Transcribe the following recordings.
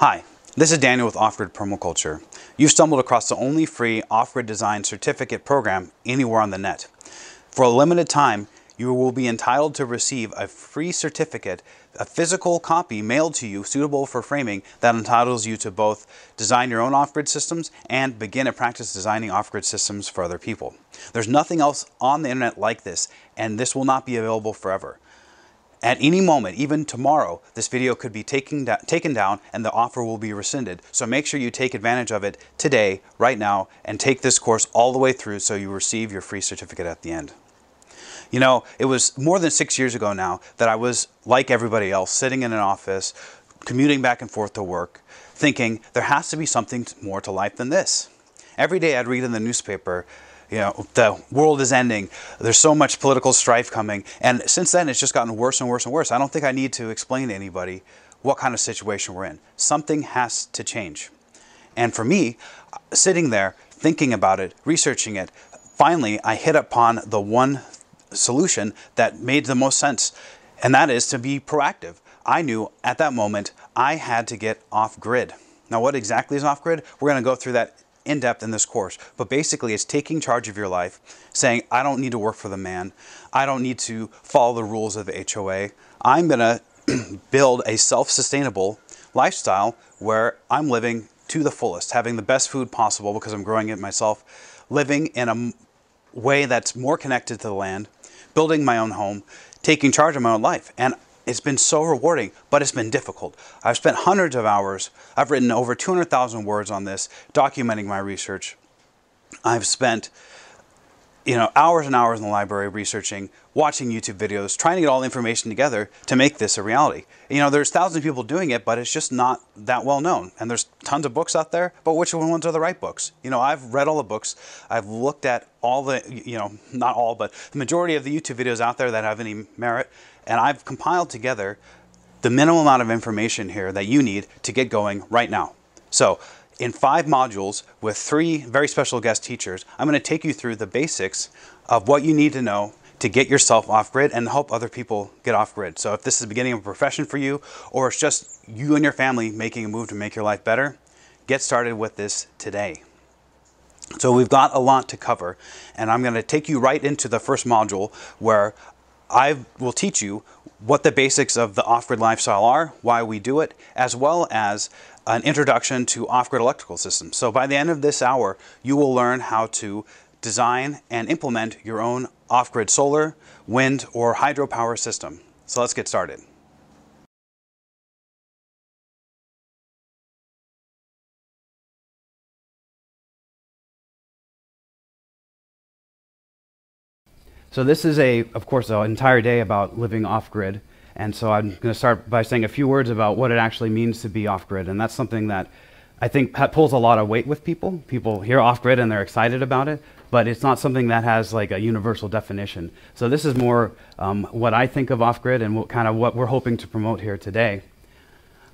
Hi, this is Daniel with Off-Grid Permaculture. You've stumbled across the only free off-grid design certificate program anywhere on the net. For a limited time, you will be entitled to receive a free certificate, a physical copy mailed to you suitable for framing that entitles you to both design your own off-grid systems and begin a practice designing off-grid systems for other people. There's nothing else on the internet like this, and this will not be available forever. At any moment, even tomorrow, this video could be taken, taken down and the offer will be rescinded. So make sure you take advantage of it today, right now, and take this course all the way through so you receive your free certificate at the end. You know, it was more than six years ago now that I was, like everybody else, sitting in an office, commuting back and forth to work, thinking there has to be something more to life than this. Every day I'd read in the newspaper you know, the world is ending. There's so much political strife coming. And since then, it's just gotten worse and worse and worse. I don't think I need to explain to anybody what kind of situation we're in. Something has to change. And for me, sitting there, thinking about it, researching it, finally, I hit upon the one solution that made the most sense, and that is to be proactive. I knew at that moment I had to get off grid. Now, what exactly is off grid? We're going to go through that in depth in this course, but basically it's taking charge of your life, saying, I don't need to work for the man. I don't need to follow the rules of the HOA. I'm going to build a self sustainable lifestyle where I'm living to the fullest, having the best food possible because I'm growing it myself, living in a way that's more connected to the land, building my own home, taking charge of my own life. And it's been so rewarding, but it's been difficult. I've spent hundreds of hours. I've written over 200,000 words on this, documenting my research. I've spent you know, hours and hours in the library researching, watching YouTube videos, trying to get all the information together to make this a reality. You know, there's thousands of people doing it, but it's just not that well known. And there's tons of books out there, but which ones are the right books? You know, I've read all the books. I've looked at all the, you know, not all, but the majority of the YouTube videos out there that have any merit. And I've compiled together the minimum amount of information here that you need to get going right now. So in five modules with three very special guest teachers, I'm going to take you through the basics of what you need to know to get yourself off grid and help other people get off grid. So if this is the beginning of a profession for you, or it's just you and your family making a move to make your life better, get started with this today. So we've got a lot to cover, and I'm going to take you right into the first module where I will teach you what the basics of the off-grid lifestyle are, why we do it, as well as an introduction to off-grid electrical systems. So by the end of this hour, you will learn how to design and implement your own off-grid solar, wind, or hydropower system. So let's get started. So this is a, of course, an entire day about living off-grid. And so I'm going to start by saying a few words about what it actually means to be off-grid. And that's something that I think pulls a lot of weight with people. People hear off-grid and they're excited about it, but it's not something that has like a universal definition. So this is more um, what I think of off-grid and what kind of what we're hoping to promote here today.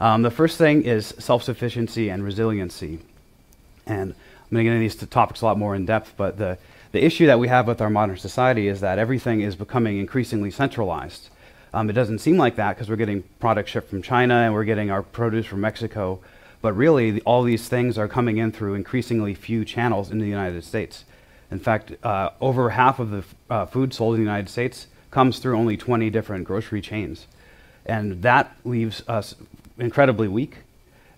Um, the first thing is self-sufficiency and resiliency. And I'm going to get into these topics a lot more in depth, but the the issue that we have with our modern society is that everything is becoming increasingly centralized. Um, it doesn't seem like that because we're getting products shipped from China and we're getting our produce from Mexico, but really the, all these things are coming in through increasingly few channels in the United States. In fact, uh, over half of the uh, food sold in the United States comes through only 20 different grocery chains. And that leaves us incredibly weak,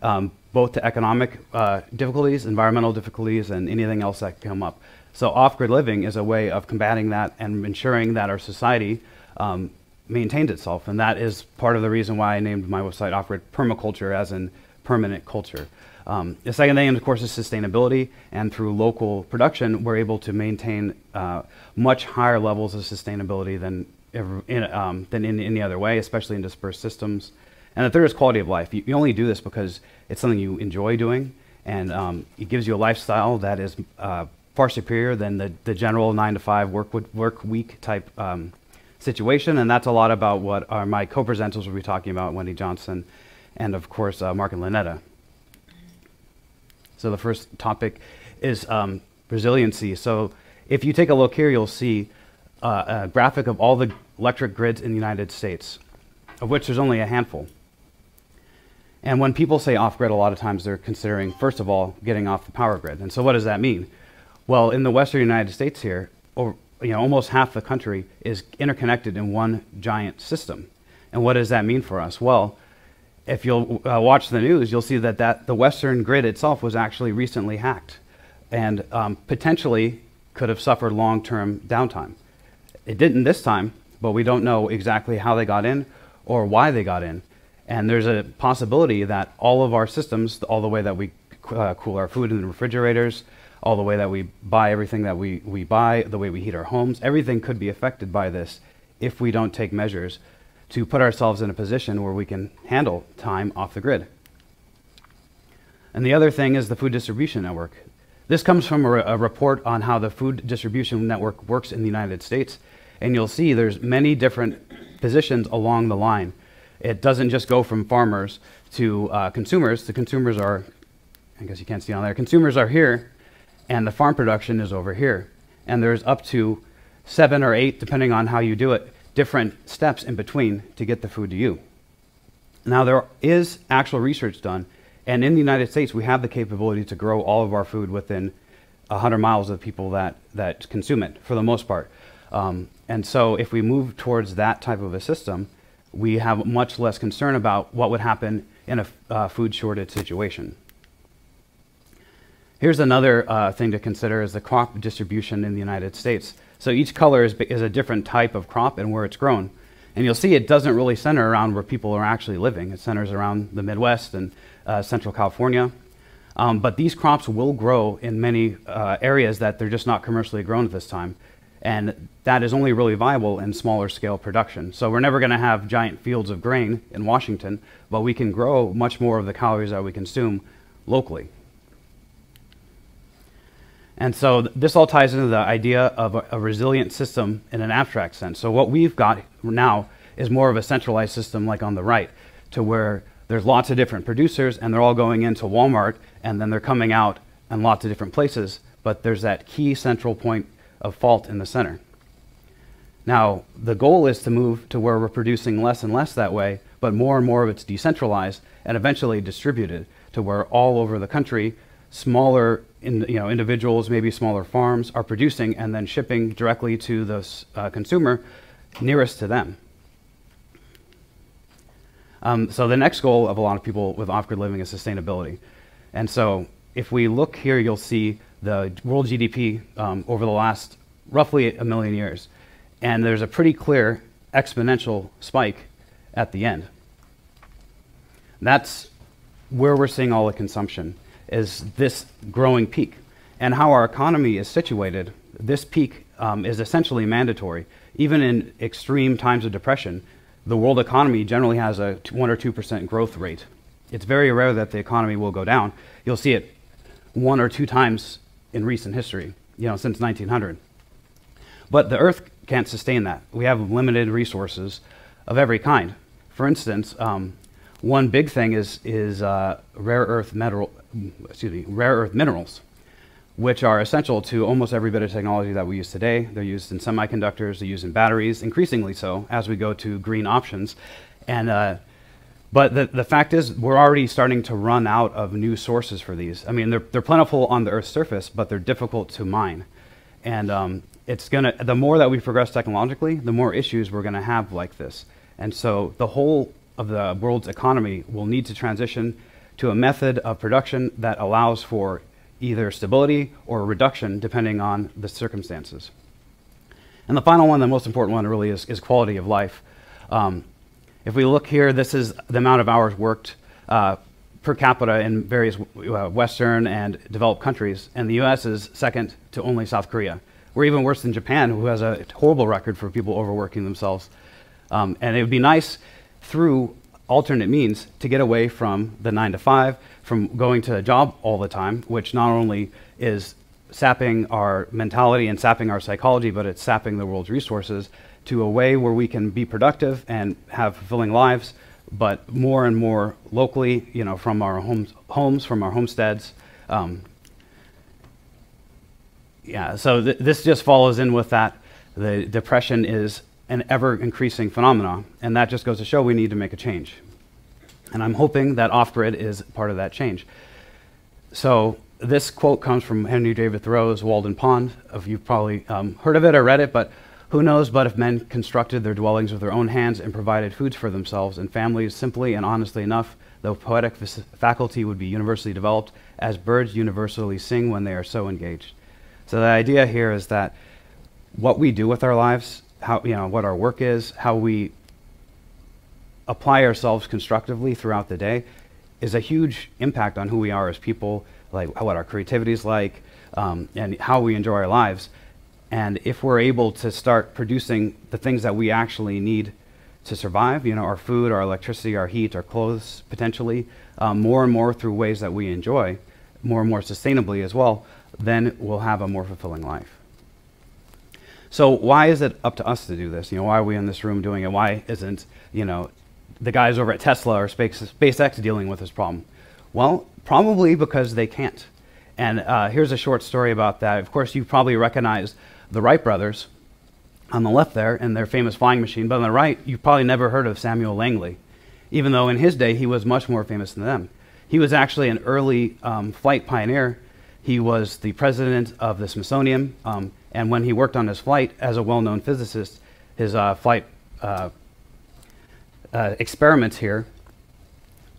um, both to economic uh, difficulties, environmental difficulties, and anything else that can come up. So off-grid living is a way of combating that and ensuring that our society um, maintains itself. And that is part of the reason why I named my website Off-Grid Permaculture as in permanent culture. Um, the second thing, of course, is sustainability. And through local production, we're able to maintain uh, much higher levels of sustainability than, in, um, than in any other way, especially in dispersed systems. And the third is quality of life. You, you only do this because it's something you enjoy doing, and um, it gives you a lifestyle that is uh, far superior than the, the general nine to five work, work week type um, situation. And that's a lot about what our, my co-presenters will be talking about, Wendy Johnson and of course uh, Mark and Lynetta. So the first topic is um, resiliency. So if you take a look here, you'll see uh, a graphic of all the electric grids in the United States, of which there's only a handful. And when people say off grid, a lot of times they're considering, first of all, getting off the power grid. And so, what does that mean? Well, in the western United States here, you know, almost half the country is interconnected in one giant system. And what does that mean for us? Well, if you'll uh, watch the news, you'll see that, that the western grid itself was actually recently hacked and um, potentially could have suffered long term downtime. It didn't this time, but we don't know exactly how they got in or why they got in. And there's a possibility that all of our systems, all the way that we uh, cool our food in the refrigerators, all the way that we buy everything that we, we buy, the way we heat our homes, everything could be affected by this if we don't take measures to put ourselves in a position where we can handle time off the grid. And the other thing is the food distribution network. This comes from a, a, report on how the food distribution network works in the United States. And you'll see there's many different positions along the line. It doesn't just go from farmers to uh, consumers. The consumers are, I guess you can't see on there, consumers are here, and the farm production is over here. And there's up to seven or eight, depending on how you do it, different steps in between to get the food to you. Now, there is actual research done, and in the United States, we have the capability to grow all of our food within 100 miles of the people that, that consume it, for the most part. Um, and so, if we move towards that type of a system, we have much less concern about what would happen in a uh, food shortage situation. Here's another uh, thing to consider is the crop distribution in the United States. So each color is, is a different type of crop and where it's grown. And you'll see it doesn't really center around where people are actually living. It centers around the Midwest and uh, Central California. Um, but these crops will grow in many uh, areas that they're just not commercially grown at this time. And that is only really viable in smaller scale production. So we're never going to have giant fields of grain in Washington, but we can grow much more of the calories that we consume locally. And so this all ties into the idea of a, a, resilient system in an abstract sense. So what we've got now is more of a centralized system like on the right, to where there's lots of different producers and they're all going into Walmart and then they're coming out in lots of different places, but there's that key central point of fault in the center. Now, the goal is to move to where we're producing less and less that way, but more and more of it's decentralized and eventually distributed to where all over the country smaller in, you know, individuals, maybe smaller farms, are producing and then shipping directly to the uh, consumer nearest to them. Um, so the next goal of a lot of people with off-grid living is sustainability. And so if we look here, you'll see the world GDP um, over the last roughly a million years. And there's a pretty clear exponential spike at the end. That's where we're seeing all the consumption is this growing peak. And how our economy is situated, this peak um, is essentially mandatory. Even in extreme times of depression, the world economy generally has a 1 or 2% growth rate. It's very rare that the economy will go down. You'll see it one or two times in recent history, you know, since 1900. But the Earth can't sustain that. We have limited resources of every kind. For instance, um, one big thing is, is uh, rare earth metal, excuse me, rare earth minerals, which are essential to almost every bit of technology that we use today. They're used in semiconductors, they're used in batteries, increasingly so as we go to green options. And uh, but the, the fact is, we're already starting to run out of new sources for these. I mean, they're, they're plentiful on the Earth's surface, but they're difficult to mine. And um, it's gonna, the more that we progress technologically, the more issues we're gonna have like this. And so the whole of the world's economy will need to transition to a method of production that allows for either stability or reduction depending on the circumstances. And the final one, the most important one really is, is quality of life. Um, if we look here, this is the amount of hours worked uh, per capita in various uh, Western and developed countries, and the US is second to only South Korea. We're even worse than Japan, who has a horrible record for people overworking themselves. Um, and it would be nice through alternate means to get away from the nine to five, from going to a job all the time, which not only is sapping our mentality and sapping our psychology, but it's sapping the world's resources to a way where we can be productive and have fulfilling lives, but more and more locally, you know, from our homes, homes from our homesteads. Um, yeah, so th this just follows in with that. The depression is an ever increasing phenomenon, and that just goes to show we need to make a change. And I'm hoping that off grid is part of that change. So, this quote comes from Henry David Thoreau's Walden Pond. If You've probably um, heard of it or read it, but who knows but if men constructed their dwellings with their own hands and provided foods for themselves and families simply and honestly enough, the poetic faculty would be universally developed, as birds universally sing when they are so engaged. So the idea here is that what we do with our lives, how you know what our work is, how we apply ourselves constructively throughout the day, is a huge impact on who we are as people, like what our creativity is like, um, and how we enjoy our lives. And if we're able to start producing the things that we actually need to survive, you know, our food, our electricity, our heat, our clothes, potentially, um, more and more through ways that we enjoy, more and more sustainably as well, then we'll have a more fulfilling life. So why is it up to us to do this? You know, why are we in this room doing it? Why isn't, you know, the guys over at Tesla or SpaceX dealing with this problem? Well, probably because they can't. And uh, here's a short story about that. Of course, you probably recognize the Wright brothers on the left there and their famous flying machine, but on the right, you've probably never heard of Samuel Langley, even though in his day he was much more famous than them. He was actually an early um, flight pioneer. He was the president of the Smithsonian, um, and when he worked on his flight as a well known physicist, his uh, flight uh, uh, experiments here,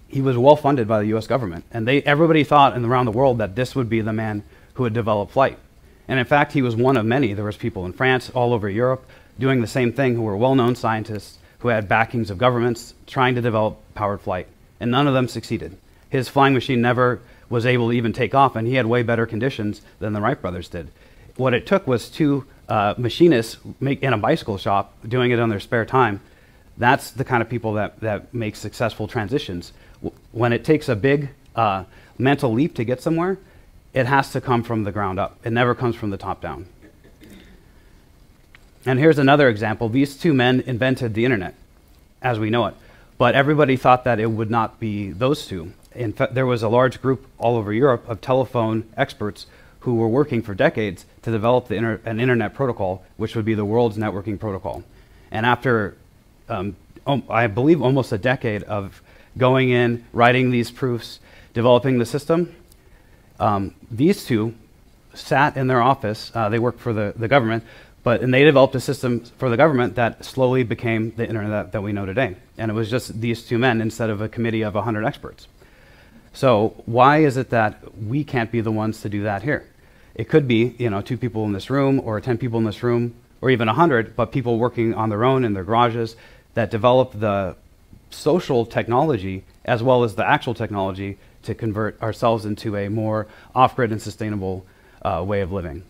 he was well funded by the US government. And they, everybody thought in, around the world that this would be the man who would develop flight. And in fact, he was one of many. There was people in France, all over Europe, doing the same thing who were well-known scientists who had backings of governments trying to develop powered flight. And none of them succeeded. His flying machine never was able to even take off, and he had way better conditions than the Wright brothers did. What it took was two uh, machinists make, in a bicycle shop doing it on their spare time. That's the kind of people that, that make successful transitions. When it takes a big uh, mental leap to get somewhere, it has to come from the ground up. It never comes from the top down. And here's another example. These two men invented the internet as we know it. But everybody thought that it would not be those two. In fact, there was a large group all over Europe of telephone experts who were working for decades to develop inter an internet protocol, which would be the world's networking protocol. And after, um, I believe, almost a decade of going in, writing these proofs, developing the system, um, these two sat in their office. Uh, they worked for the, the government, but and they developed a system for the government that slowly became the internet that, that we know today. And it was just these two men instead of a committee of 100 experts. So why is it that we can't be the ones to do that here? It could be, you know, two people in this room or 10 people in this room or even 100, but people working on their own in their garages that develop the social technology as well as the actual technology to convert ourselves into a more off-grid and sustainable uh, way of living.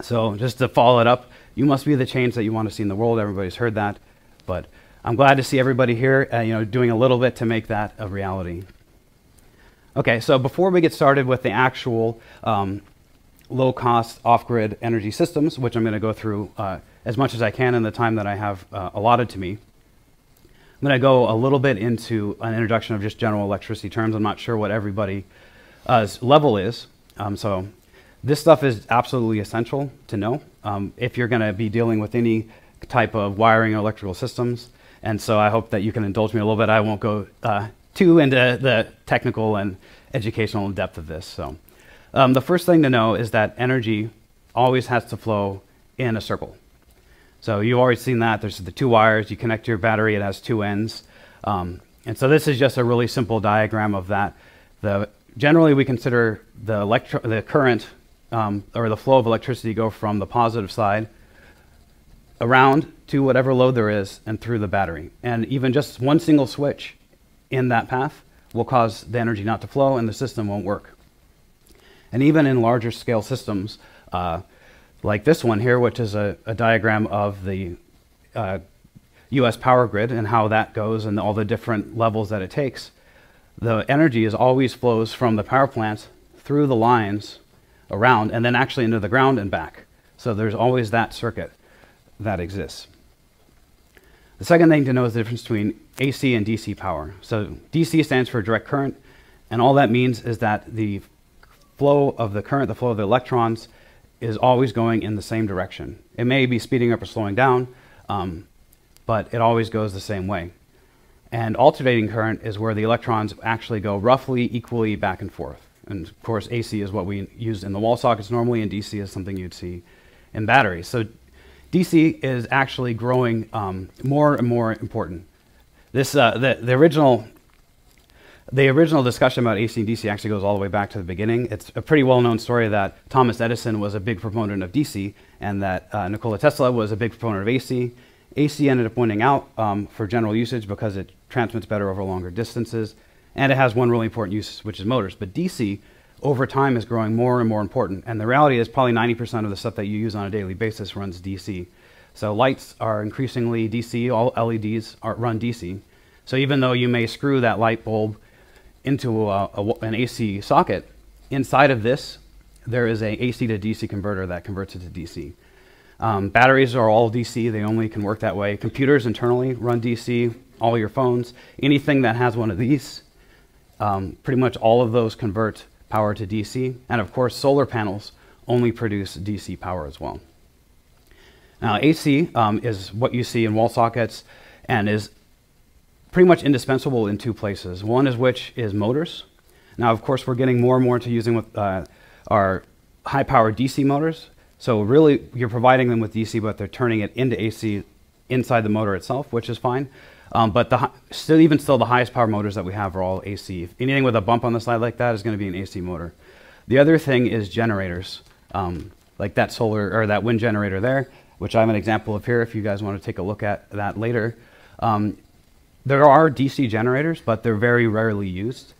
So just to follow it up, you must be the change that you want to see in the world. Everybody's heard that, but I'm glad to see everybody here, uh, you know, doing a little bit to make that a reality. Okay, so before we get started with the actual um, low-cost off-grid energy systems, which I'm going to go through uh, as much as I can in the time that I have uh, allotted to me, I'm going to go a little bit into an introduction of just general electricity terms. I'm not sure what everybody's level is. Um, so this stuff is absolutely essential to know um, if you're going to be dealing with any type of wiring or electrical systems. And so I hope that you can indulge me a little bit. I won't go uh, too into the technical and educational depth of this. So um, the first thing to know is that energy always has to flow in a circle. So you've already seen that. There's the two wires. You connect your battery. It has two ends. Um, and so this is just a really simple diagram of that. The, generally, we consider the, electro the current um, or the flow of electricity go from the positive side around to whatever load there is and through the battery. And even just one single switch in that path will cause the energy not to flow and the system won't work. And even in larger scale systems, uh, like this one here, which is a, a diagram of the uh, US power grid and how that goes and all the different levels that it takes, the energy is always flows from the power plants through the lines around and then actually into the ground and back. So there's always that circuit that exists. The second thing to know is the difference between AC and DC power. So DC stands for direct current, and all that means is that the flow of the current, the flow of the electrons, is always going in the same direction. It may be speeding up or slowing down, um, but it always goes the same way. And alternating current is where the electrons actually go roughly equally back and forth. And of course, AC is what we use in the wall sockets normally, and DC is something you'd see in batteries. So DC is actually growing um, more and more important. This, uh, the, the, original, the original discussion about AC and DC actually goes all the way back to the beginning. It's a pretty well-known story that Thomas Edison was a big proponent of DC, and that uh, Nikola Tesla was a big proponent of AC. AC ended up winning out um, for general usage because it transmits better over longer distances, and it has one really important use, which is motors. But DC, over time, is growing more and more important. And the reality is, probably 90% of the stuff that you use on a daily basis runs DC. So lights are increasingly DC. All LEDs are run DC. So even though you may screw that light bulb into a, a, an AC socket, inside of this, there is a AC to DC converter that converts it to DC. Um, batteries are all DC. They only can work that way. Computers internally run DC. All your phones, anything that has one of these, um, pretty much all of those convert power to DC. And of course, solar panels only produce DC power as well. Now, AC um, is what you see in wall sockets and is pretty much indispensable in two places. One is which is motors. Now, of course, we're getting more and more into using with uh, our high-power DC motors. So really, you're providing them with DC, but they're turning it into AC inside the motor itself, which is fine. Um, but the, still, even still, the highest power motors that we have are all AC. If anything with a bump on the side like that is going to be an AC motor. The other thing is generators, um, like that solar or that wind generator there, which I have an example of here. If you guys want to take a look at that later, um, there are DC generators, but they're very rarely used.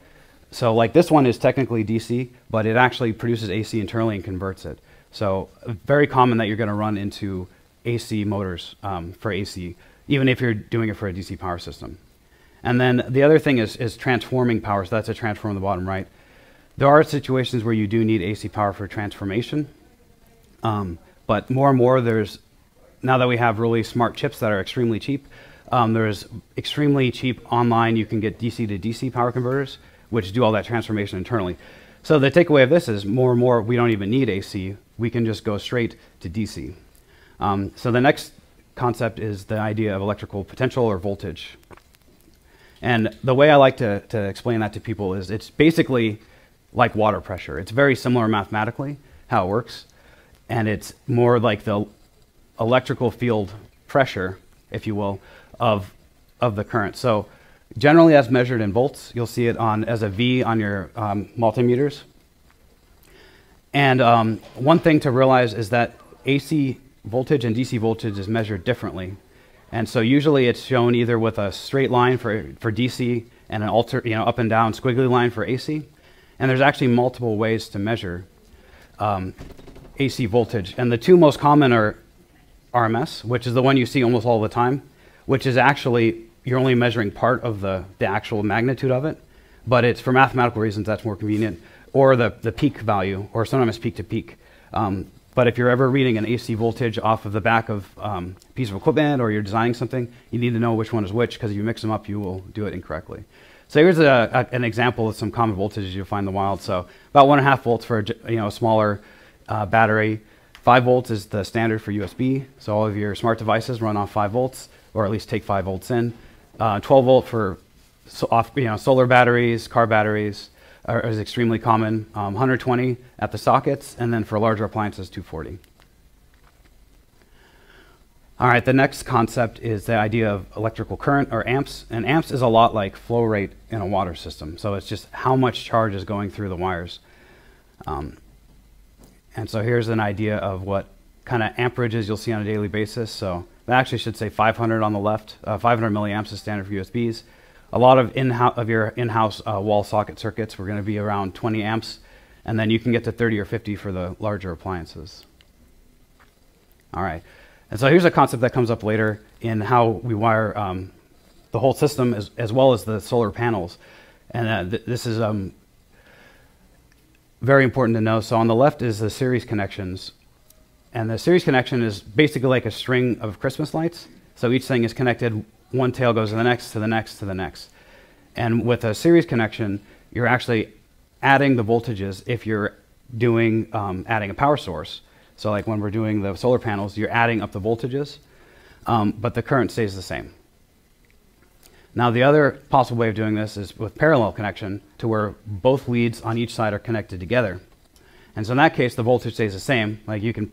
So, like this one is technically DC, but it actually produces AC internally and converts it. So, very common that you're going to run into AC motors um, for AC even if you're doing it for a DC power system. And then the other thing is, is transforming power. So that's a transformer on the bottom right. There are situations where you do need AC power for transformation. Um, but more and more, there's now that we have really smart chips that are extremely cheap, um, there's extremely cheap online. You can get DC to DC power converters, which do all that transformation internally. So the takeaway of this is more and more, we don't even need AC. We can just go straight to DC. Um, so the next concept is the idea of electrical potential or voltage. And the way I like to, to explain that to people is it's basically like water pressure. It's very similar mathematically, how it works. And it's more like the electrical field pressure, if you will, of, of the current. So generally as measured in volts, you'll see it on as a V on your um, multimeters. And um, one thing to realize is that AC voltage and DC voltage is measured differently. And so usually it's shown either with a straight line for, for DC and an alter, you know, up and down squiggly line for AC. And there's actually multiple ways to measure um, AC voltage. And the two most common are RMS, which is the one you see almost all the time, which is actually, you're only measuring part of the, the actual magnitude of it, but it's for mathematical reasons that's more convenient, or the, the peak value, or sometimes peak to peak. Um, but if you're ever reading an AC voltage off of the back of um, a piece of equipment or you're designing something, you need to know which one is which because if you mix them up, you will do it incorrectly. So here's a, a, an example of some common voltages you'll find in the wild. So about one and a half volts for a, you know, a smaller uh, battery. Five volts is the standard for USB. So all of your smart devices run off five volts, or at least take five volts in. Uh, 12 volt for so off, you know, solar batteries, car batteries, are, is extremely common. Um, 120 at the sockets, and then for larger appliances, 240. All right, the next concept is the idea of electrical current or amps. And amps is a lot like flow rate in a water system. So it's just how much charge is going through the wires. Um, and so here's an idea of what kind of amperages you'll see on a daily basis. So I actually should say 500 on the left. Uh, 500 milliamps is standard for USBs. A lot of in of your in-house uh, wall socket circuits were going to be around 20 amps, and then you can get to 30 or 50 for the larger appliances. All right, and so here's a concept that comes up later in how we wire um, the whole system as, as well as the solar panels. And uh, th this is um, very important to know. So on the left is the series connections. And the series connection is basically like a string of Christmas lights. So each thing is connected one tail goes to the next, to the next, to the next. And with a series connection, you're actually adding the voltages if you're doing um, adding a power source. So like when we're doing the solar panels, you're adding up the voltages, um, but the current stays the same. Now, the other possible way of doing this is with parallel connection to where both leads on each side are connected together. And so in that case, the voltage stays the same. Like you can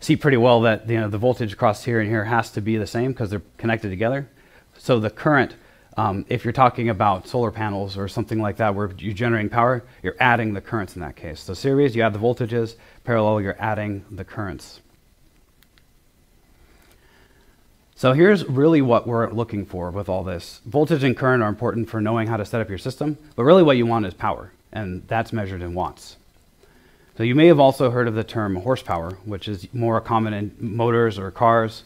see pretty well that you know, the voltage across here and here has to be the same because they're connected together. So the current, um, if you're talking about solar panels or something like that where you're generating power, you're adding the currents in that case. So series, you add the voltages. Parallel, you're adding the currents. So here's really what we're looking for with all this. Voltage and current are important for knowing how to set up your system, but really what you want is power, and that's measured in watts. So you may have also heard of the term horsepower, which is more common in motors or cars.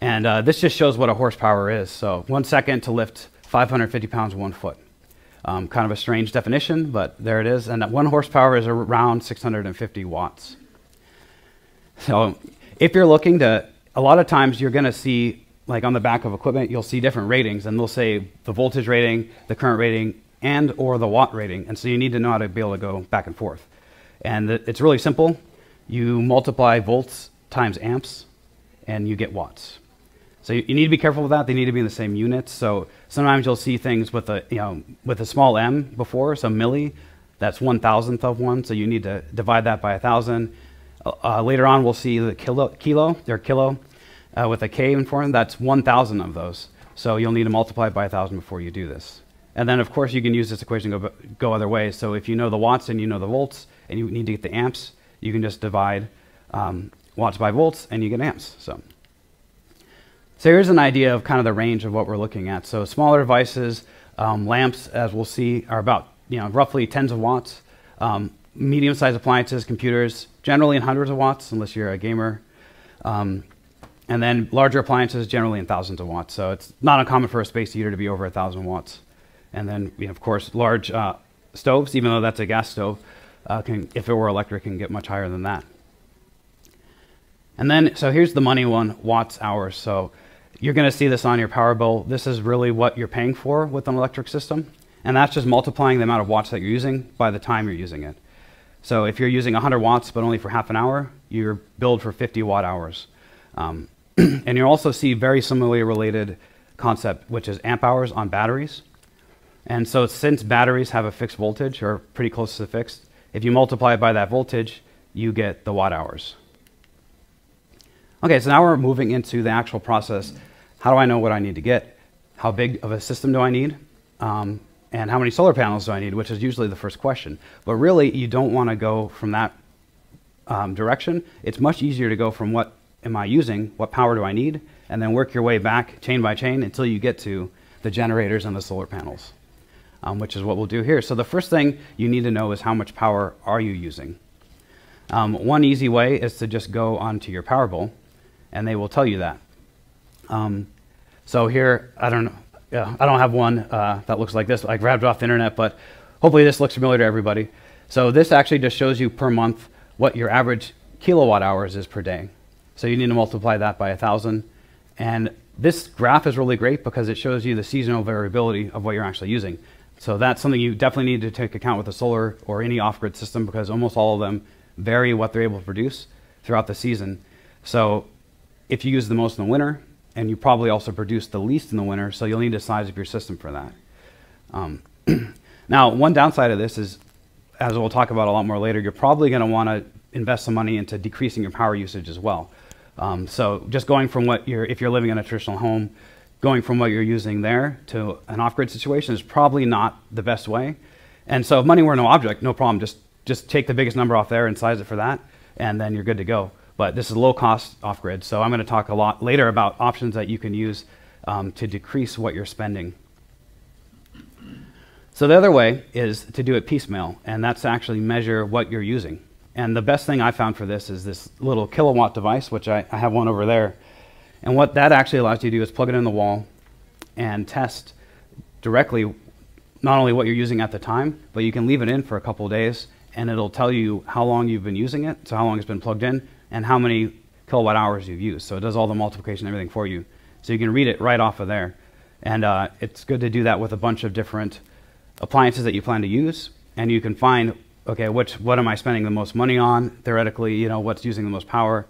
And uh, this just shows what a horsepower is. So one second to lift 550 pounds one foot. Um, kind of a strange definition, but there it is. And that one horsepower is around 650 watts. So if you're looking to a lot of times you're going to see, like on the back of equipment, you'll see different ratings, and they'll say the voltage rating, the current rating, and or the watt rating. And so you need to know how to be able to go back and forth. And it's really simple. You multiply volts times amps, and you get watts. So you, need to be careful with that. They need to be in the same units. So sometimes you'll see things with a you know with a small m before, so milli, that's one thousandth of one. So you need to divide that by a thousand. Uh, later on, we'll see the kilo, kilo or kilo uh, with a K in front. That's 1,000 of those. So you'll need to multiply by 1,000 before you do this. And then, of course, you can use this equation to go, go other ways. So if you know the watts and you know the volts, and you need to get the amps, you can just divide um, watts by volts, and you get amps. So. So here's an idea of kind of the range of what we're looking at. So smaller devices, um, lamps, as we'll see, are about you know roughly tens of watts. Um, medium-sized appliances, computers, generally in hundreds of watts, unless you're a gamer. Um, and then larger appliances, generally in thousands of watts. So it's not uncommon for a space heater to be over a thousand watts. And then, you know, of course, large uh, stoves, even though that's a gas stove, uh, can, if it were electric, can get much higher than that. And then, so here's the money one, watts hours. So you're going to see this on your power bill. This is really what you're paying for with an electric system. And that's just multiplying the amount of watts that you're using by the time you're using it. So if you're using 100 watts but only for half an hour, you're billed for 50 watt hours. Um, and you'll also see very similarly related concept, which is amp hours on batteries. And so since batteries have a fixed voltage or pretty close to fixed, if you multiply it by that voltage, you get the watt hours. Okay, so now we're moving into the actual process. How do I know what I need to get? How big of a system do I need? Um, and how many solar panels do I need, which is usually the first question. But really, you don't want to go from that um, direction. It's much easier to go from what am I using, what power do I need, and then work your way back chain by chain until you get to the generators and the solar panels, um, which is what we'll do here. So the first thing you need to know is how much power are you using. Um, one easy way is to just go onto your power bill, and they will tell you that. Um, so here, I don't know, yeah, I don't have one uh, that looks like this. I grabbed off the internet, but hopefully this looks familiar to everybody. So this actually just shows you per month what your average kilowatt hours is per day. So you need to multiply that by a 1,000. And this graph is really great because it shows you the seasonal variability of what you're actually using. So that's something you definitely need to take account with a solar or any off-grid system because almost all of them vary what they're able to produce throughout the season. So if you use the most in the winter, and you probably also produce the least in the winter, so you'll need to size up your system for that. Um, now, one downside of this is, as we'll talk about a lot more later, you're probably going to want to invest some money into decreasing your power usage as well. Um, so just going from what you're, if you're living in a traditional home, going from what you're using there to an off-grid situation is probably not the best way. And so if money were no object, no problem. Just just take the biggest number off there and size it for that, and then you're good to go. But this is low cost off grid, so I'm going to talk a lot later about options that you can use um, to decrease what you're spending. So the other way is to do it piecemeal, and that's actually measure what you're using. And the best thing I found for this is this little Kill A Watt device, which I, I have one over there. And what that actually allows you to do is plug it in the wall and test directly not only what you're using at the time, but you can leave it in for a couple days and it'll tell you how long you've been using it, so how long it's been plugged in, and how many kilowatt hours you've used. So it does all the multiplication and everything for you. So you can read it right off of there. And uh, it's good to do that with a bunch of different appliances that you plan to use. And you can find, okay, which, what am I spending the most money on? Theoretically, you know, what's using the most power?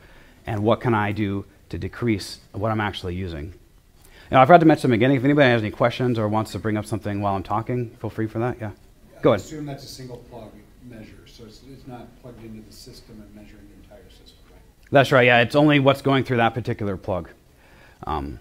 And what can I do to decrease what I'm actually using? Now, I forgot to mention in the beginning, if anybody has any questions or wants to bring up something while I'm talking, feel free for that. Yeah. Go I ahead. assume that's a single plug measure, so it's, it's not plugged into the system and measuring the entire system, right? That's right. Yeah, it's only what's going through that particular plug. Um,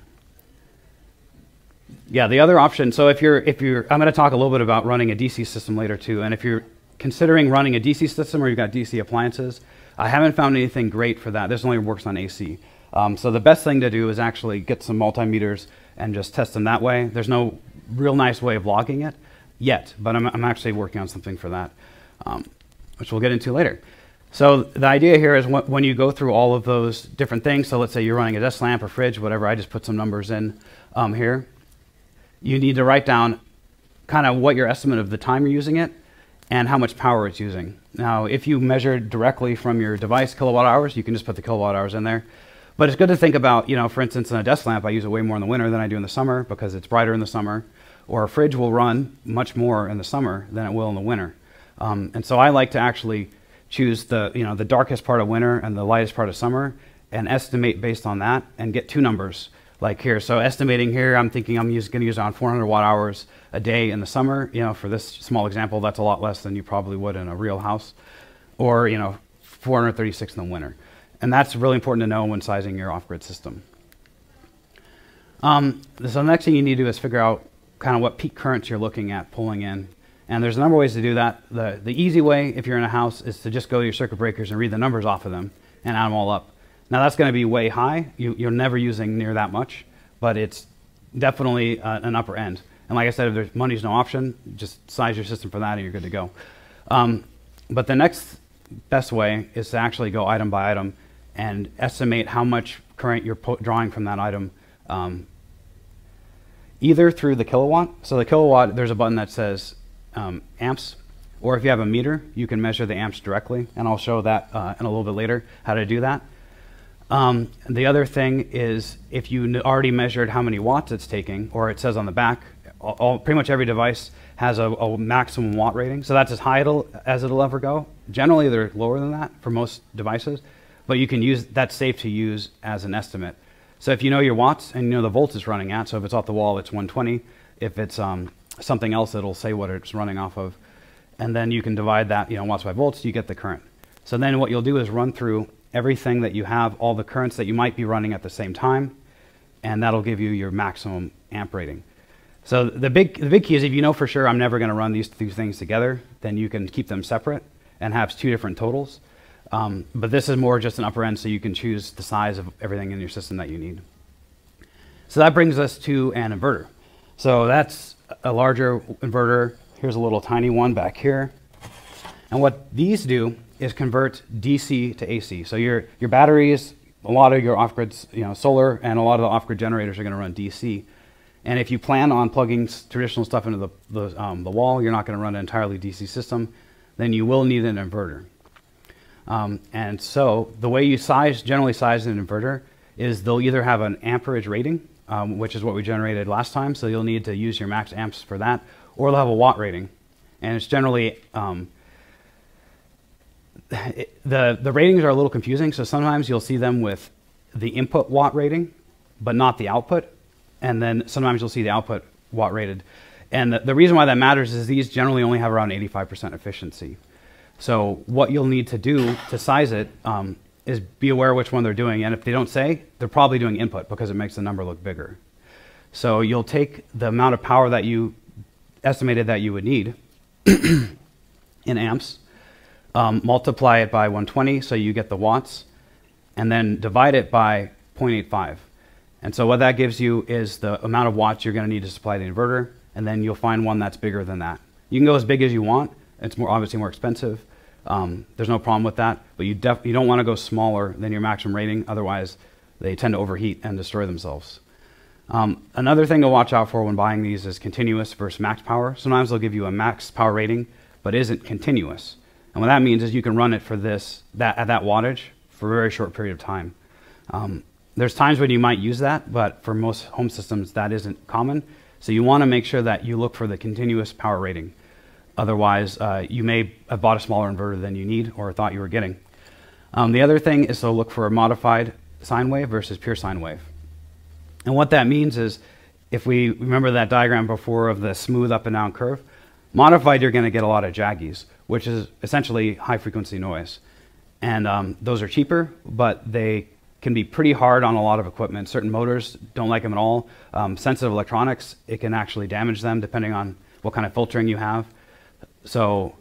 yeah, the other option. So if you're if you're, I'm going to talk a little bit about running a DC system later too. And if you're considering running a DC system or you've got DC appliances, I haven't found anything great for that. This only works on AC. Um, so the best thing to do is actually get some multimeters and just test them that way. There's no real nice way of logging it yet, but I'm, I'm actually working on something for that, um, which we'll get into later. So the idea here is when, you go through all of those different things, so let's say you're running a desk lamp or fridge, whatever, I just put some numbers in um, here. You need to write down kind of what your estimate of the time you're using it and how much power it's using. Now, if you measure directly from your device kilowatt hours, you can just put the kilowatt hours in there. But it's good to think about, you know, for instance, in a desk lamp, I use it way more in the winter than I do in the summer because it's brighter in the summer. Or a fridge will run much more in the summer than it will in the winter. Um, and so I like to actually choose the, you know, the darkest part of winter and the lightest part of summer and estimate based on that and get two numbers like here. So estimating here, I'm thinking I'm going to use around 400 watt hours a day in the summer. You know, for this small example, that's a lot less than you probably would in a real house. Or, you know, 436 in the winter. And that's really important to know when sizing your off-grid system. Um, so the next thing you need to do is figure out kind of what peak currents you're looking at pulling in. And there's a number of ways to do that. The, the easy way, if you're in a house, is to just go to your circuit breakers and read the numbers off of them and add them all up. Now that's going to be way high. You, you're never using near that much, but it's definitely uh, an upper end. And like I said, if there's money's no option, just size your system for that and you're good to go. Um, but the next best way is to actually go item by item and estimate how much current you're drawing from that item um, either through the Kill A Watt. So the Kill A Watt, there's a button that says um, amps, or if you have a meter, you can measure the amps directly, and I'll show that uh, in a little bit later how to do that. Um, the other thing is if you already measured how many watts it's taking, or it says on the back, all, pretty much every device has a, a, maximum watt rating. So that's as high it'll, as it'll ever go. Generally, they're lower than that for most devices, but you can use that's safe to use as an estimate. So if you know your watts and you know the volts it's running at, so if it's off the wall, it's 120. If it's um, something else, it'll say what it's running off of, and then you can divide that, you know, watts by volts, you get the current. So then what you'll do is run through everything that you have, all the currents that you might be running at the same time, and that'll give you your maximum amp rating. So the big, the big key is if you know for sure I'm never going to run these two things together, then you can keep them separate and have two different totals. Um, but this is more just an upper end, so you can choose the size of everything in your system that you need. So that brings us to an inverter. So that's a larger inverter. Here's a little tiny one back here. And what these do is convert DC to AC. So your, your batteries, a lot of your off-grid, you know, solar and a lot of the off-grid generators are going to run DC. And if you plan on plugging traditional stuff into the, the, um, the wall, you're not going to run an entirely DC system, then you will need an inverter. Um, and so the way you size, generally size an inverter is they'll either have an amperage rating, um, which is what we generated last time, so you'll need to use your max amps for that, or they'll have a watt rating. And it's generally um, the, the ratings are a little confusing, so sometimes you'll see them with the input watt rating, but not the output. And then sometimes you'll see the output watt rated. And the, the reason why that matters is these generally only have around 85% efficiency. So what you'll need to do to size it um, is be aware which one they're doing. And if they don't say, they're probably doing input because it makes the number look bigger. So you'll take the amount of power that you estimated that you would need in amps, um, multiply it by 120 so you get the watts, and then divide it by 0.85. And so what that gives you is the amount of watts you're going to need to supply the inverter, and then you'll find one that's bigger than that. You can go as big as you want. It's more obviously more expensive. Um, there's no problem with that, but you, you don't want to go smaller than your maximum rating. Otherwise, they tend to overheat and destroy themselves. Um, another thing to watch out for when buying these is continuous versus max power. Sometimes they'll give you a max power rating, but isn't continuous. And what that means is you can run it for this that at that wattage for a very short period of time. Um, there's times when you might use that, but for most home systems that isn't common. So you want to make sure that you look for the continuous power rating. Otherwise, uh, you may have bought a smaller inverter than you need or thought you were getting. Um, the other thing is to look for a modified sine wave versus pure sine wave. And what that means is if we remember that diagram before of the smooth up and down curve, modified you're going to get a lot of jaggies, which is essentially high frequency noise. And um, those are cheaper, but they can be pretty hard on a lot of equipment. Certain motors don't like them at all. Um, sensitive electronics, it can actually damage them depending on what kind of filtering you have. So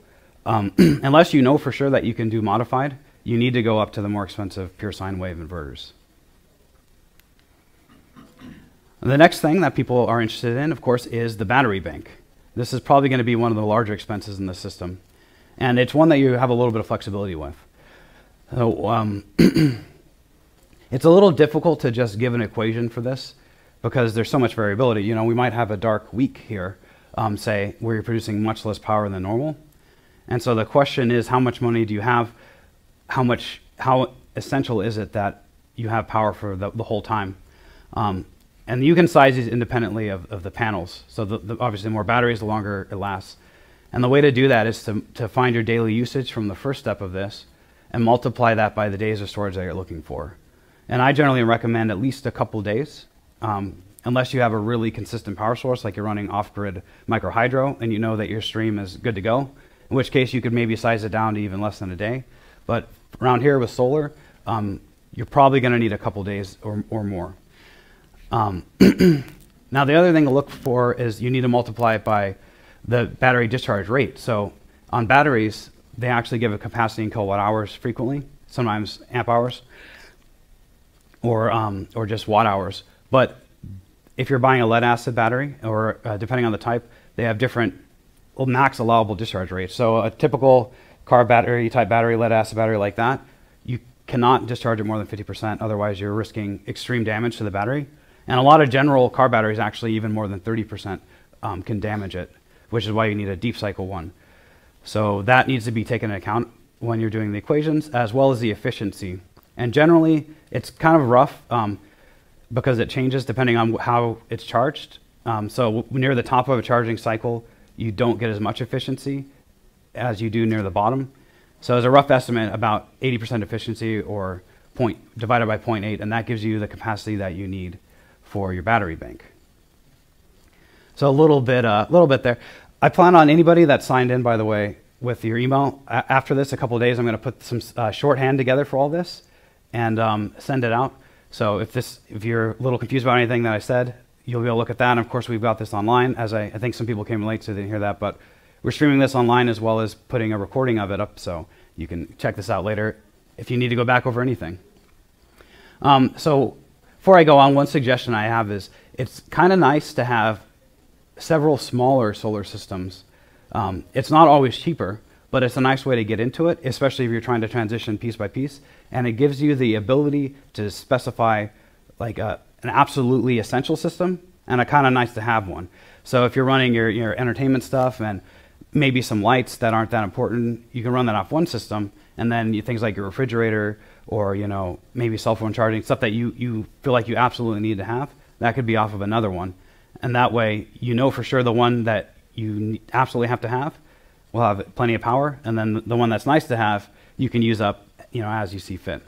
um, unless you know for sure that you can do modified, you need to go up to the more expensive pure sine wave inverters. The next thing that people are interested in, of course, is the battery bank. This is probably going to be one of the larger expenses in the system. And it's one that you have a little bit of flexibility with. So um, it's a little difficult to just give an equation for this because there's so much variability. You know, we might have a dark week here, um, say, where you're producing much less power than normal. And so the question is, how much money do you have? How much, how essential is it that you have power for the, the whole time? Um, and you can size these independently of, of the panels. So the, the, obviously, the more batteries, the longer it lasts. And the way to do that is to, to find your daily usage from the first step of this and multiply that by the days of storage that you're looking for. And I generally recommend at least a couple days, um, unless you have a really consistent power source, like you're running off-grid micro hydro, and you know that your stream is good to go. In which case, you could maybe size it down to even less than a day. But around here with solar, um, you're probably going to need a couple days or, or more. Um, now, the other thing to look for is you need to multiply it by the battery discharge rate. So on batteries, they actually give a capacity in kilowatt hours frequently, sometimes amp hours, or, um, or just watt hours. But if you're buying a lead acid battery, or uh, depending on the type, they have different max allowable discharge rates. So a typical car battery type battery, lead acid battery like that, you cannot discharge it more than 50%, otherwise you're risking extreme damage to the battery. And a lot of general car batteries, actually, even more than 30%, um, can damage it, which is why you need a deep cycle one. So that needs to be taken into account when you're doing the equations, as well as the efficiency. And generally, it's kind of rough um, because it changes depending on how it's charged. Um, so near the top of a charging cycle, you don't get as much efficiency as you do near the bottom. So as a rough estimate, about 80% efficiency or point divided by 0.8, and that gives you the capacity that you need for your battery bank. So a little bit, a uh, little bit there. I plan on anybody that signed in, by the way, with your email. after this, a couple days, I'm going to put some uh, shorthand together for all this and um, send it out. So if this, if you're a little confused about anything that I said, you'll be able to look at that. And of course, we've got this online. As I, I think some people came late, so they didn't hear that. But we're streaming this online as well as putting a recording of it up, so you can check this out later if you need to go back over anything. Um, so before I go on, one suggestion I have is it's kind of nice to have several smaller solar systems. Um, it's not always cheaper, but it's a nice way to get into it, especially if you're trying to transition piece by piece. And it gives you the ability to specify like a, an absolutely essential system and a kind of nice to have one. So if you're running your, your entertainment stuff and maybe some lights that aren't that important, you can run that off one system. And then you, things like your refrigerator or you know maybe cell phone charging stuff that you, you feel like you absolutely need to have that could be off of another one and that way you know for sure the one that you absolutely have to have will have plenty of power and then the one that's nice to have you can use up you know as you see fit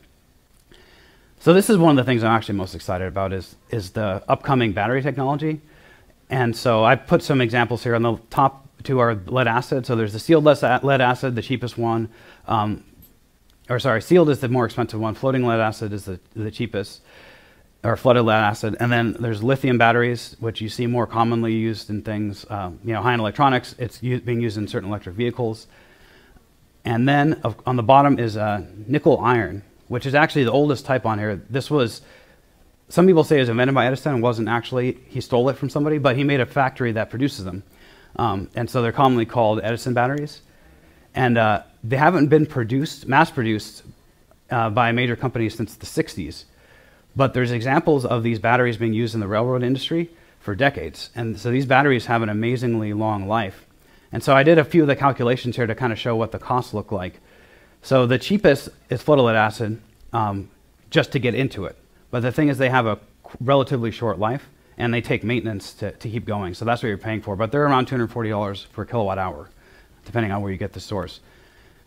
so this is one of the things i'm actually most excited about is is the upcoming battery technology and so i put some examples here on the top two are lead acid so there's the sealed lead acid the cheapest one um, or sorry, sealed is the more expensive one. Floating lead acid is the, the cheapest, or flooded lead acid. And then there's lithium batteries, which you see more commonly used in things, um, you know, high-end electronics. It's being used in certain electric vehicles. And then on the bottom is uh, nickel iron, which is actually the oldest type on here. This was, some people say it was invented by Edison and wasn't actually, he stole it from somebody, but he made a factory that produces them. Um, and so they're commonly called Edison batteries. And uh, they haven't been produced, mass produced uh, by major companies since the 60s. But there's examples of these batteries being used in the railroad industry for decades. And so these batteries have an amazingly long life. And so I did a few of the calculations here to kind of show what the costs look like. So the cheapest is flooded acid um, just to get into it. But the thing is they have a relatively short life and they take maintenance to, to keep going. So that's what you're paying for. But they're around $240 per kilowatt hour depending on where you get the source.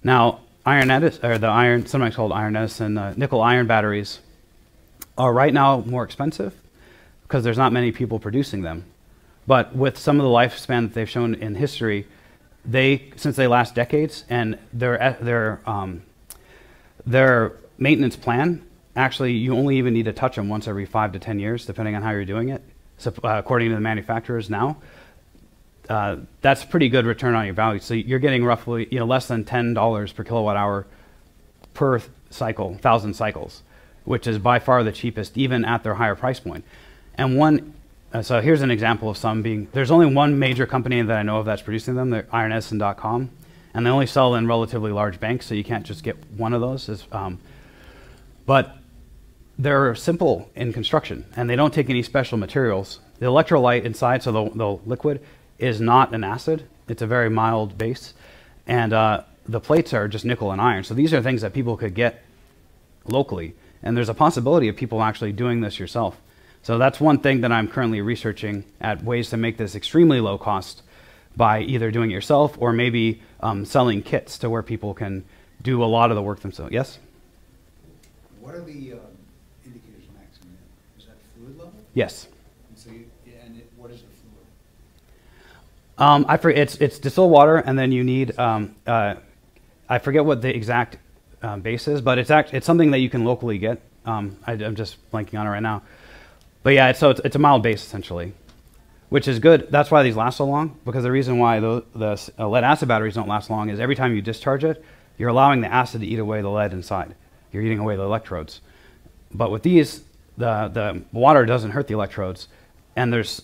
Now, iron or the iron, sometimes called iron Edison, uh, nickel iron batteries are right now more expensive because there's not many people producing them. But with some of the lifespan that they've shown in history, they since they last decades and their their um, their maintenance plan actually you only even need to touch them once every five to ten years, depending on how you're doing it. So uh, according to the manufacturers now, uh, that's pretty good return on your value. So you're getting roughly you know less than ten dollars per kilowatt hour per cycle, thousand cycles, which is by far the cheapest, even at their higher price point. And one, uh, so here's an example of some being. There's only one major company that I know of that's producing them. They're IronEdison.com, and they only sell in relatively large banks, so you can't just get one of those. Um, but they're simple in construction, and they don't take any special materials. The electrolyte inside, so the, the liquid, is not an acid. It's a very mild base, and uh, the plates are just nickel and iron. So these are things that people could get locally, and there's a possibility of people actually doing this yourself. So that's one thing that I'm currently researching at ways to make this extremely low cost by either doing it yourself or maybe um, selling kits to where people can do a lot of the work themselves. Yes? What are the um, indicators of maximum? Is that fluid level? Yes. And so you, and it, what is the fluid? Um, I forget, it's, it's distilled water, and then you need, um, uh, I forget what the exact um, base is, but it's, act, it's something that you can locally get. Um, I, am just blanking on it right now. But yeah, so it's, it's a mild base essentially, which is good. That's why these last so long, because the reason why the, the uh, lead acid batteries don't last long is every time you discharge it, you're allowing the acid to eat away the lead inside. You're eating away the electrodes. But with these, the, the water doesn't hurt the electrodes. And there's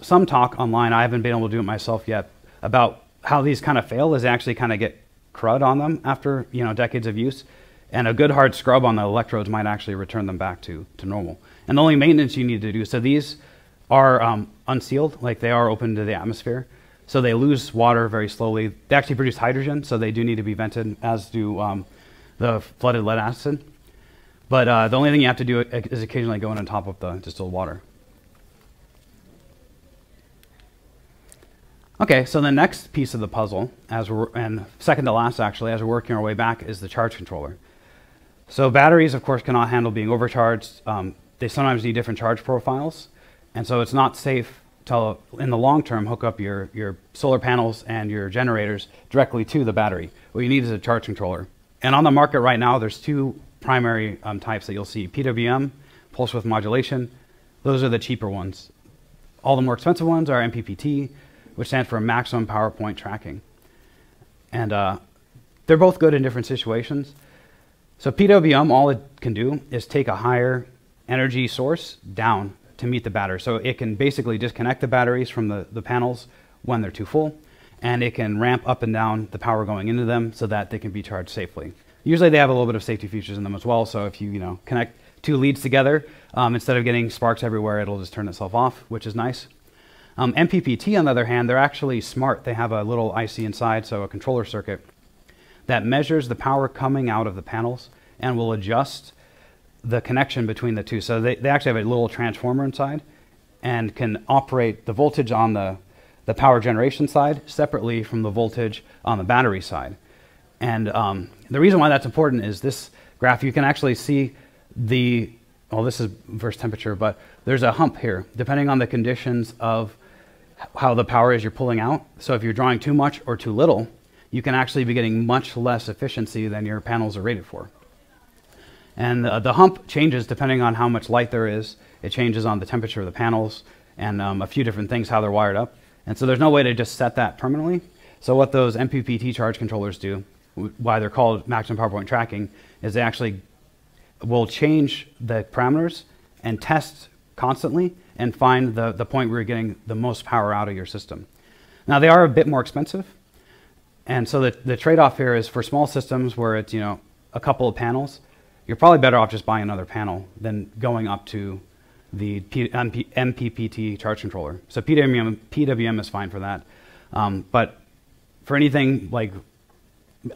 some talk online, I haven't been able to do it myself yet, about how these kind of fail is they actually kind of get crud on them after you know decades of use. And a good hard scrub on the electrodes might actually return them back to, to normal. And the only maintenance you need to do, so these are um, unsealed, like they are open to the atmosphere. So they lose water very slowly. They actually produce hydrogen, so they do need to be vented, as do um, the flooded lead acid. But uh, the only thing you have to do is occasionally go in on top of the distilled water. Okay, so the next piece of the puzzle, as we're, and second to last actually, as we're working our way back, is the charge controller. So batteries, of course, cannot handle being overcharged. Um, they sometimes need different charge profiles, and so it's not safe to, in the long term, hook up your, your solar panels and your generators directly to the battery. What you need is a charge controller. And on the market right now, there's two primary um, types that you'll see, PWM, pulse width modulation. Those are the cheaper ones. All the more expensive ones are MPPT, which stands for maximum power point tracking. And uh, they're both good in different situations. So PWM, all it can do is take a higher energy source down to meet the battery. So it can basically disconnect the batteries from the, the panels when they're too full, and it can ramp up and down the power going into them so that they can be charged safely. Usually they have a little bit of safety features in them as well, so if you, you know, connect two leads together, um, instead of getting sparks everywhere, it'll just turn itself off, which is nice. Um, MPPT, on the other hand, they're actually smart. They have a little IC inside, so a controller circuit, that measures the power coming out of the panels and will adjust the connection between the two. So they, they actually have a little transformer inside and can operate the voltage on the, the power generation side separately from the voltage on the battery side. And um, the reason why that's important is this graph, you can actually see the, well, this is versus temperature, but there's a hump here, depending on the conditions of how the power is you're pulling out. So if you're drawing too much or too little, you can actually be getting much less efficiency than your panels are rated for. And uh, the hump changes depending on how much light there is. It changes on the temperature of the panels and um, a few different things, how they're wired up. And so there's no way to just set that permanently. So what those MPPT charge controllers do, why they're called maximum power point tracking, is they actually will change the parameters and test constantly and find the, the point where you're getting the most power out of your system. Now they are a bit more expensive. And so the, the trade-off here is for small systems where it's, you know, a couple of panels, you're probably better off just buying another panel than going up to the P, MP, MPPT charge controller. So PWM, PWM is fine for that. Um, but for anything like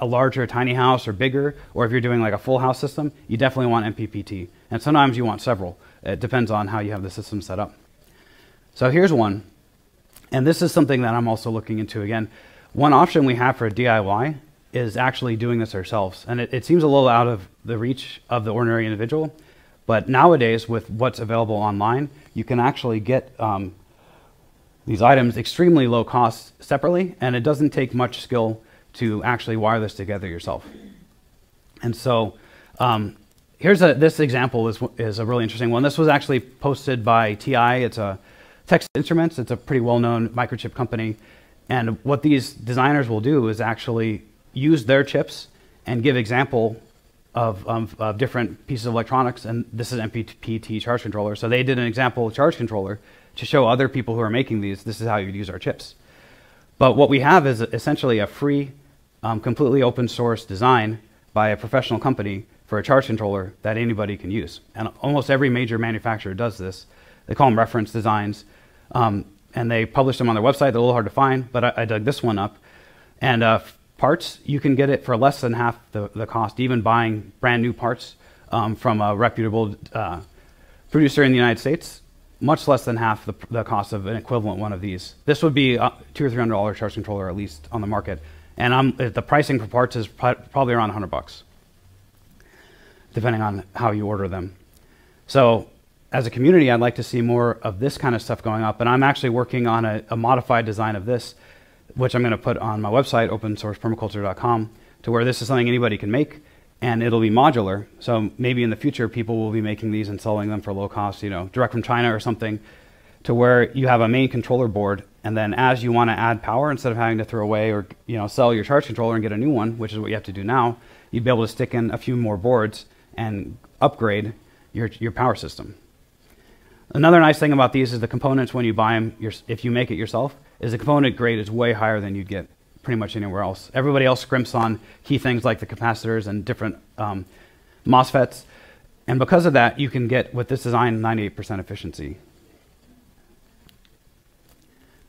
a larger tiny house or bigger, or if you're doing like a full house system, you definitely want MPPT. And sometimes you want several. It depends on how you have the system set up. So here's one. And this is something that I'm also looking into again. One option we have for a DIY is actually doing this ourselves. And it, it seems a little out of the reach of the ordinary individual, But nowadays, with what's available online, you can actually get um, these items extremely low cost separately, and it doesn't take much skill to actually wire this together yourself. And so um, here's a, this example is, is a really interesting one. This was actually posted by TI. It's a Texas Instruments. It's a pretty well-known microchip company. And what these designers will do is actually use their chips and give example of, of, of different pieces of electronics. And this is MPPT charge controller. So they did an example charge controller to show other people who are making these, this is how you use our chips. But what we have is essentially a free, um, completely open source design by a professional company for a charge controller that anybody can use. And almost every major manufacturer does this. They call them reference designs. Um, and they publish them on their website. They're a little hard to find, but I, I dug this one up. And uh, parts, you can get it for less than half the, the cost, even buying brand new parts um, from a reputable uh, producer in the United States, much less than half the, the, cost of an equivalent one of these. This would be uh, two or three hundred dollar charge controller at least on the market, and I'm, the pricing for parts is probably around hundred bucks depending on how you order them. So as a community, I'd like to see more of this kind of stuff going up. And I'm actually working on a, a modified design of this, which I'm going to put on my website, opensourcepermaculture.com, to where this is something anybody can make and it'll be modular. So maybe in the future, people will be making these and selling them for low cost, you know, direct from China or something, to where you have a main controller board. And then as you want to add power, instead of having to throw away or, you know, sell your charge controller and get a new one, which is what you have to do now, you'd be able to stick in a few more boards and upgrade your, your power system. Another nice thing about these is the components when you buy them, if you make it yourself, is the component grade is way higher than you'd get pretty much anywhere else. Everybody else scrimps on key things like the capacitors and different um, MOSFETs. And because of that, you can get, with this design, 98% efficiency.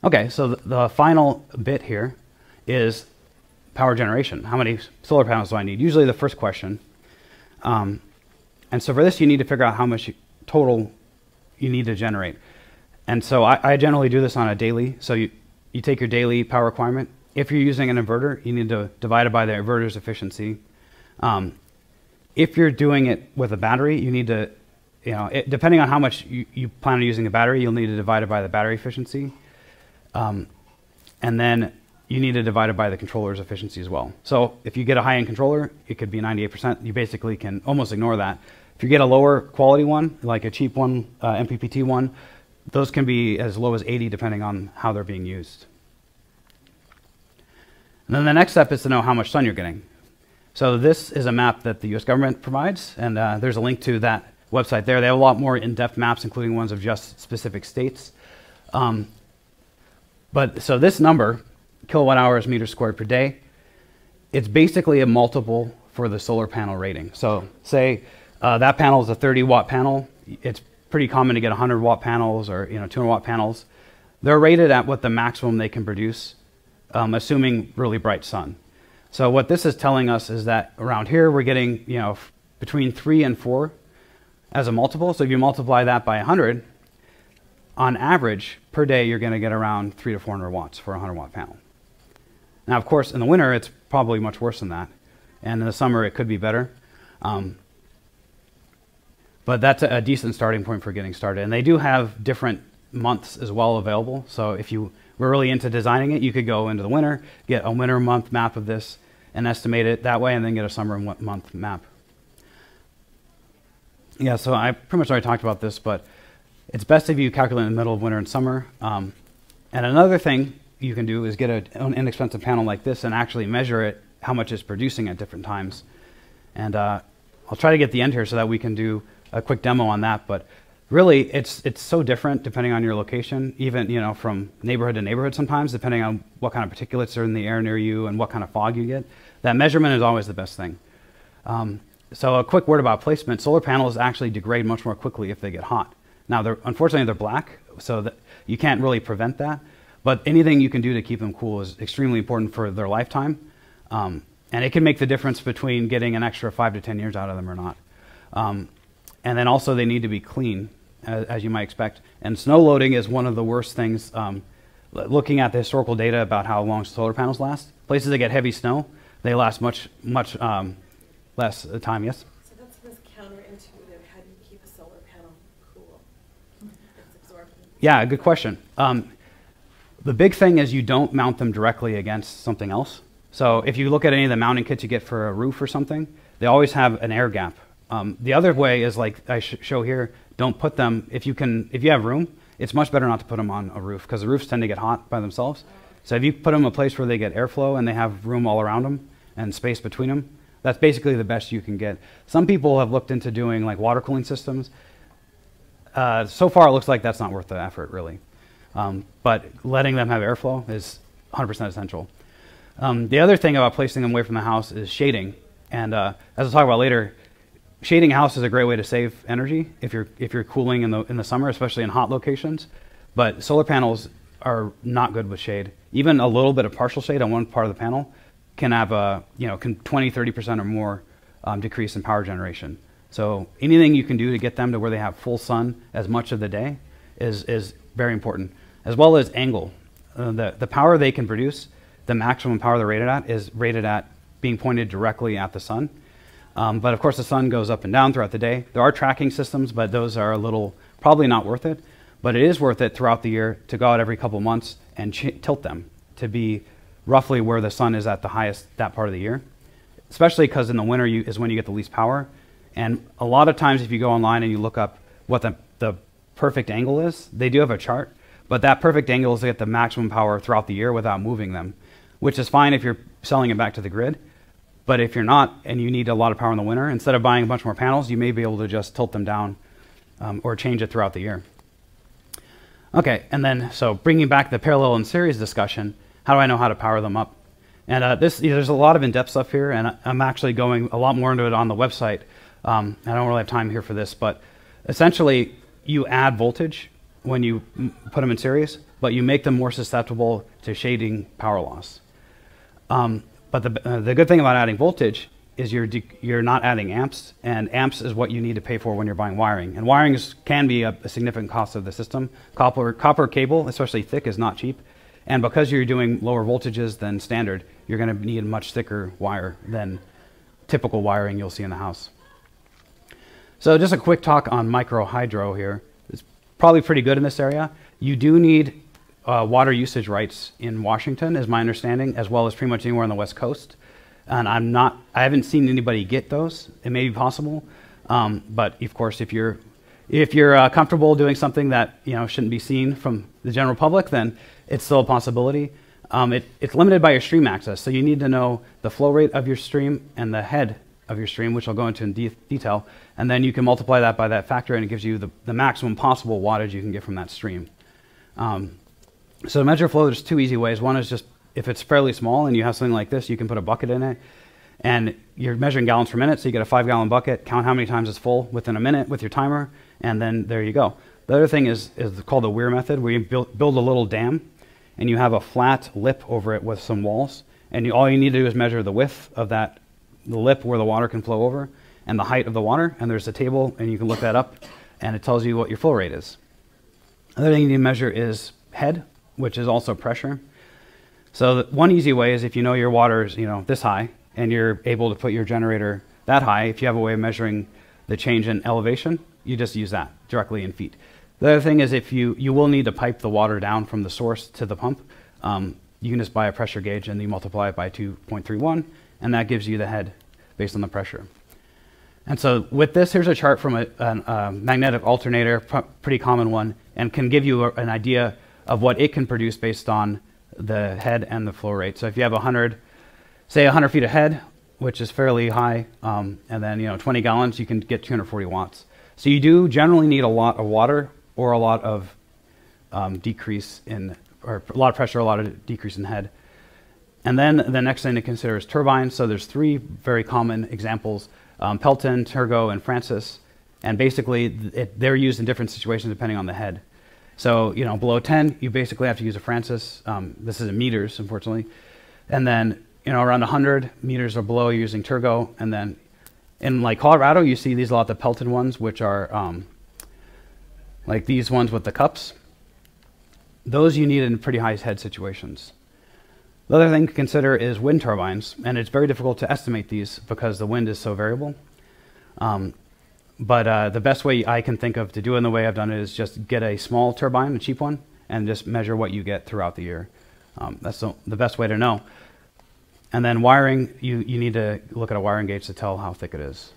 Okay, so the, the final bit here is power generation. How many solar panels do I need? Usually the first question. Um, and so for this, you need to figure out how much total you need to generate. And so I, I, generally do this on a daily. So you, you take your daily power requirement. If you're using an inverter, you need to divide it by the inverter's efficiency. Um, if you're doing it with a battery, you need to, you know, it, depending on how much you, you, plan on using a battery, you'll need to divide it by the battery efficiency. Um, and then you need to divide it by the controller's efficiency as well. So if you get a high-end controller, it could be 98%. You basically can almost ignore that. If you get a lower quality one, like a cheap one, uh, MPPT one, those can be as low as 80 depending on how they're being used. And then the next step is to know how much sun you're getting. So this is a map that the US government provides, and uh, there's a link to that website there. They have a lot more in-depth maps, including ones of just specific states. Um, but so this number kilowatt hours meters squared per day. It's basically a multiple for the solar panel rating. So say uh, that panel is a 30 watt panel. It's pretty common to get 100 watt panels or you know 200 watt panels. They're rated at what the maximum they can produce, um, assuming really bright sun. So what this is telling us is that around here we're getting you know between three and four as a multiple. So if you multiply that by 100, on average per day you're going to get around three to 400 watts for a 100 watt panel. Now, of course, in the winter, it's probably much worse than that. And in the summer, it could be better. Um, but that's a, a, decent starting point for getting started. And they do have different months as well available. So if you were really into designing it, you could go into the winter, get a winter month map of this, and estimate it that way, and then get a summer month map. Yeah, so I pretty much already talked about this, but it's best if you calculate in the middle of winter and summer. Um, and another thing you can do is get a, an inexpensive panel like this and actually measure it, how much it's producing at different times. And uh, I'll try to get the end here so that we can do a quick demo on that. But really, it's it's so different depending on your location, even you know from neighborhood to neighborhood sometimes, depending on what kind of particulates are in the air near you and what kind of fog you get. That measurement is always the best thing. Um, so a quick word about placement. Solar panels actually degrade much more quickly if they get hot. Now, they're, unfortunately, they're black, so that you can't really prevent that. But anything you can do to keep them cool is extremely important for their lifetime. Um, and it can make the difference between getting an extra five to 10 years out of them or not. Um, and then also they need to be clean, as, as you might expect. And snow loading is one of the worst things. Um, looking at the historical data about how long solar panels last, places that get heavy snow, they last much, much um, less uh, time, yes? So that's counterintuitive. How do you keep a solar panel cool? Yeah, good question. Um, the big thing is you don't mount them directly against something else. So if you look at any of the mounting kits you get for a roof or something, they always have an air gap um, the other way is like I sh show here, don't put them, if you can, if you have room, it's much better not to put them on a roof because the roofs tend to get hot by themselves. So if you put them in a place where they get airflow and they have room all around them and space between them, that's basically the best you can get. Some people have looked into doing like water cooling systems. Uh, so far, it looks like that's not worth the effort, really. Um, but letting them have airflow is 100% essential. Um, the other thing about placing them away from the house is shading. And uh, as I'll talk about later, shading a house is a great way to save energy if you're if you're cooling in the in the summer, especially in hot locations. But solar panels are not good with shade. Even a little bit of partial shade on one part of the panel can have a you know can 20 30 percent or more um, decrease in power generation. So anything you can do to get them to where they have full sun as much of the day is is very important, as well as angle. Uh, the the power they can produce, the maximum power they're rated at is rated at being pointed directly at the sun. Um, but of course, the sun goes up and down throughout the day. There are tracking systems, but those are a little probably not worth it. But it is worth it throughout the year to go out every couple months and tilt them to be roughly where the sun is at the highest that part of the year. Especially because in the winter you, is when you get the least power. And a lot of times, if you go online and you look up what the, the perfect angle is, they do have a chart. But that perfect angle is to get the maximum power throughout the year without moving them, which is fine if you're selling it back to the grid. But if you're not and you need a lot of power in the winter, instead of buying a bunch more panels, you may be able to just tilt them down um, or change it throughout the year. Okay, and then so bringing back the parallel and series discussion, how do I know how to power them up? And uh, this, there's a lot of in-depth stuff here, and I'm actually going a lot more into it on the website. Um, I don't really have time here for this, but essentially you add voltage when you put them in series, but you make them more susceptible to shading power loss. Um, but the, uh, the good thing about adding voltage is you're, you're not adding amps, and amps is what you need to pay for when you're buying wiring. And wiring is, can be a, a, significant cost of the system. Copper, copper cable, especially thick, is not cheap. And because you're doing lower voltages than standard, you're going to need much thicker wire than typical wiring you'll see in the house. So just a quick talk on micro hydro here. It's probably pretty good in this area. You do need uh, water usage rights in Washington, is my understanding, as well as pretty much anywhere on the West Coast. And I'm not, I haven't seen anybody get those. It may be possible, um, but of course, if you're if you're uh, comfortable doing something that you know shouldn't be seen from the general public, then it's still a possibility. Um, it, it's limited by your stream access, so you need to know the flow rate of your stream and the head of your stream, which I'll go into in de detail, and then you can multiply that by that factor, and it gives you the, the maximum possible wattage you can get from that stream. Um, so to measure flow, there's two easy ways. One is just if it's fairly small and you have something like this, you can put a bucket in it. And you're measuring gallons per minute, so you get a five gallon bucket, count how many times it's full within a minute with your timer, and then there you go. The other thing is, is called the Weir method, where you build, build a little dam and you have a flat lip over it with some walls. And you, all you need to do is measure the width of that, the lip where the water can flow over, and the height of the water. And there's a table, and you can look that up, and it tells you what your flow rate is. Another thing you need to measure is head which is also pressure. So one easy way is if you know your water is you know this high and you're able to put your generator that high, if you have a way of measuring the change in elevation, you just use that directly in feet. The other thing is if you, you will need to pipe the water down from the source to the pump, um, you can just buy a pressure gauge and you multiply it by 2.31 and that gives you the head based on the pressure. And so with this, here's a chart from a, a, a magnetic alternator, pretty common one, and can give you a, an idea of what it can produce based on the head and the flow rate. So if you have 100, say 100 feet of head, which is fairly high, um, and then you know 20 gallons, you can get 240 watts. So you do generally need a lot of water or a lot of um, decrease in, or a lot of pressure, a lot of decrease in head. And then the next thing to consider is turbines. So there's three very common examples, um, Pelton, Turgo, and Francis. And basically it, they're used in different situations depending on the head. So, you know, below 10, you basically have to use a Francis. Um, this is in meters, unfortunately. And then, you know, around 100 meters or below, you're using Turgo. And then in like Colorado, you see these a lot, the Pelton ones, which are um, like these ones with the cups. Those you need in pretty high head situations. The other thing to consider is wind turbines, and it's very difficult to estimate these because the wind is so variable. Um, but uh, the best way I can think of to do it in the way I've done it is just get a small turbine, a cheap one, and just measure what you get throughout the year. Um, that's the, the best way to know. And then wiring, you, you need to look at a wiring gauge to tell how thick it is.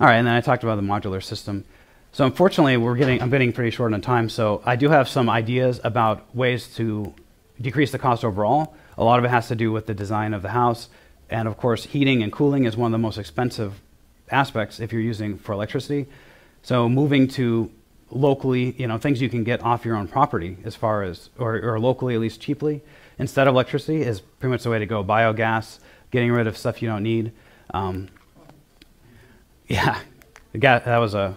All right, and then I talked about the modular system. So unfortunately, we're getting, I'm getting pretty short on time, so I do have some ideas about ways to decrease the cost overall. A lot of it has to do with the design of the house, and of course, heating and cooling is one of the most expensive aspects if you're using for electricity. So moving to locally, you know, things you can get off your own property as far as, or, or locally at least cheaply, instead of electricity is pretty much the way to go. Biogas, getting rid of stuff you don't need. Um, yeah, that was a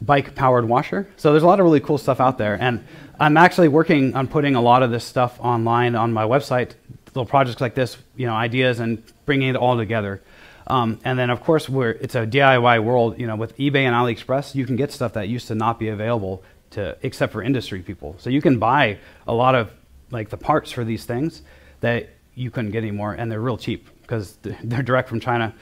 bike powered washer. So there's a lot of really cool stuff out there. And I'm actually working on putting a lot of this stuff online on my website, little projects like this, you know, ideas and bringing it all together. Um, and then of course it's a DIY world, you know, with eBay and AliExpress, you can get stuff that used to not be available to, except for industry people. So you can buy a lot of like the parts for these things that you couldn't get anymore and they're real cheap because they're direct from China.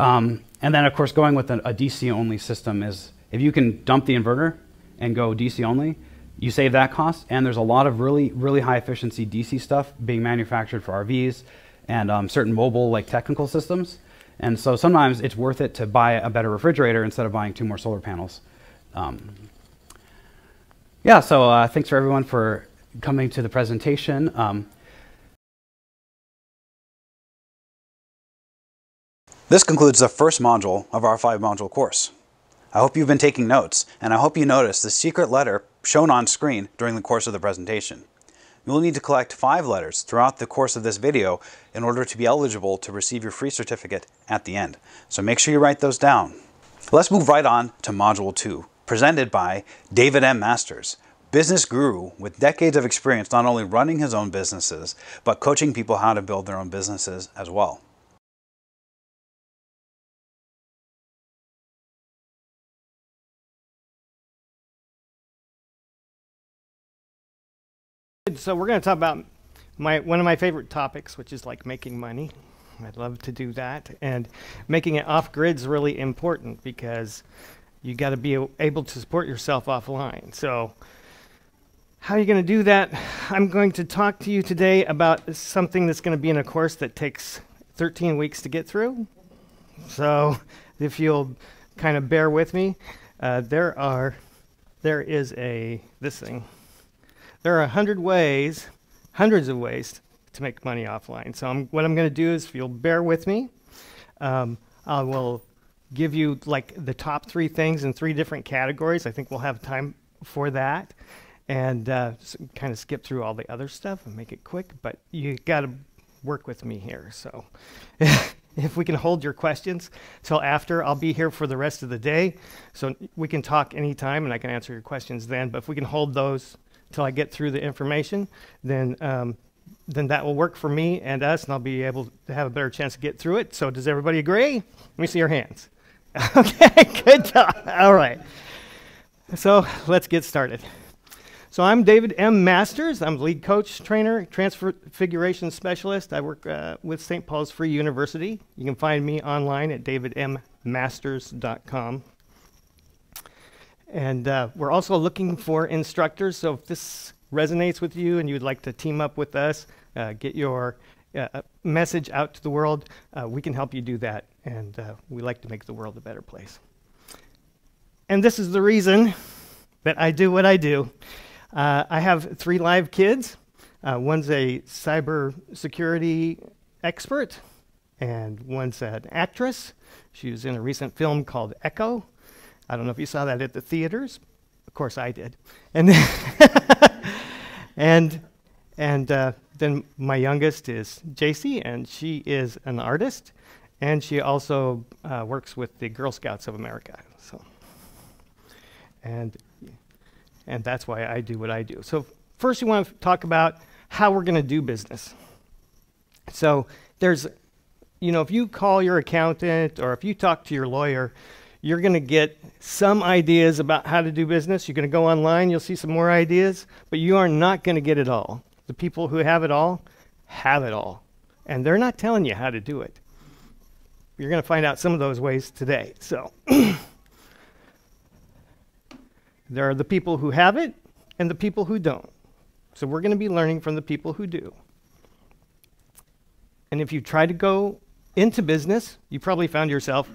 Um, and then of course going with a, a DC only system is if you can dump the inverter and go DC only, you save that cost. And there's a lot of really, really high efficiency DC stuff being manufactured for RVs and um, certain mobile like technical systems. And so sometimes it's worth it to buy a better refrigerator instead of buying two more solar panels. Um, yeah, so uh, thanks for everyone for coming to the presentation. Um, this concludes the first module of our five module course. I hope you've been taking notes, and I hope you noticed the secret letter shown on screen during the course of the presentation. You will need to collect five letters throughout the course of this video in order to be eligible to receive your free certificate at the end. So make sure you write those down. Let's move right on to Module 2, presented by David M. Masters, business guru with decades of experience not only running his own businesses, but coaching people how to build their own businesses as well. So we're going to talk about my one of my favorite topics, which is like making money. I'd love to do that, and making it off grid is really important because you got to be able to support yourself offline. So how are you going to do that? I'm going to talk to you today about something that's going to be in a course that takes 13 weeks to get through. So if you'll kind of bear with me, uh, there are there is a this thing there are a hundred ways, hundreds of ways to make money offline. So I'm, what I'm going to do is, if you'll bear with me, um, I will give you like the top three things in three different categories. I think we'll have time for that, and uh, kind of skip through all the other stuff and make it quick. But you got to work with me here. So if we can hold your questions till after, I'll be here for the rest of the day. So we can talk anytime, and I can answer your questions then. But if we can hold those till I get through the information, then um, then that will work for me and us, and I'll be able to have a better chance to get through it. So does everybody agree? Let me see your hands. okay, good job. All right. So let's get started. So I'm David M. Masters. I'm lead coach, trainer, transfiguration specialist. I work uh, with St. Paul's Free University. You can find me online at davidmmasters.com. And uh, we're also looking for instructors. So if this resonates with you and you'd like to team up with us, uh, get your uh, uh message out to the world, uh, we can help you do that. And uh, we like to make the world a better place. And this is the reason that I do what I do. I have three live kids. one's a cyber security expert, and one's an actress. She was in a recent film called Echo. I don't know if you saw that at the theaters. Of course, I did. And and and uh, then my youngest is JC, and she is an artist, and she also uh, works with the Girl Scouts of America. So, and and that's why I do what I do. So first, we want to talk about how we're going to do business. So there's, you know, if you call your accountant or if you talk to your lawyer, you're going to get some ideas about how to do business. You're going to go online, you'll see some more ideas, but you are not going to get it all. The people who have it all have it all, and they're not telling you how to do it. you're going to find out some of those ways today. So there are the people who have it and the people who don't. So we're going to be learning from the people who do. And if you try to go into business, you probably found yourself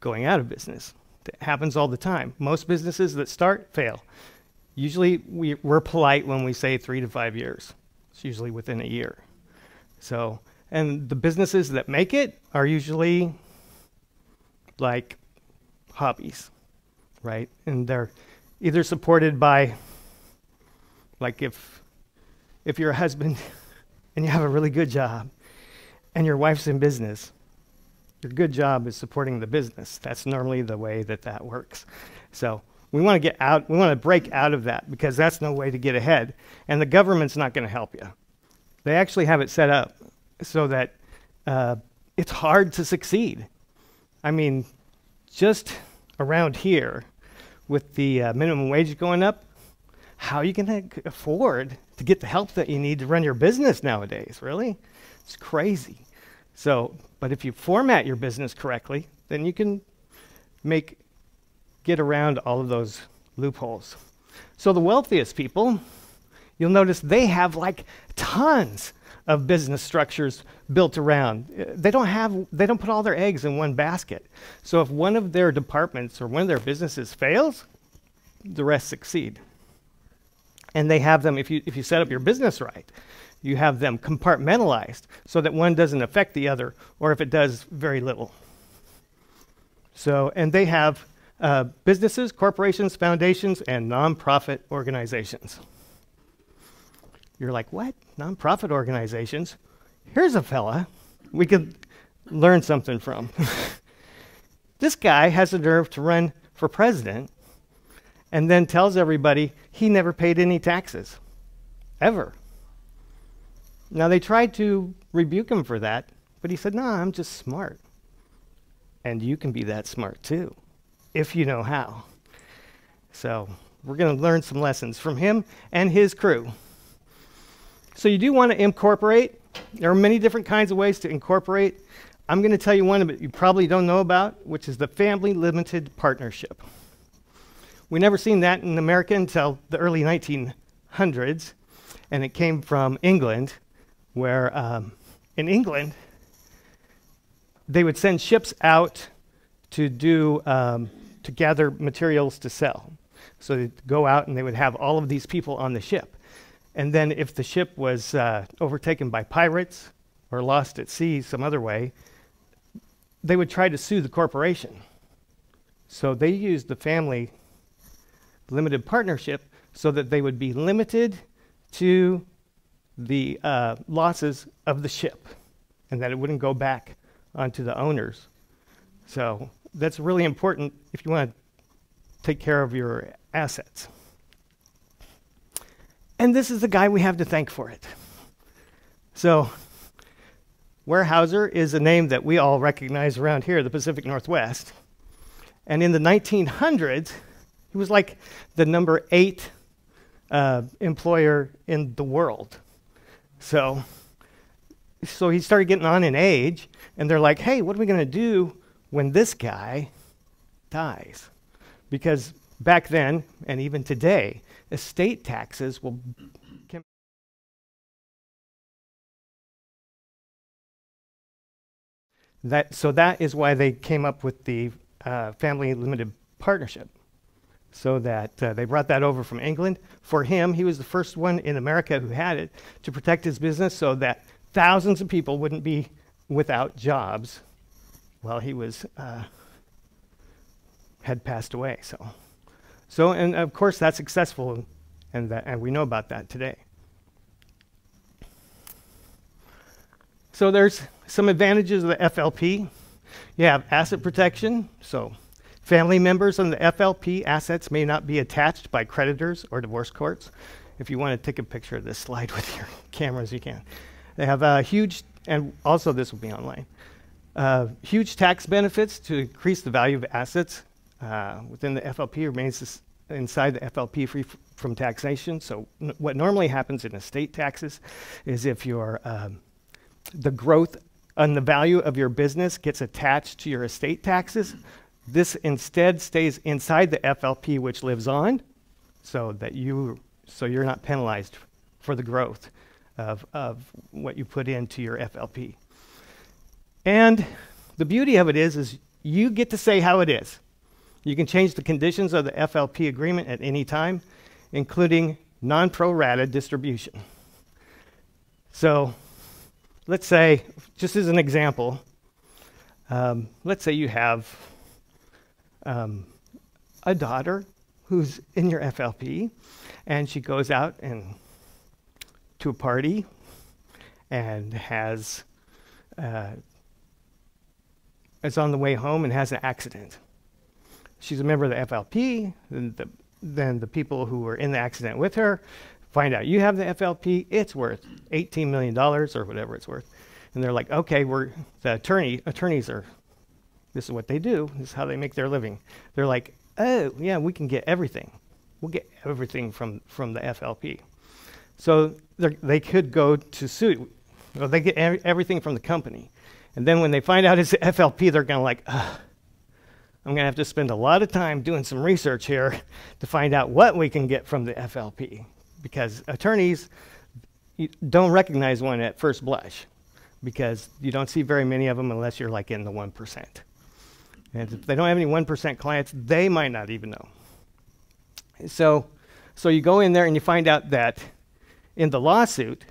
going out of business. That happens all the time. Most businesses that start fail. Usually we, we're polite when we say three to five years. It's usually within a year. So, and the businesses that make it are usually like hobbies, right? And they're either supported by, like if, if you're a husband and you have a really good job and your wife's in business, your good job is supporting the business. That's normally the way that that works. So we want to get out, we want to break out of that because that's no way to get ahead. And the government's not going to help you. They actually have it set up so that uh, it's hard to succeed. I mean, just around here, with the uh, minimum wage going up, how are you going to afford to get the help that you need to run your business nowadays? Really? It's crazy. So, but if you format your business correctly, then you can make get around all of those loopholes. So the wealthiest people, you'll notice they have like tons of business structures built around. They don't have they don't put all their eggs in one basket. So if one of their departments or one of their businesses fails, the rest succeed. And they have them if you if you set up your business right, you have them compartmentalized so that one doesn't affect the other or if it does very little. So and they have uh, businesses, corporations, foundations, and nonprofit organizations. You're like, what? Nonprofit organizations? Here's a fella we could learn something from. this guy has the nerve to run for president and then tells everybody he never paid any taxes, ever. Now, they tried to rebuke him for that, but he said, No, I'm just smart. And you can be that smart too if you know how. So we're going to learn some lessons from him and his crew. So you do want to incorporate. There are many different kinds of ways to incorporate. I'm going to tell you one that you probably don't know about, which is the family limited partnership. We never seen that in America until the early 1900s, and it came from England, where um, in England they would send ships out to do um, to gather materials to sell. So they'd go out and they would have all of these people on the ship. And then if the ship was uh, overtaken by pirates or lost at sea some other way, they would try to sue the corporation. So they used the family limited partnership so that they would be limited to the uh, losses of the ship and that it wouldn't go back onto the owners. So that's really important if you want to take care of your assets. And this is the guy we have to thank for it. So, Weyerhaeuser is a name that we all recognize around here, the Pacific Northwest. And in the 1900s, he was like the number eight uh, employer in the world. So, so he started getting on in age, and they're like, hey, what are we going to do when this guy dies. Because back then, and even today, estate taxes will. That, so that is why they came up with the uh, family limited partnership. So that uh, they brought that over from England. For him, he was the first one in America who had it to protect his business so that thousands of people wouldn't be without jobs well, he was uh, had passed away. So, so and of course that's successful, and that, and we know about that today. So there's some advantages of the FLP. You have asset protection. So family members on the FLP assets may not be attached by creditors or divorce courts. If you want to take a picture of this slide with your cameras, you can. They have a huge, and also this will be online. Uh, huge tax benefits to increase the value of assets uh, within the FLP remains inside the FLP free from taxation. So what normally happens in estate taxes is if your um, the growth and the value of your business gets attached to your estate taxes, this instead stays inside the FLP, which lives on, so that you so you're not penalized for the growth of, of what you put into your FLP. And the beauty of it is, is you get to say how it is. You can change the conditions of the FLP agreement at any time, including non-pro rata distribution. So let's say, just as an example, um, let's say you have um, a daughter who's in your FLP, and she goes out and to a party and has uh, is on the way home and has an accident. She's a member of the FLP. And the, then the people who were in the accident with her find out you have the FLP. It's worth $18 million or whatever it's worth. And they're like, okay, we're the attorney. Attorneys are. This is what they do. This is how they make their living. They're like, oh yeah, we can get everything. We'll get everything from from the FLP. So they could go to suit. Well, they get everything from the company. And then when they find out it's the FLP, they're going to like, I'm going to have to spend a lot of time doing some research here to find out what we can get from the FLP. Because attorneys don't recognize one at first blush because you don't see very many of them unless you're like in the 1%. And if they don't have any 1% clients, they might not even know. So, so you go in there and you find out that in the lawsuit,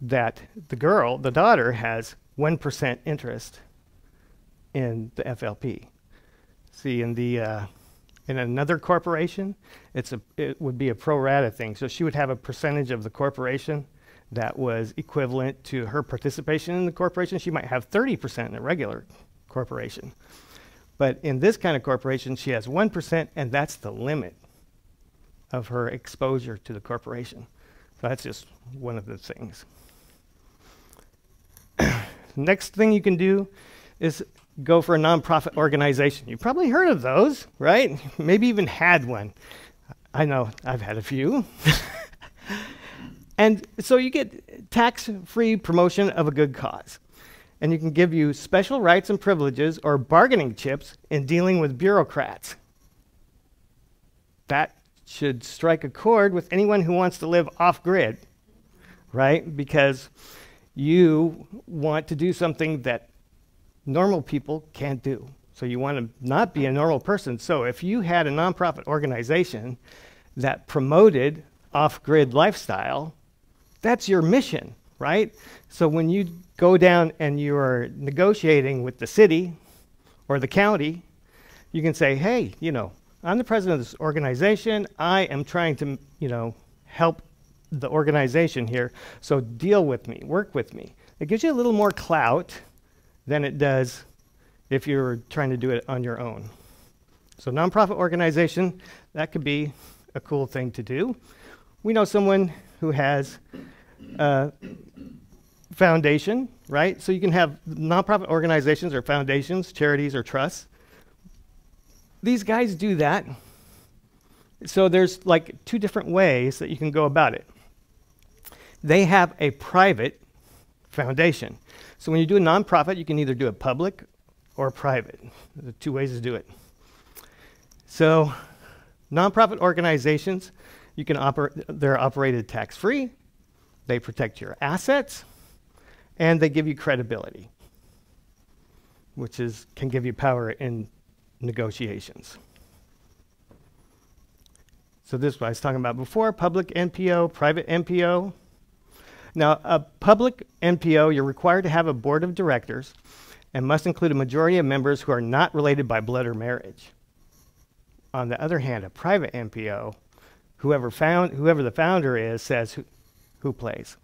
that the girl, the daughter, has 1% interest in the FLP. See, in the uh, in another corporation, it's a it would be a pro rata thing. So she would have a percentage of the corporation that was equivalent to her participation in the corporation. She might have 30% in a regular corporation. But in this kind of corporation, she has 1%, and that's the limit of her exposure to the corporation. So that's just one of the things. Next thing you can do is go for a nonprofit organization. You've probably heard of those, right? Maybe even had one. I know I've had a few. and so you get tax free promotion of a good cause. And you can give you special rights and privileges or bargaining chips in dealing with bureaucrats. That should strike a chord with anyone who wants to live off grid, right? Because you want to do something that normal people can't do. So you want to not be a normal person. So if you had a nonprofit organization that promoted off-grid lifestyle, that's your mission, right? So when you go down and you are negotiating with the city or the county, you can say, "Hey, you know, I'm the president of this organization. I am trying to, you know, help the organization here. So deal with me, work with me. It gives you a little more clout than it does if you're trying to do it on your own. So nonprofit organization, that could be a cool thing to do. We know someone who has a foundation, right? So you can have nonprofit organizations or foundations, charities or trusts. These guys do that. So there's like two different ways that you can go about it they have a private foundation. So when you do a nonprofit, you can either do it public or private. Are two ways to do it. So nonprofit organizations, you can operate, they're operated tax-free, they protect your assets, and they give you credibility, which is, can give you power in negotiations. So this is what I was talking about before, public NPO, private NPO. Now, a public NPO, you're required to have a board of directors and must include a majority of members who are not related by blood or marriage. On the other hand, a private NPO, whoever, found, whoever the founder is says who, who plays.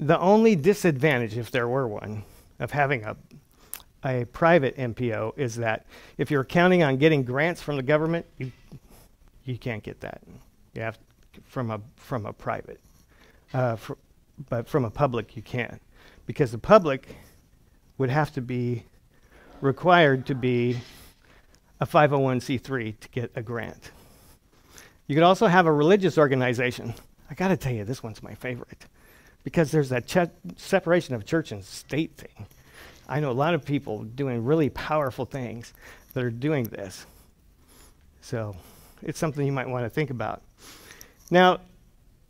The only disadvantage, if there were one, of having a, a private NPO is that if you're counting on getting grants from the government, you, you can't get that. You have from a, from a private uh, for, but from a public you can't, because the public would have to be required to be a 501c3 to get a grant. You could also have a religious organization. I got to tell you, this one's my favorite. Because there's that separation of church and state thing. I know a lot of people doing really powerful things that are doing this. So it's something you might want to think about. Now,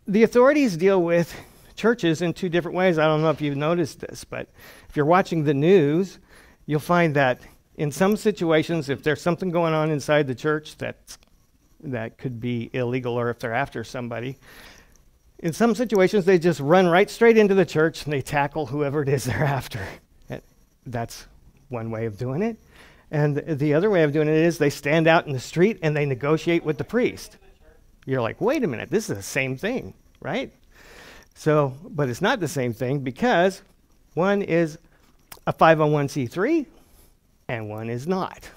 the authorities deal with churches in two different ways. I don't know if you've noticed this, but if you're watching the news, you'll find that in some situations, if there's something going on inside the church that's, that could be illegal or if they're after somebody, in some situations, they just run right straight into the church and they tackle whoever it is they're after. That's one way of doing it. And the other way of doing it is they stand out in the street and they negotiate with the priest. You're like, wait a minute, this is the same thing, right? So, but it's not the same thing because one is a 501c3 and one is not.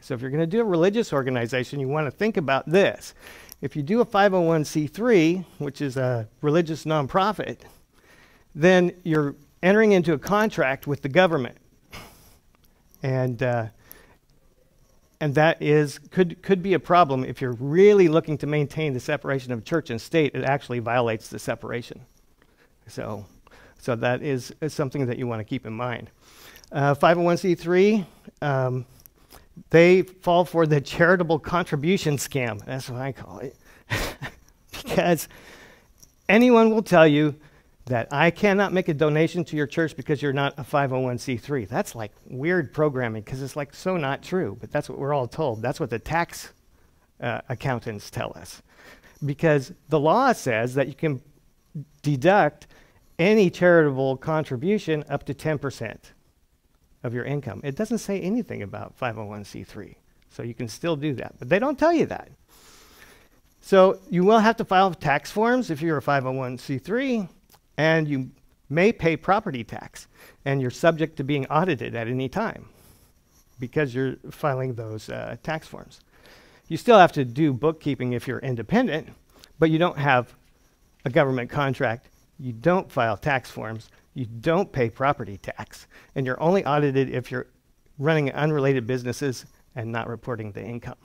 So, if you're going to do a religious organization, you want to think about this. If you do a 501c3, which is a religious nonprofit, then you're entering into a contract with the government. And, uh, and that is, could, could be a problem if you're really looking to maintain the separation of church and state. It actually violates the separation. So, so that is, is something that you want to keep in mind. Uh, 501c3, um, they fall for the charitable contribution scam. That's what I call it. because anyone will tell you that I cannot make a donation to your church because you're not a 501c3. That's like weird programming because it's like so not true, but that's what we're all told. That's what the tax uh, accountants tell us. Because the law says that you can deduct any charitable contribution up to 10% of your income. It doesn't say anything about 501c3. So you can still do that, but they don't tell you that. So you will have to file tax forms if you're a 501c3 and you may pay property tax, and you're subject to being audited at any time because you're filing those uh, tax forms. You still have to do bookkeeping if you're independent, but you don't have a government contract. You don't file tax forms. You don't pay property tax. And you're only audited if you're running unrelated businesses and not reporting the income.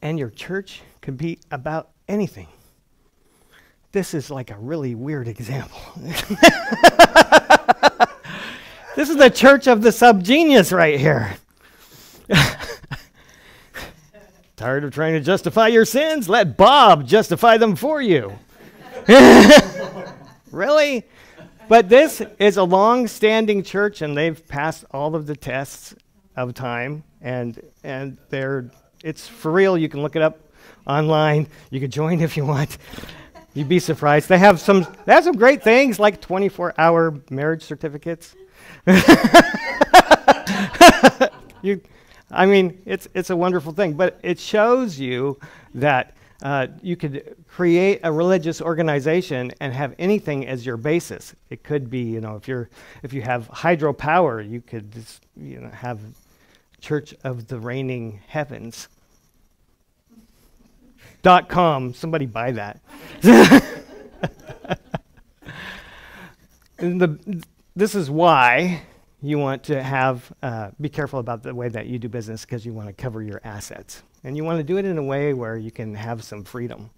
And your church could be about anything. This is like a really weird example. this is the church of the subgenius right here. Tired of trying to justify your sins? Let Bob justify them for you. really? But this is a long standing church, and they've passed all of the tests of time, and, and they're, it's for real. You can look it up online. You can join if you want. You'd be surprised. They have some they have some great things like 24-hour marriage certificates. you, I mean, it's it's a wonderful thing, but it shows you that uh, you could create a religious organization and have anything as your basis. It could be, you know, if you're if you have hydropower, you could just, you know have Church of the Reigning Heavens dot com. Somebody buy that. the, this is why you want to have uh, be careful about the way that you do business because you want to cover your assets and you want to do it in a way where you can have some freedom.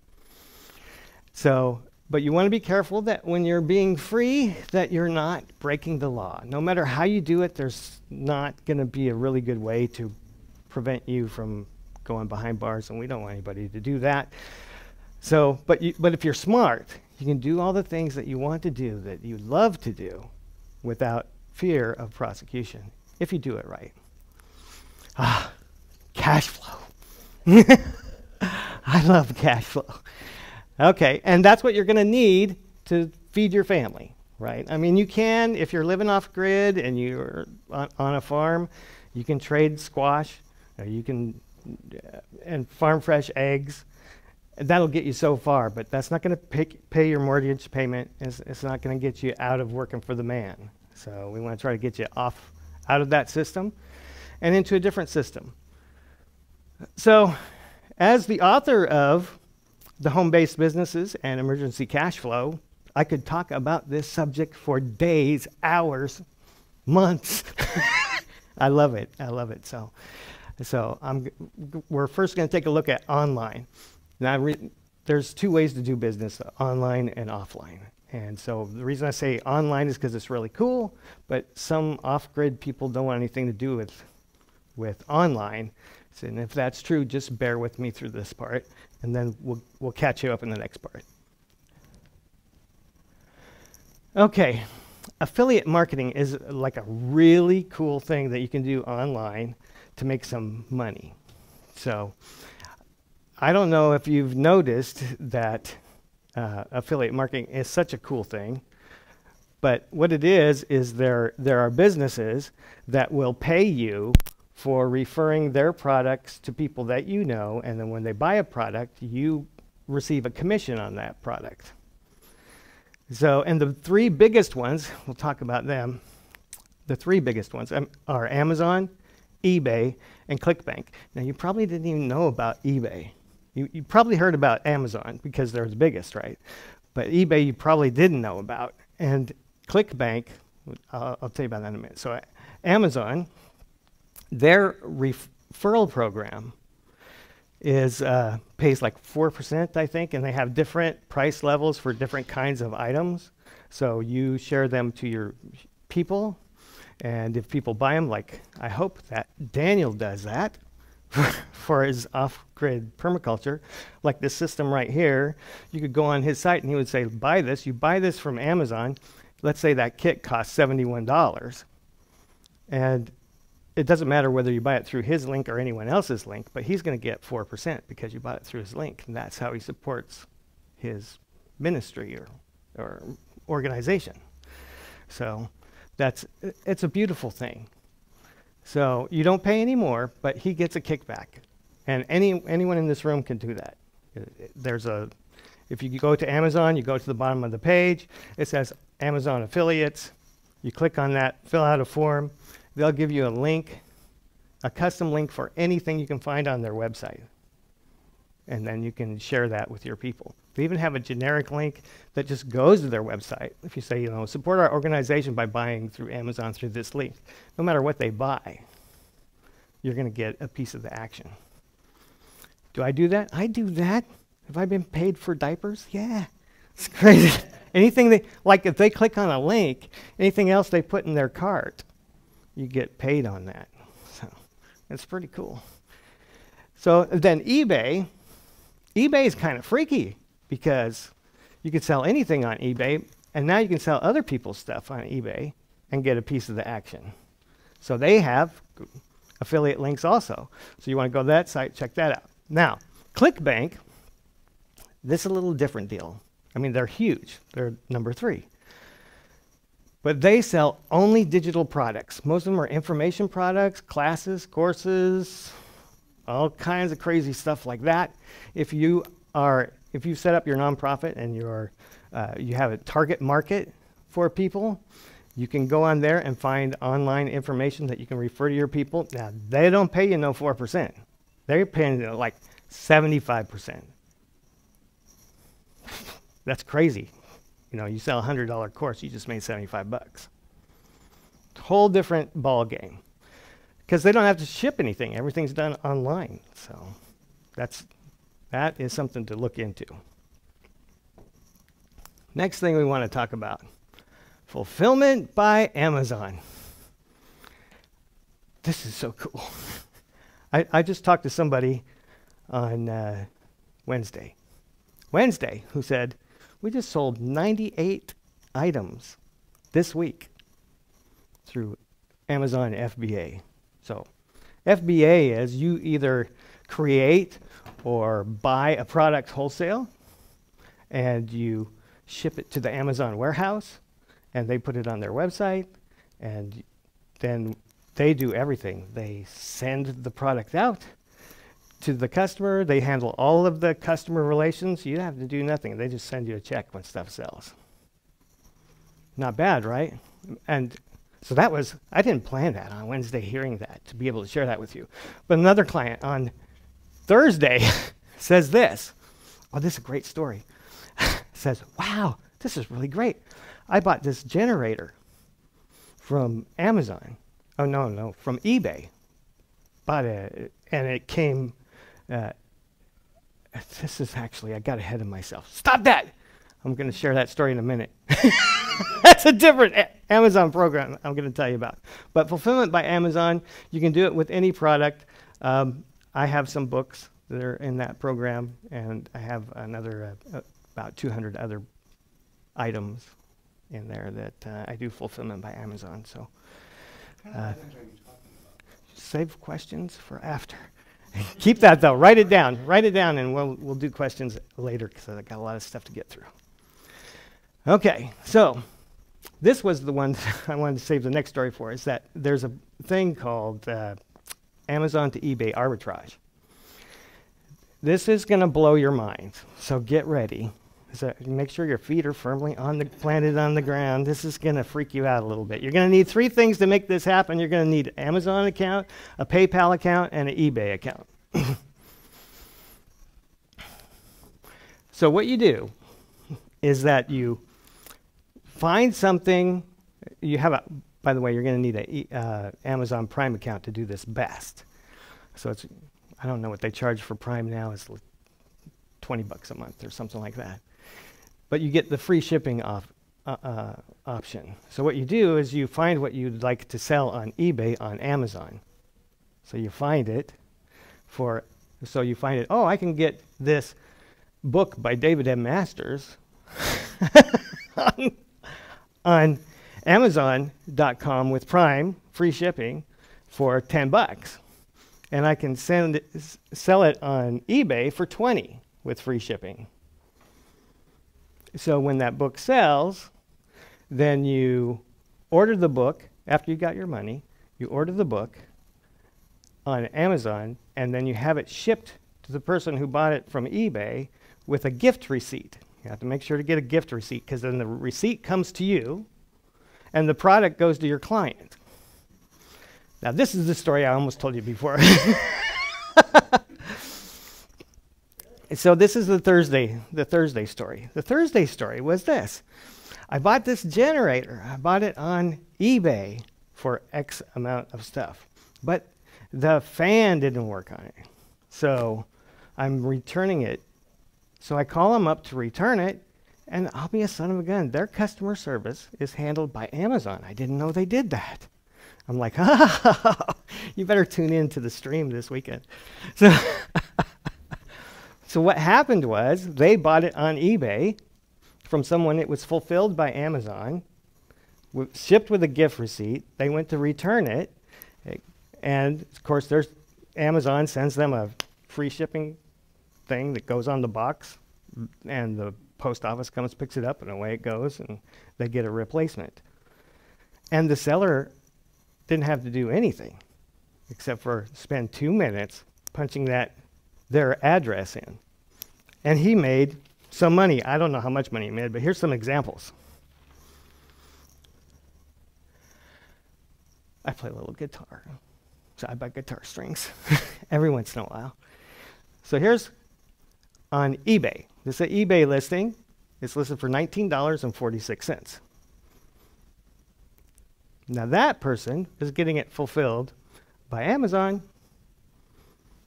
So, but you want to be careful that when you're being free, that you're not breaking the law. No matter how you do it, there's not going to be a really good way to prevent you from going behind bars, and we don't want anybody to do that. So, but, you, but if you're smart, you can do all the things that you want to do, that you love to do, without fear of prosecution, if you do it right. Ah, cash flow. I love cash flow. Okay, and that's what you're going to need to feed your family, right? I mean, you can, if you're living off grid and you're on, on a farm, you can trade squash, you can and farm fresh eggs. That'll get you so far, but that's not going to pay, pay your mortgage payment. It's, it's not going to get you out of working for the man. So we want to try to get you off out of that system and into a different system. So, as the author of the home based businesses and emergency cash flow, I could talk about this subject for days, hours, months. I love it. I love it. So, so I'm, we're first going to take a look at online. Now, re- there's two ways to do business online and offline. And so the reason I say online is because it's really cool, but some off grid people don't want anything to do with, with online. So, and if that's true, just bear with me through this part, and then we'll, we'll catch you up in the next part. Okay, affiliate marketing is like a really cool thing that you can do online to make some money. So, I don't know if you've noticed that uh, affiliate marketing is such a cool thing, but what it is is there there are businesses that will pay you for referring their products to people that you know, and then when they buy a product, you receive a commission on that product. So, and the three biggest ones, we'll talk about them. The three biggest ones um, are Amazon, eBay, and ClickBank. Now, you probably didn't even know about eBay. You, you probably heard about Amazon because they're the biggest, right? But eBay you probably didn't know about. And ClickBank, I'll tell you about that in a minute. So, uh, Amazon, their referral program is uh, pays like 4%, I think, and they have different price levels for different kinds of items. So you share them to your people, and if people buy them, like I hope that Daniel does that for his off-grid permaculture, like this system right here, you could go on his site and he would say, buy this. You buy this from Amazon. Let's say that kit costs $71. And it doesn't matter whether you buy it through his link or anyone else's link, but he's going to get 4% because you bought it through his link. And that's how he supports his ministry or, or organization. So that's, it's a beautiful thing. So you don't pay any more, but he gets a kickback. And any, anyone in this room can do that. There's a, if you go to Amazon, you go to the bottom of the page, it says Amazon affiliates. You click on that, fill out a form, They'll give you a link, a custom link for anything you can find on their website. And then you can share that with your people. They even have a generic link that just goes to their website. If you say, you know, support our organization by buying through Amazon through this link, no matter what they buy, you're going to get a piece of the action. Do I do that? I do that. Have I been paid for diapers? Yeah. It's crazy. anything they, like if they click on a link, anything else they put in their cart, you get paid on that. So it's pretty cool. So then eBay, eBay is kind of freaky because you can sell anything on eBay, and now you can sell other people's stuff on eBay and get a piece of the action. So they have affiliate links also. So you want to go to that site, check that out. Now, ClickBank, this is a little different deal. I mean, they're huge. They're number three. But they sell only digital products. Most of them are information products, classes, courses, all kinds of crazy stuff like that. If you are, if you set up your nonprofit and you're, uh, you have a target market for people, you can go on there and find online information that you can refer to your people. Now, they don't pay you no 4%. They're paying you like 75%. That's crazy. You know, you sell a hundred dollar course, you just made seventy five bucks. Whole different ball game because they don't have to ship anything. Everything's done online. So that's that is something to look into. Next thing we want to talk about fulfillment by Amazon. This is so cool. I, I just talked to somebody on uh, Wednesday. Wednesday, who said, we just sold 98 items this week through Amazon FBA. So, FBA is you either create or buy a product wholesale and you ship it to the Amazon warehouse and they put it on their website and then they do everything. They send the product out to the customer. They handle all of the customer relations. You have to do nothing. They just send you a check when stuff sells. Not bad, right? And so that was, I didn't plan that on Wednesday hearing that to be able to share that with you. But another client on Thursday says this. Oh, this is a great story. says, wow, this is really great. I bought this generator from Amazon. Oh, no, no, from eBay. Bought it, and it came uh, this is actually, I got ahead of myself. Stop that! I'm going to share that story in a minute. That's a different a- Amazon program I'm going to tell you about. But fulfillment by Amazon, you can do it with any product. Um, I have some books that are in that program, and I have another uh, uh, about 200 other items in there that uh, I do fulfillment by Amazon. So uh, save questions for after. Keep that though. Write it down. Write it down, and we'll we'll do questions later because I've got a lot of stuff to get through. Okay, so this was the one I wanted to save the next story for. Is that there's a thing called uh, Amazon to eBay arbitrage. This is going to blow your mind. So get ready. So make sure your feet are firmly on the planted on the ground. This is going to freak you out a little bit. You're going to need three things to make this happen. You're going to need an Amazon account, a PayPal account, and an eBay account. so what you do is that you find something. You have a. By the way, you're going to need an uh, Amazon Prime account to do this best. So it's. I don't know what they charge for Prime now. It's like 20 bucks a month or something like that but you get the free shipping off, uh, uh, option. So what you do is you find what you'd like to sell on eBay on Amazon. So you find it for, so you find it, oh, I can get this book by David M. Masters on, on Amazon.com with Prime, free shipping, for 10 bucks. And I can send it, sell it on eBay for 20 with free shipping. So when that book sells, then you order the book after you got your money, you order the book on Amazon, and then you have it shipped to the person who bought it from eBay with a gift receipt. You have to make sure to get a gift receipt because then the receipt comes to you and the product goes to your client. Now, this is the story I almost told you before. so this is the Thursday, the Thursday story. The Thursday story was this. I bought this generator. I bought it on eBay for X amount of stuff. But the fan didn't work on it. So I'm returning it. So I call them up to return it, and I'll be a son of a gun. Their customer service is handled by Amazon. I didn't know they did that. I'm like, ah, you better tune in to the stream this weekend. So So what happened was they bought it on eBay from someone. It was fulfilled by Amazon, shipped with a gift receipt. They went to return it, and of course, there's Amazon sends them a free shipping thing that goes on the box, mm. and the post office comes picks it up, and away it goes, and they get a replacement. And the seller didn't have to do anything except for spend two minutes punching that their address in. And he made some money. I don't know how much money he made, but here's some examples. I play a little guitar. So I buy guitar strings every once in a while. So here's on eBay. This is an eBay listing. It's listed for $19.46. Now that person is getting it fulfilled by Amazon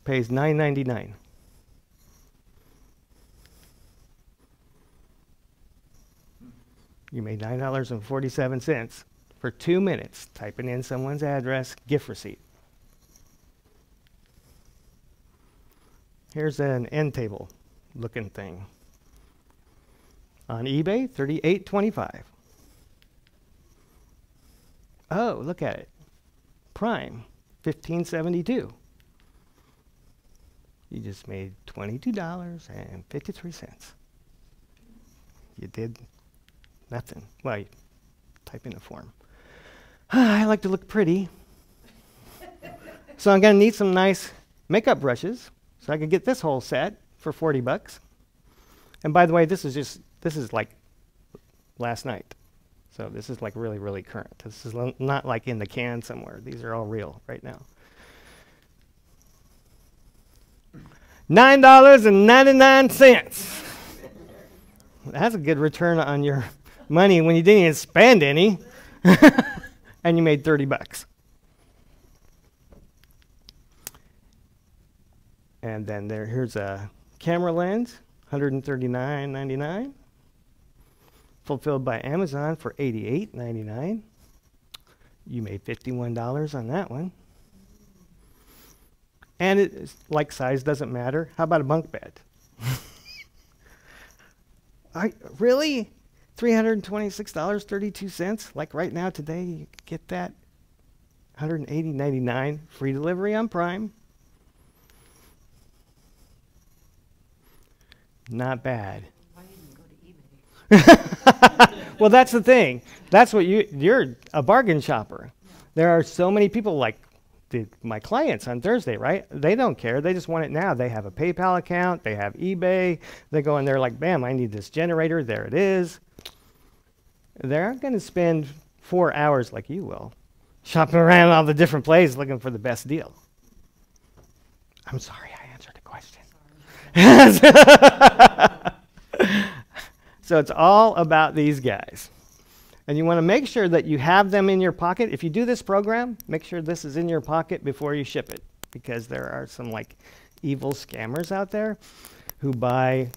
pays nine ninety nine. You made nine dollars and forty seven cents for two minutes typing in someone's address, gift receipt. Here's an end table looking thing. On eBay, thirty-eight twenty-five. Oh, look at it. Prime, fifteen seventy-two. You just made $22.53. You did nothing. Well, you type in a form. I like to look pretty. so I'm going to need some nice makeup brushes so I can get this whole set for 40 bucks. And by the way, this is just, this is like last night. So this is like really, really current. This is not like in the can somewhere. These are all real right now. $9.99. That's a good return on your money when you didn't even spend any and you made 30 bucks. And then there here's a camera lens, $139.99. Fulfilled by Amazon for $88.99. You made $51 on that one. And it's like size doesn't matter. How about a bunk bed? I, really? $326.32? Like right now, today, you get that? $180.99 free delivery on Prime. Not bad. Why didn't go to eBay? well, that's the thing. That's what you you're a bargain shopper. There are so many people like the, my clients on Thursday, right? They don't care. They just want it now. They have a PayPal account. They have eBay. They go in there like, bam, I need this generator. There it is. They're not going to spend four hours like you will shopping around all the different places looking for the best deal. I'm sorry I answered the question. so it's all about these guys. And you want to make sure that you have them in your pocket. If you do this program, make sure this is in your pocket before you ship it because there are some like evil scammers out there who buy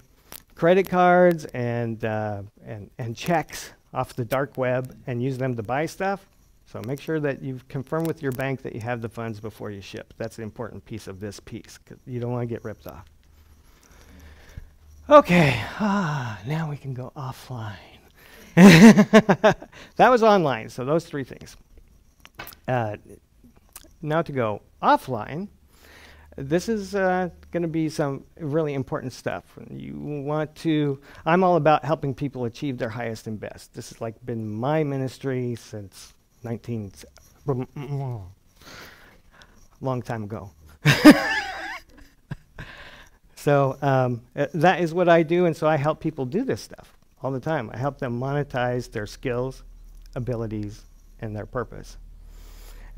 credit cards and, uh, and, and checks off the dark web and use them to buy stuff. So make sure that you've confirmed with your bank that you have the funds before you ship. That's the important piece of this piece because you don't want to get ripped off. Okay, ah, now we can go offline. that was online, so those three things. Uh, now to go offline, this is uh, going to be some really important stuff. You want to, I'm all about helping people achieve their highest and best. This has like been my ministry since 19, long time ago. so um, uh, that is what I do, and so I help people do this stuff all the time. I help them monetize their skills, abilities, and their purpose.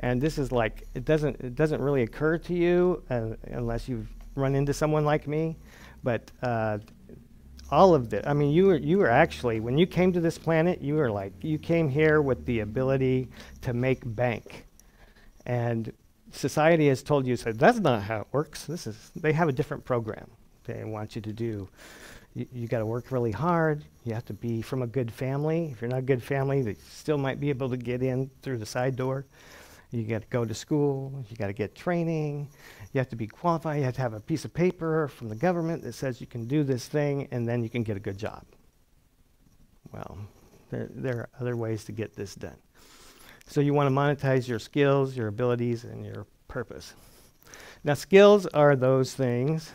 And this is like it doesn't it doesn't really occur to you uh, unless you've run into someone like me, but uh, all of it. I mean, you were you were actually when you came to this planet, you were like you came here with the ability to make bank, and society has told you so that's not how it works. This is they have a different program they want you to do. You, you got to work really hard. You have to be from a good family. If you're not a good family, they still might be able to get in through the side door. You got to go to school. You got to get training. You have to be qualified. You have to have a piece of paper from the government that says you can do this thing, and then you can get a good job. Well, there, there are other ways to get this done. So you want to monetize your skills, your abilities, and your purpose. Now, skills are those things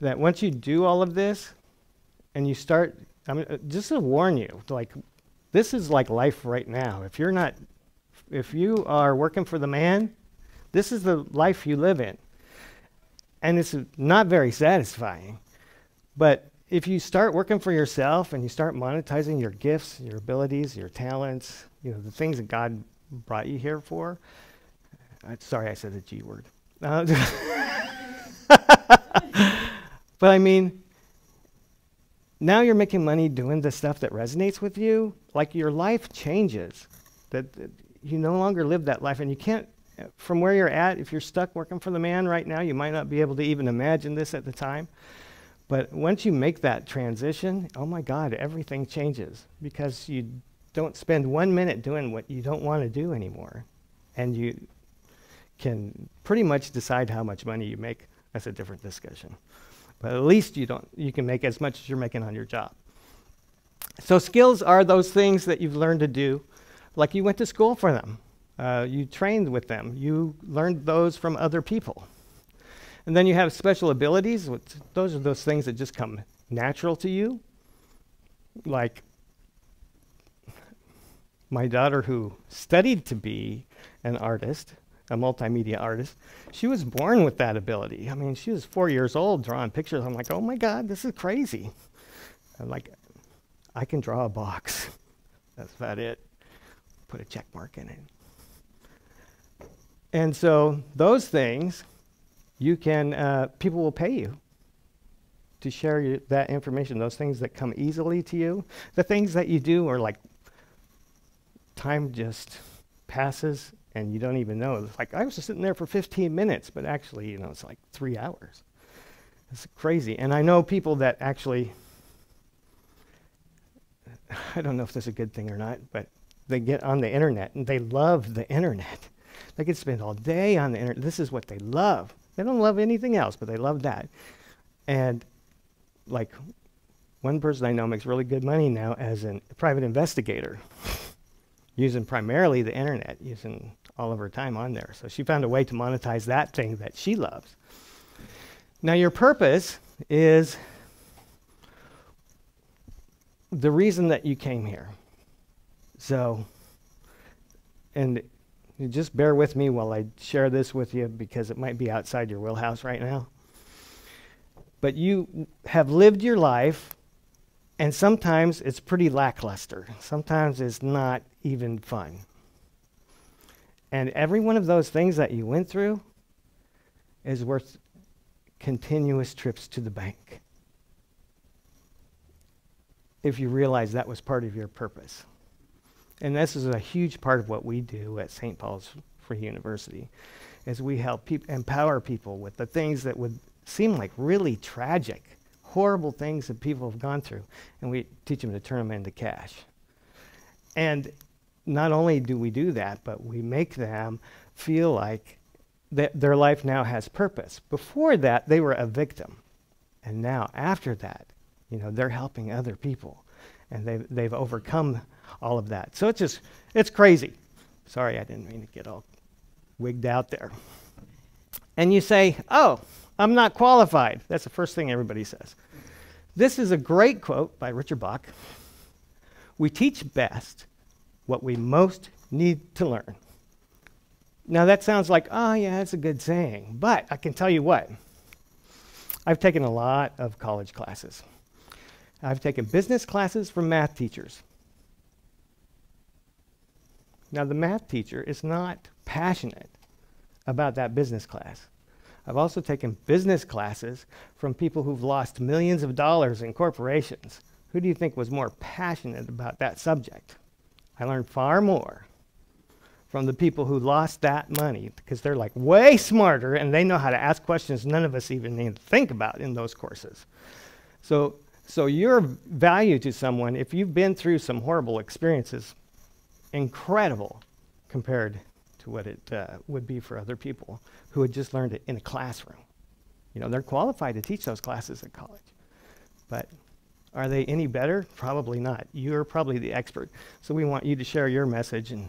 that once you do all of this and you start, I mean, uh, just to warn you, like, this is like life right now. If you're not if you are working for the man, this is the life you live in. And it's not very satisfying. But if you start working for yourself and you start monetizing your gifts, your abilities, your talents, you know, the things that God brought you here for, uh, sorry I said the G word. Uh, but I mean, now you're making money doing the stuff that resonates with you. Like your life changes. That, that you no longer live that life, and you can't. From where you're at, if you're stuck working for the man right now, you might not be able to even imagine this at the time. But once you make that transition, oh my God, everything changes because you don't spend one minute doing what you don't want to do anymore. And you can pretty much decide how much money you make. That's a different discussion. But at least you don't you can make as much as you're making on your job. So skills are those things that you've learned to do like you went to school for them. Uh, you trained with them. You learned those from other people. And then you have special abilities. Which, those are those things that just come natural to you. Like my daughter, who studied to be an artist, a multimedia artist, she was born with that ability. I mean, she was four years old drawing pictures. I'm like, oh my God, this is crazy. I'm like, I can draw a box. That's about it put a check mark in it. And so those things, you can, uh, people will pay you to share you, that information, those things that come easily to you. The things that you do are like time just passes and you don't even know. It's like I was just sitting there for 15 minutes, but actually, you know, it's like three hours. It's crazy. And I know people that actually, I don't know if this is a good thing or not, but they get on the internet and they love the internet. They could spend all day on the internet. This is what they love. They don't love anything else, but they love that. And like one person I know makes really good money now as a private investigator, using primarily the internet, using all of her time on there. So she found a way to monetize that thing that she loves. Now, your purpose is the reason that you came here. So, and just bear with me while I share this with you because it might be outside your wheelhouse right now. But you have lived your life, and sometimes it's pretty lackluster. Sometimes it's not even fun. And every one of those things that you went through is worth continuous trips to the bank. If you realize that was part of your purpose. And this is a huge part of what we do at St. Paul's Free University is we help peop- empower people with the things that would seem like really tragic, horrible things that people have gone through, and we teach them to turn them into cash. And not only do we do that, but we make them feel like that their life now has purpose. Before that, they were a victim. And now, after that, you know, they're helping other people. And they've, they've overcome all of that. So it's just, it's crazy. Sorry, I didn't mean to get all wigged out there. And you say, oh, I'm not qualified. That's the first thing everybody says. This is a great quote by Richard Bach. We teach best what we most need to learn. Now, that sounds like, oh, yeah, that's a good saying. But I can tell you what, I've taken a lot of college classes. I've taken business classes from math teachers. Now, the math teacher is not passionate about that business class. I've also taken business classes from people who've lost millions of dollars in corporations. Who do you think was more passionate about that subject? I learned far more from the people who lost that money because they're like way smarter and they know how to ask questions none of us even need to think about in those courses. So, so your value to someone, if you've been through some horrible experiences, incredible compared to what it uh, would be for other people who had just learned it in a classroom. You know, they're qualified to teach those classes at college. But are they any better? Probably not. You're probably the expert. So we want you to share your message and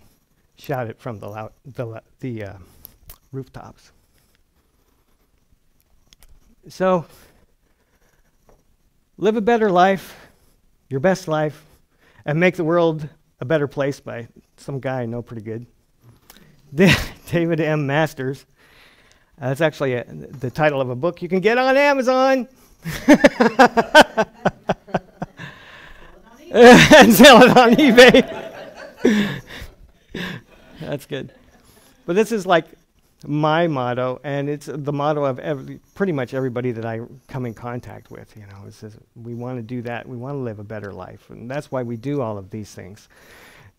shout it from the, the, the uh, rooftops. So, live a better life, your best life, and make the world a better place by some guy I know pretty good. David M. Masters. Uh, that's actually a, the title of a book you can get on Amazon. and sell it on eBay. That's good. But this is like my motto, and it's the motto of every, pretty much everybody that I come in contact with. You know, we want to do that. We want to live a better life, and that's why we do all of these things,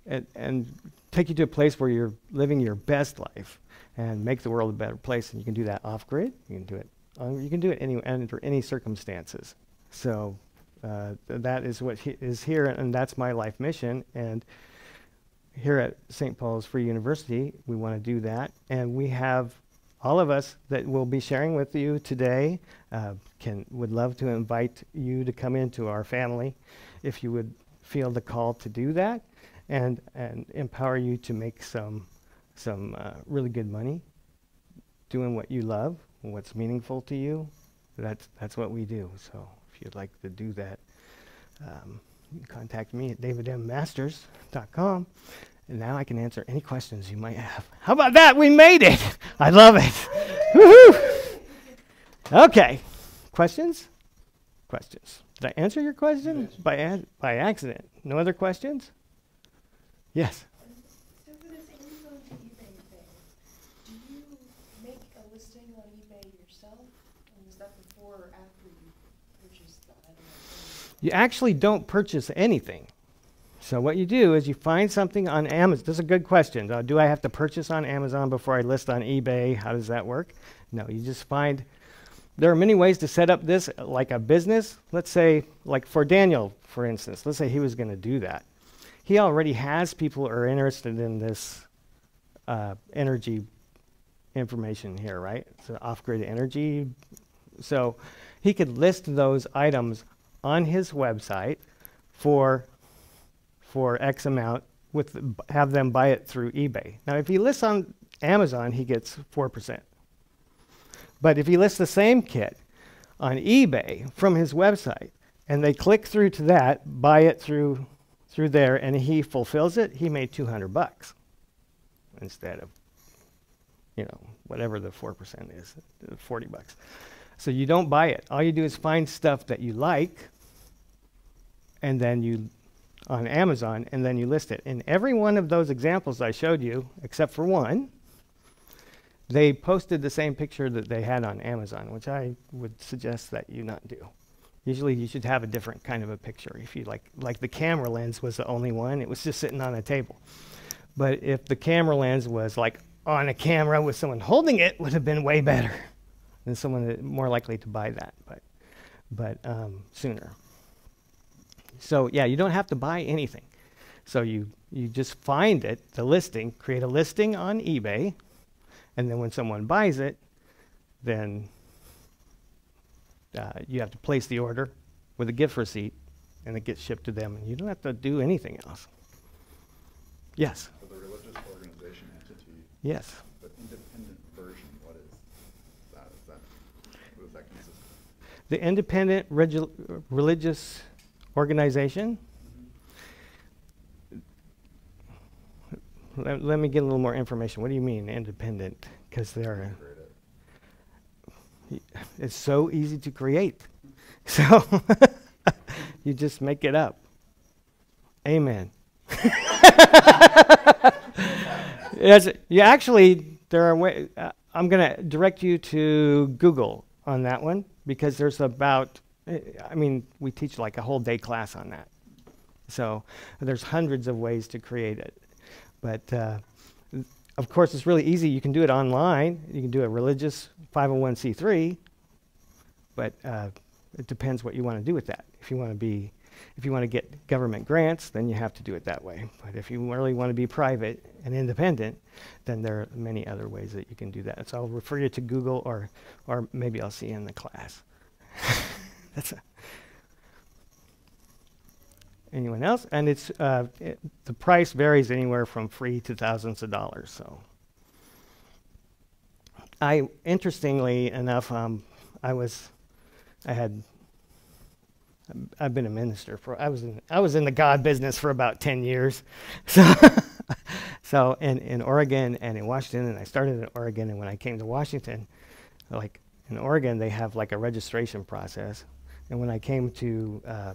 and, and take you to a place where you're living your best life and make the world a better place. And you can do that off grid. You can do it. Um, you can do it any under any circumstances. So uh, that is what he is here, and that's my life mission. And here at St. Paul's Free University, we want to do that, and we have all of us that will be sharing with you today. Uh, can would love to invite you to come into our family, if you would feel the call to do that, and and empower you to make some some uh, really good money, doing what you love, what's meaningful to you. That's that's what we do. So if you'd like to do that, um, you can contact me at davidmmasters.com. And now I can answer any questions you might have. How about that? We made it. I love it. Woohoo! Okay. Questions? Questions. Did I answer your question by ad- by accident? No other questions? Yes. So for this Amazon to eBay thing, do you make a listing on eBay yourself? And is that before or after you purchase the item? You actually don't purchase anything. So what you do is you find something on Amazon. This is a good question. Uh, do I have to purchase on Amazon before I list on eBay? How does that work? No, you just find there are many ways to set up this like a business. Let's say, like for Daniel, for instance, let's say he was going to do that. He already has people who are interested in this uh, energy information here, right? So off-grid energy. So he could list those items on his website for for X amount with have them buy it through eBay. Now, if he lists on Amazon, he gets four percent. But if he lists the same kit on eBay from his website, and they click through to that, buy it through through there, and he fulfills it, he made two hundred bucks instead of you know whatever the four percent is, uh, forty bucks. So you don't buy it. All you do is find stuff that you like, and then you on Amazon, and then you list it. In every one of those examples I showed you, except for one, they posted the same picture that they had on Amazon, which I would suggest that you not do. Usually you should have a different kind of a picture. If you like, like the camera lens was the only one, it was just sitting on a table. But if the camera lens was like on a camera with someone holding it, would have been way better than someone more likely to buy that, but, but um, sooner. So yeah, you don't have to buy anything. So you, you just find it, the listing, create a listing on eBay, and then when someone buys it, then uh, you have to place the order with a gift receipt, and it gets shipped to them, and you don't have to do anything else. Yes. The religious organization entity, Yes. the independent version, what is that? Is that, what does that consist of? The independent regi- religious organization. Let, let me get a little more information. What do you mean independent? Because they're it's so easy to create. So you just make it up. Amen. yes, you actually there are uh, I'm going to direct you to Google on that one because there's about I mean we teach like a whole day class on that. So there's hundreds of ways to create it. But uh, of course, it's really easy. You can do it online. You can do a religious 501c3, but uh, it depends what you want to do with that. If you want to be, if you want to get government grants, then you have to do it that way. But if you really want to be private and independent, then there are many other ways that you can do that. So I'll refer you to Google, or, or maybe I'll see you in the class. That's anyone else? And it's uh, it, the price varies anywhere from free to thousands of dollars. So, I interestingly enough, um, I was, I had, I've been a minister for. I was in I was in the God business for about ten years, so. so in, in Oregon and in Washington, and I started in Oregon, and when I came to Washington, like in Oregon, they have like a registration process, and when I came to uh,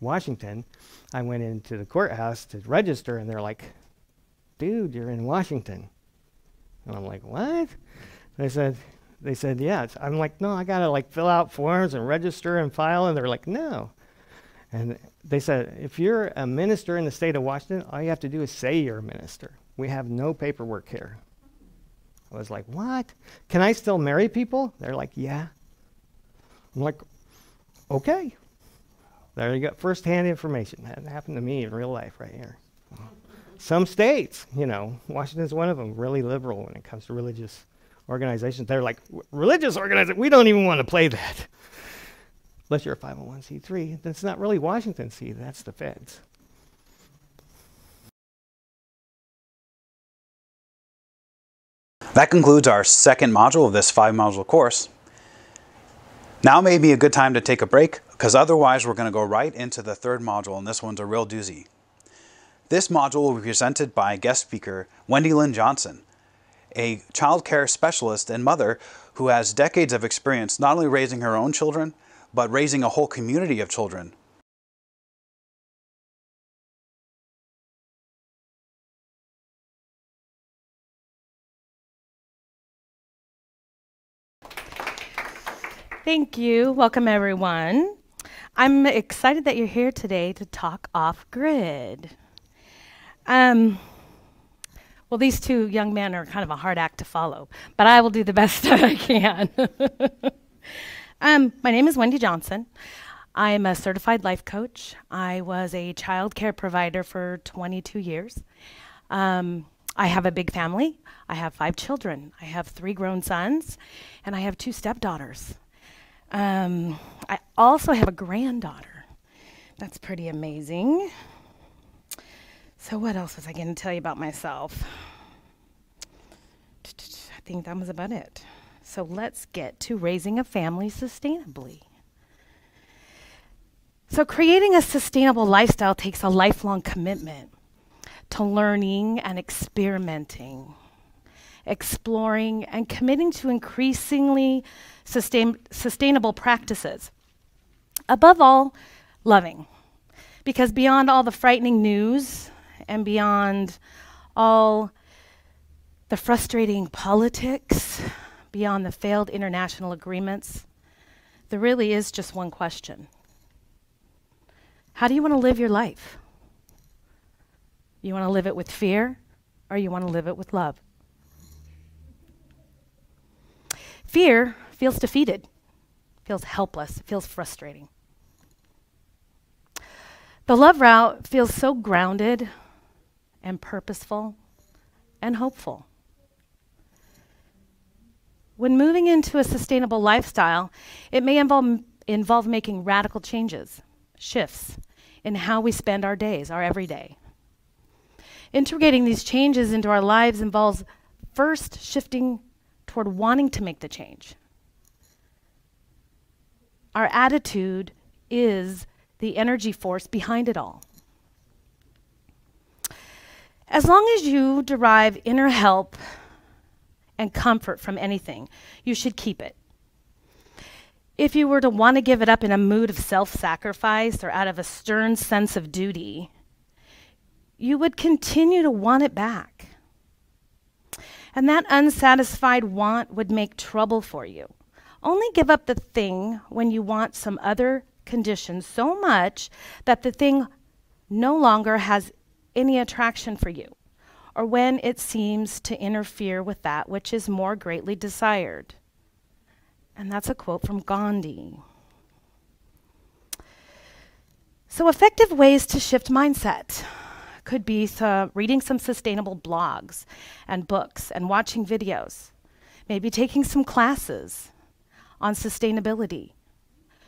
Washington, I went into the courthouse to register, and they're like, "Dude, you're in Washington," and I'm like, "What?" They said, "They said, yeah." I'm like, "No, I gotta like fill out forms and register and file," and they're like, "No." And they said, "If you're a minister in the state of Washington, all you have to do is say you're a minister. We have no paperwork here." I was like, "What? Can I still marry people?" They're like, "Yeah." I'm like, "Okay." There you go, first-hand information. That happened to me in real life right here. Some states, you know, Washington's one of them, really liberal when it comes to religious organizations. They're like, religious organization, we don't even want to play that. Unless you're a 501c3, that's not really Washington C, that's the feds. That concludes our second module of this five module course. Now may be a good time to take a break because otherwise we're going to go right into the third module and this one's a real doozy. This module will be presented by guest speaker Wendy Lynn Johnson, a child care specialist and mother who has decades of experience not only raising her own children, but raising a whole community of children. Thank you. Welcome, everyone. I'm excited that you're here today to talk off grid. Um, well, these two young men are kind of a hard act to follow, but I will do the best that I can. um, my name is Wendy Johnson. I'm a certified life coach. I was a child care provider for 22 years. Um, I have a big family. I have five children. I have three grown sons, and I have two stepdaughters. Um, I also have a granddaughter. That's pretty amazing. So, what else was I going to tell you about myself? I think that was about it. So, let's get to raising a family sustainably. So, creating a sustainable lifestyle takes a lifelong commitment to learning and experimenting, exploring, and committing to increasingly sustain sustainable practices. Above all, loving. Because beyond all the frightening news and beyond all the frustrating politics, beyond the failed international agreements, there really is just one question How do you want to live your life? You want to live it with fear, or you want to live it with love? Fear feels defeated, feels helpless, feels frustrating. The love route feels so grounded and purposeful and hopeful. When moving into a sustainable lifestyle, it may involve, involve making radical changes, shifts in how we spend our days, our everyday. Integrating these changes into our lives involves first shifting toward wanting to make the change. Our attitude is the energy force behind it all. As long as you derive inner help and comfort from anything, you should keep it. If you were to want to give it up in a mood of self sacrifice or out of a stern sense of duty, you would continue to want it back. And that unsatisfied want would make trouble for you. Only give up the thing when you want some other condition so much that the thing no longer has any attraction for you, or when it seems to interfere with that which is more greatly desired. And that's a quote from Gandhi. So, effective ways to shift mindset could be reading some sustainable blogs and books and watching videos, maybe taking some classes on sustainability.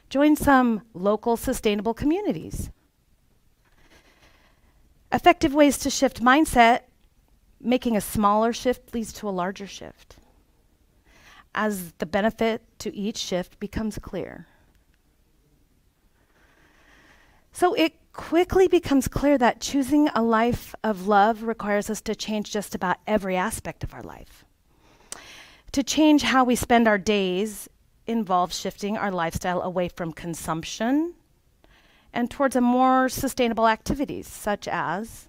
Join some local sustainable communities. Effective ways to shift mindset making a smaller shift leads to a larger shift as the benefit to each shift becomes clear. So it quickly becomes clear that choosing a life of love requires us to change just about every aspect of our life. To change how we spend our days involves shifting our lifestyle away from consumption and towards a more sustainable activities such as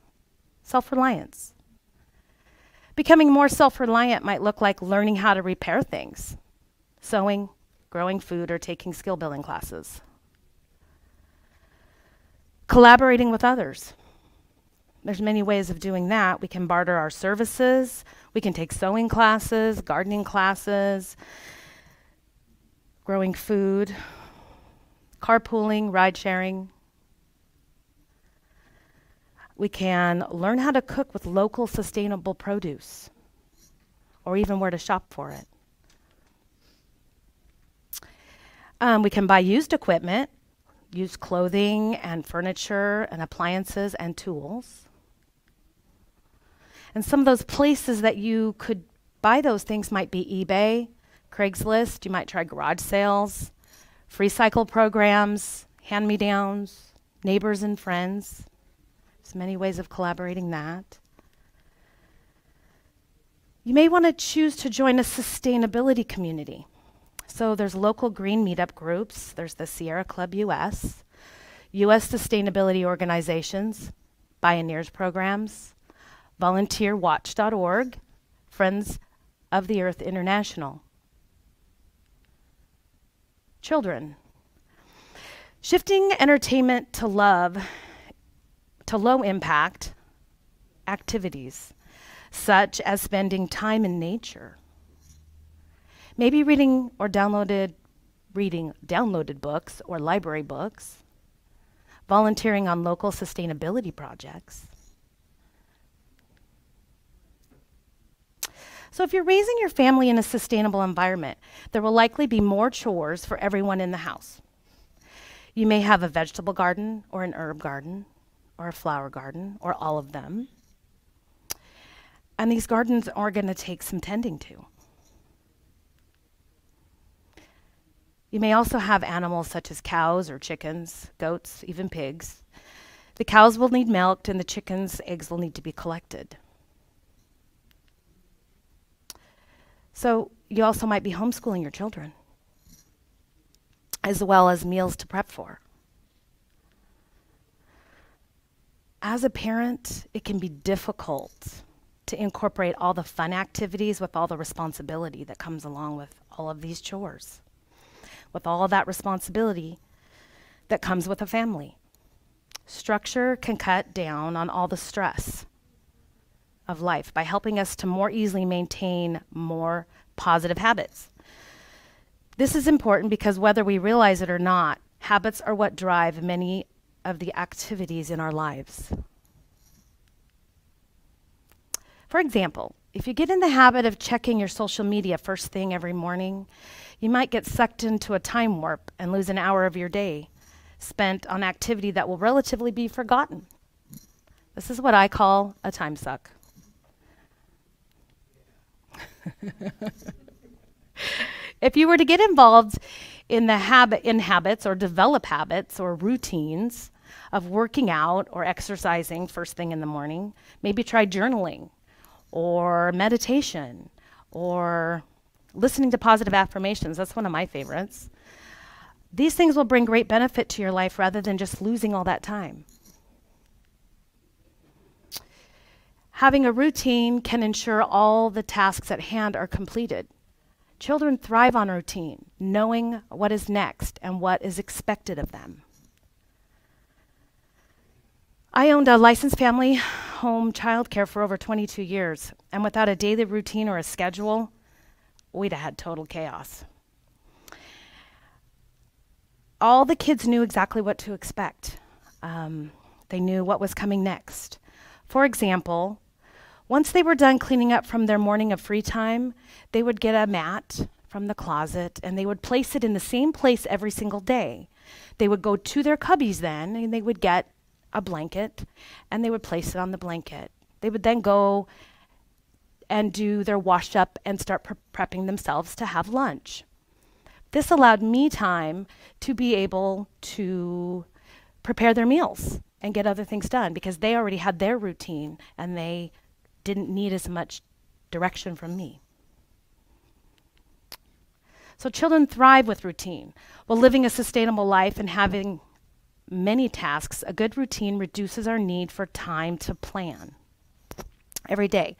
self-reliance. Becoming more self-reliant might look like learning how to repair things, sewing, growing food, or taking skill building classes collaborating with others. There's many ways of doing that. We can barter our services. We can take sewing classes, gardening classes, growing food, carpooling, ride sharing. We can learn how to cook with local sustainable produce or even where to shop for it. Um, we can buy used equipment used clothing and furniture and appliances and tools. And some of those places that you could buy those things might be eBay, Craigslist, you might try garage sales, free cycle programs, hand me downs, neighbors and friends. There's many ways of collaborating that. You may want to choose to join a sustainability community. So there's local green meetup groups. There's the Sierra Club US, US sustainability organizations, Bioneers programs, volunteerwatch.org, Friends of the Earth International. Children. Shifting entertainment to love, to low impact activities, such as spending time in nature Maybe reading or downloaded reading downloaded books or library books, volunteering on local sustainability projects. So, if you're raising your family in a sustainable environment, there will likely be more chores for everyone in the house. You may have a vegetable garden, or an herb garden, or a flower garden, or all of them. And these gardens are going to take some tending to. You may also have animals such as cows or chickens, goats, even pigs. The cows will need milked, and the chickens' eggs will need to be collected. So, you also might be homeschooling your children, as well as meals to prep for. As a parent, it can be difficult to incorporate all the fun activities with all the responsibility that comes along with all of these chores with all that responsibility that comes with a family. Structure can cut down on all the stress of life by helping us to more easily maintain more positive habits. This is important because whether we realize it or not, habits are what drive many of the activities in our lives. For example, if you get in the habit of checking your social media first thing every morning, you might get sucked into a time warp and lose an hour of your day spent on activity that will relatively be forgotten. This is what I call a time suck. if you were to get involved in the habit in habits or develop habits or routines of working out or exercising first thing in the morning, maybe try journaling or meditation or listening to positive affirmations, that's one of my favorites. These things will bring great benefit to your life rather than just losing all that time. Having a routine can ensure all the tasks at hand are completed. Children thrive on routine, knowing what is next and what is expected of them. I owned a licensed family home childcare for over 22 years, and without a daily routine or a schedule, we'd have had total chaos. All the kids knew exactly what to expect. Um, they knew what was coming next. For example, once they were done cleaning up from their morning of free time, they would get a mat from the closet and they would place it in the same place every single day. They would go to their cubbies then and they would get a blanket and they would place it on the blanket. They would then go and do their wash up and start pre prepping themselves to have lunch. This allowed me time to be able to prepare their meals and get other things done because they already had their routine and they didn't need as much direction from me. So children thrive with routine. While living a sustainable life and having many tasks, a good routine reduces our need for time to plan every day.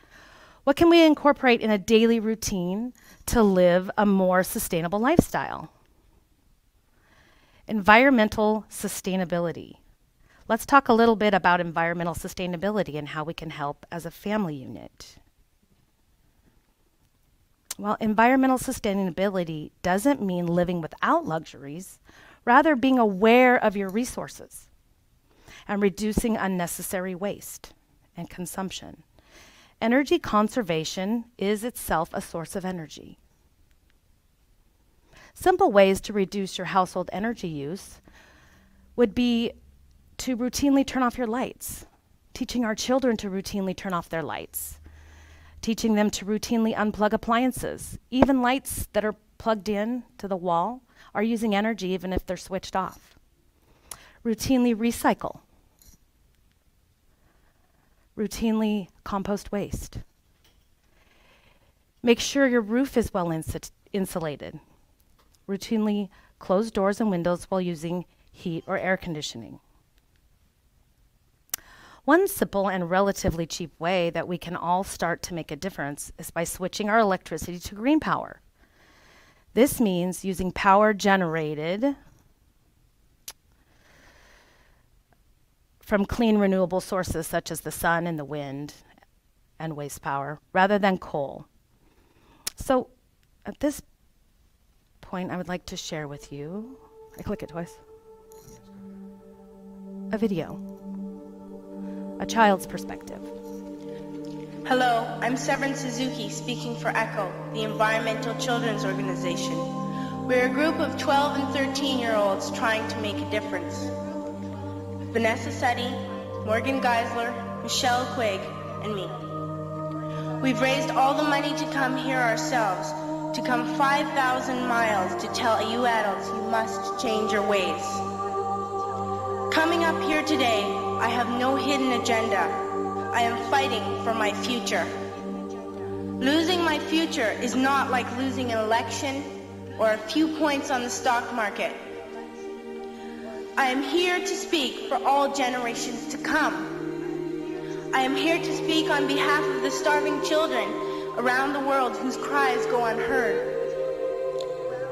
What can we incorporate in a daily routine to live a more sustainable lifestyle? Environmental sustainability. Let's talk a little bit about environmental sustainability and how we can help as a family unit. Well, environmental sustainability doesn't mean living without luxuries, rather, being aware of your resources and reducing unnecessary waste and consumption. Energy conservation is itself a source of energy. Simple ways to reduce your household energy use would be to routinely turn off your lights, teaching our children to routinely turn off their lights, teaching them to routinely unplug appliances. Even lights that are plugged in to the wall are using energy even if they're switched off. Routinely recycle routinely compost waste. Make sure your roof is well insu insulated. Routinely close doors and windows while using heat or air conditioning. One simple and relatively cheap way that we can all start to make a difference is by switching our electricity to green power. This means using power generated from clean renewable sources such as the sun and the wind and waste power rather than coal. So at this point, I would like to share with you. I click it twice. A video. A child's perspective. Hello, I'm Severn Suzuki speaking for ECHO, the Environmental Children's Organization. We're a group of 12 and 13 year olds trying to make a difference. Vanessa Suttie, Morgan Geisler, Michelle Quigg, and me. We've raised all the money to come here ourselves, to come 5,000 miles to tell you adults you must change your ways. Coming up here today, I have no hidden agenda. I am fighting for my future. Losing my future is not like losing an election or a few points on the stock market. I am here to speak for all generations to come. I am here to speak on behalf of the starving children around the world whose cries go unheard.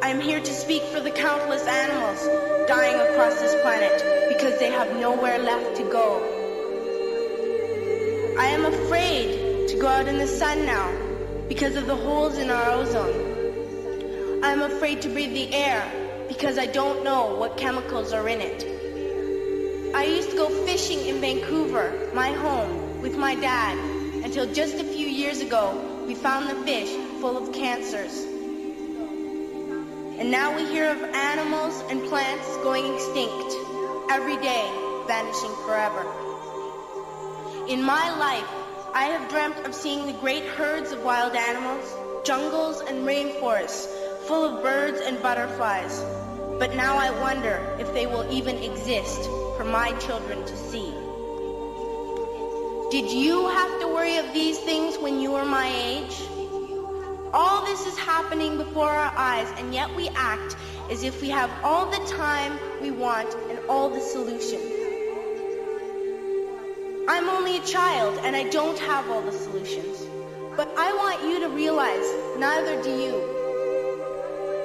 I am here to speak for the countless animals dying across this planet because they have nowhere left to go. I am afraid to go out in the sun now because of the holes in our ozone. I am afraid to breathe the air because I don't know what chemicals are in it. I used to go fishing in Vancouver, my home, with my dad until just a few years ago we found the fish full of cancers. And now we hear of animals and plants going extinct, every day vanishing forever. In my life, I have dreamt of seeing the great herds of wild animals, jungles and rainforests full of birds and butterflies. But now I wonder if they will even exist for my children to see. Did you have to worry of these things when you were my age? All this is happening before our eyes, and yet we act as if we have all the time we want and all the solutions. I'm only a child and I don't have all the solutions. But I want you to realize neither do you.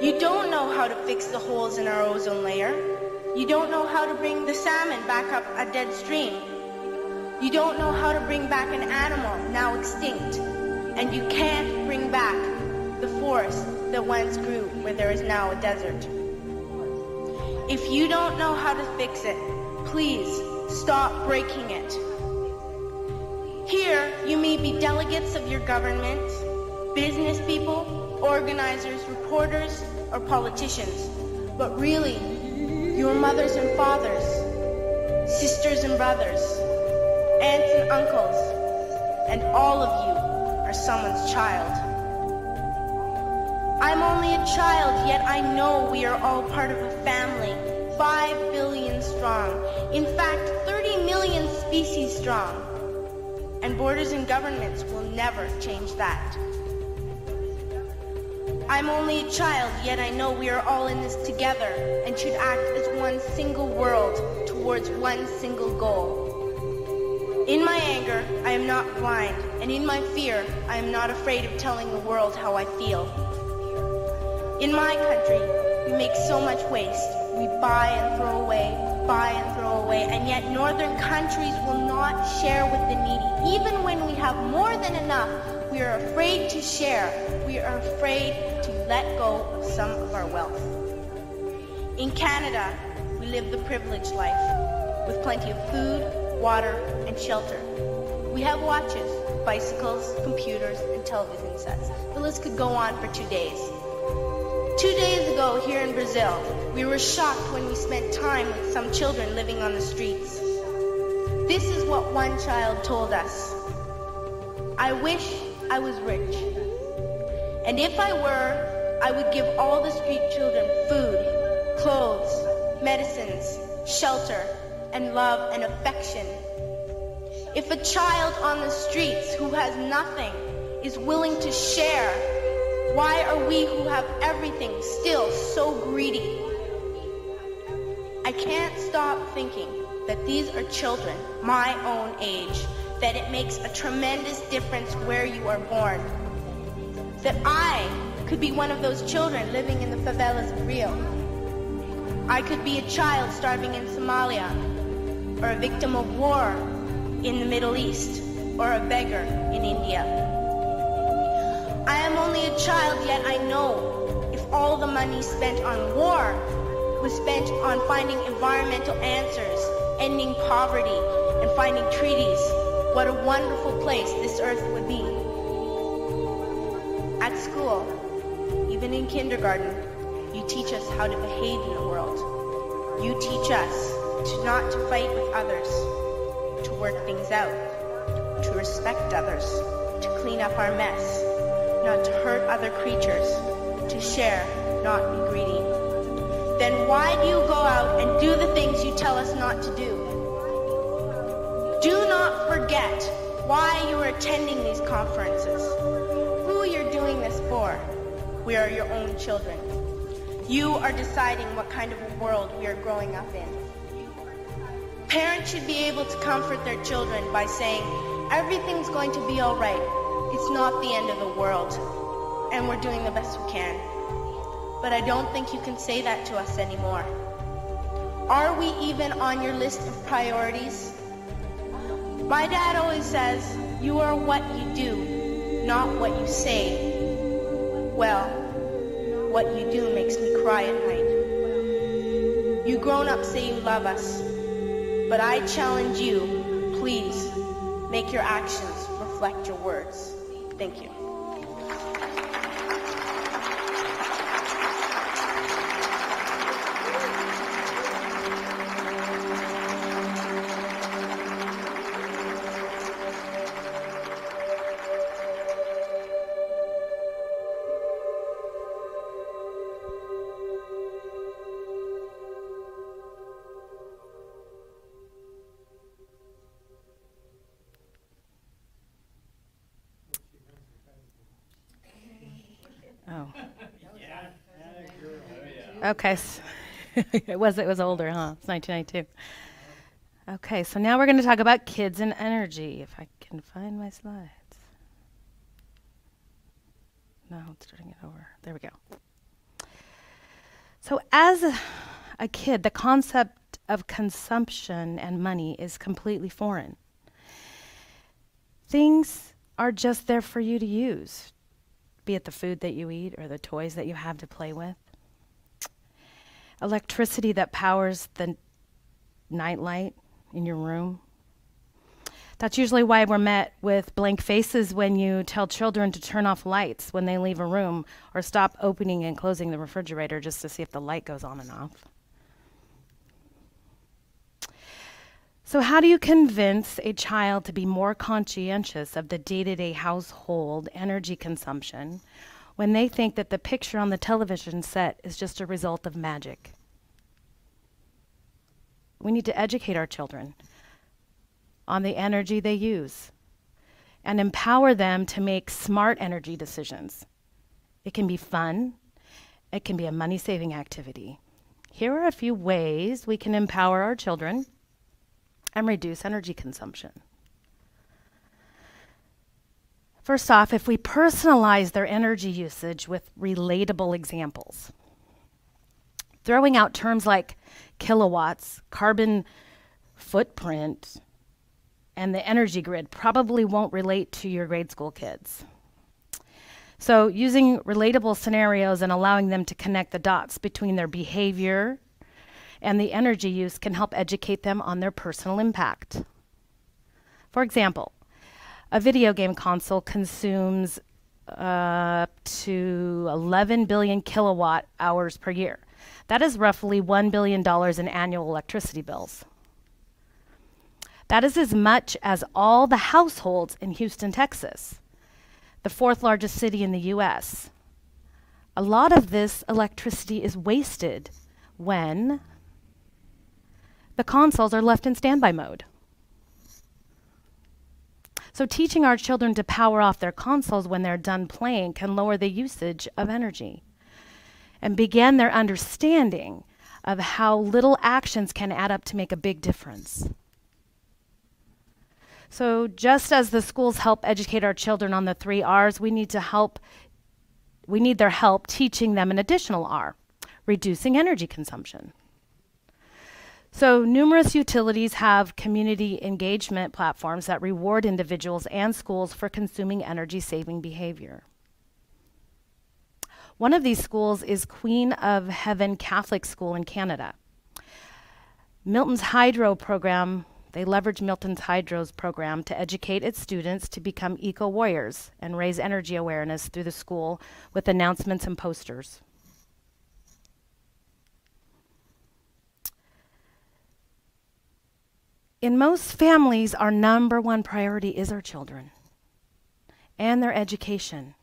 You don't know how to fix the holes in our ozone layer. You don't know how to bring the salmon back up a dead stream. You don't know how to bring back an animal now extinct. And you can't bring back the forest that once grew where there is now a desert. If you don't know how to fix it, please stop breaking it. Here, you may be delegates of your government, business people, organizers, reporters, or politicians, but really, your mothers and fathers, sisters and brothers, aunts and uncles, and all of you are someone's child. I'm only a child, yet I know we are all part of a family, 5 billion strong. In fact, 30 million species strong. And borders and governments will never change that. I'm only a child, yet I know we are all in this together and should act as one single world towards one single goal. In my anger, I am not blind, and in my fear, I am not afraid of telling the world how I feel. In my country, we make so much waste. We buy and throw away, buy and throw away, and yet northern countries will not share with the needy. Even when we have more than enough, we are afraid to share. We are afraid to let go of some of our wealth. In Canada, we live the privileged life with plenty of food, water, and shelter. We have watches, bicycles, computers, and television sets. The list could go on for two days. Two days ago here in Brazil, we were shocked when we spent time with some children living on the streets. This is what one child told us. I wish I was rich. And if I were, I would give all the street children food, clothes, medicines, shelter, and love and affection. If a child on the streets who has nothing is willing to share, why are we who have everything still so greedy? I can't stop thinking that these are children my own age, that it makes a tremendous difference where you are born. That I could be one of those children living in the favelas of Rio. I could be a child starving in Somalia, or a victim of war in the Middle East, or a beggar in India. I am only a child, yet I know if all the money spent on war was spent on finding environmental answers, ending poverty, and finding treaties, what a wonderful place this earth would be. At school, even in kindergarten, you teach us how to behave in the world. You teach us to not to fight with others, to work things out, to respect others, to clean up our mess, not to hurt other creatures, to share, not be greedy. Then why do you go out and do the things you tell us not to do? Do not forget why you are attending these conferences, who you're doing this for. We are your own children. You are deciding what kind of a world we are growing up in. Parents should be able to comfort their children by saying, everything's going to be all right. It's not the end of the world. And we're doing the best we can. But I don't think you can say that to us anymore. Are we even on your list of priorities? My dad always says, you are what you do, not what you say. Well, what you do makes me cry at night. You grown-ups say you love us, but I challenge you, please, make your actions reflect your words. Thank you. Okay. it was it was older, huh? It's 1992. Okay, so now we're going to talk about kids and energy. If I can find my slides. No, it's starting it over. There we go. So, as a kid, the concept of consumption and money is completely foreign. Things are just there for you to use, be it the food that you eat or the toys that you have to play with. Electricity that powers the nightlight in your room. That's usually why we're met with blank faces when you tell children to turn off lights when they leave a room or stop opening and closing the refrigerator just to see if the light goes on and off. So, how do you convince a child to be more conscientious of the day to day household energy consumption when they think that the picture on the television set is just a result of magic? We need to educate our children on the energy they use and empower them to make smart energy decisions. It can be fun, it can be a money saving activity. Here are a few ways we can empower our children and reduce energy consumption. First off, if we personalize their energy usage with relatable examples, throwing out terms like kilowatts, carbon footprint, and the energy grid probably won't relate to your grade school kids. So, using relatable scenarios and allowing them to connect the dots between their behavior and the energy use can help educate them on their personal impact. For example, a video game console consumes up to 11 billion kilowatt hours per year. That is roughly $1 billion in annual electricity bills. That is as much as all the households in Houston, Texas, the fourth largest city in the US. A lot of this electricity is wasted when the consoles are left in standby mode. So, teaching our children to power off their consoles when they're done playing can lower the usage of energy and begin their understanding of how little actions can add up to make a big difference. So, just as the schools help educate our children on the three R's, we need to help, we need their help teaching them an additional R, reducing energy consumption. So, numerous utilities have community engagement platforms that reward individuals and schools for consuming energy saving behavior. One of these schools is Queen of Heaven Catholic School in Canada. Milton's Hydro program, they leverage Milton's Hydro's program to educate its students to become eco warriors and raise energy awareness through the school with announcements and posters. In most families, our number one priority is our children and their education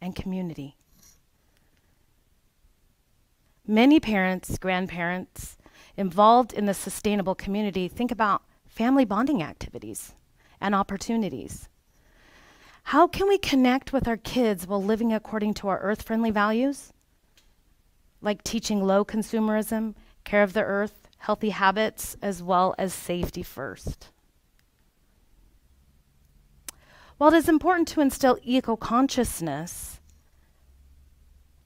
and community. Many parents, grandparents involved in the sustainable community think about family bonding activities and opportunities. How can we connect with our kids while living according to our earth friendly values? Like teaching low consumerism, care of the earth, healthy habits, as well as safety first. While it is important to instill eco consciousness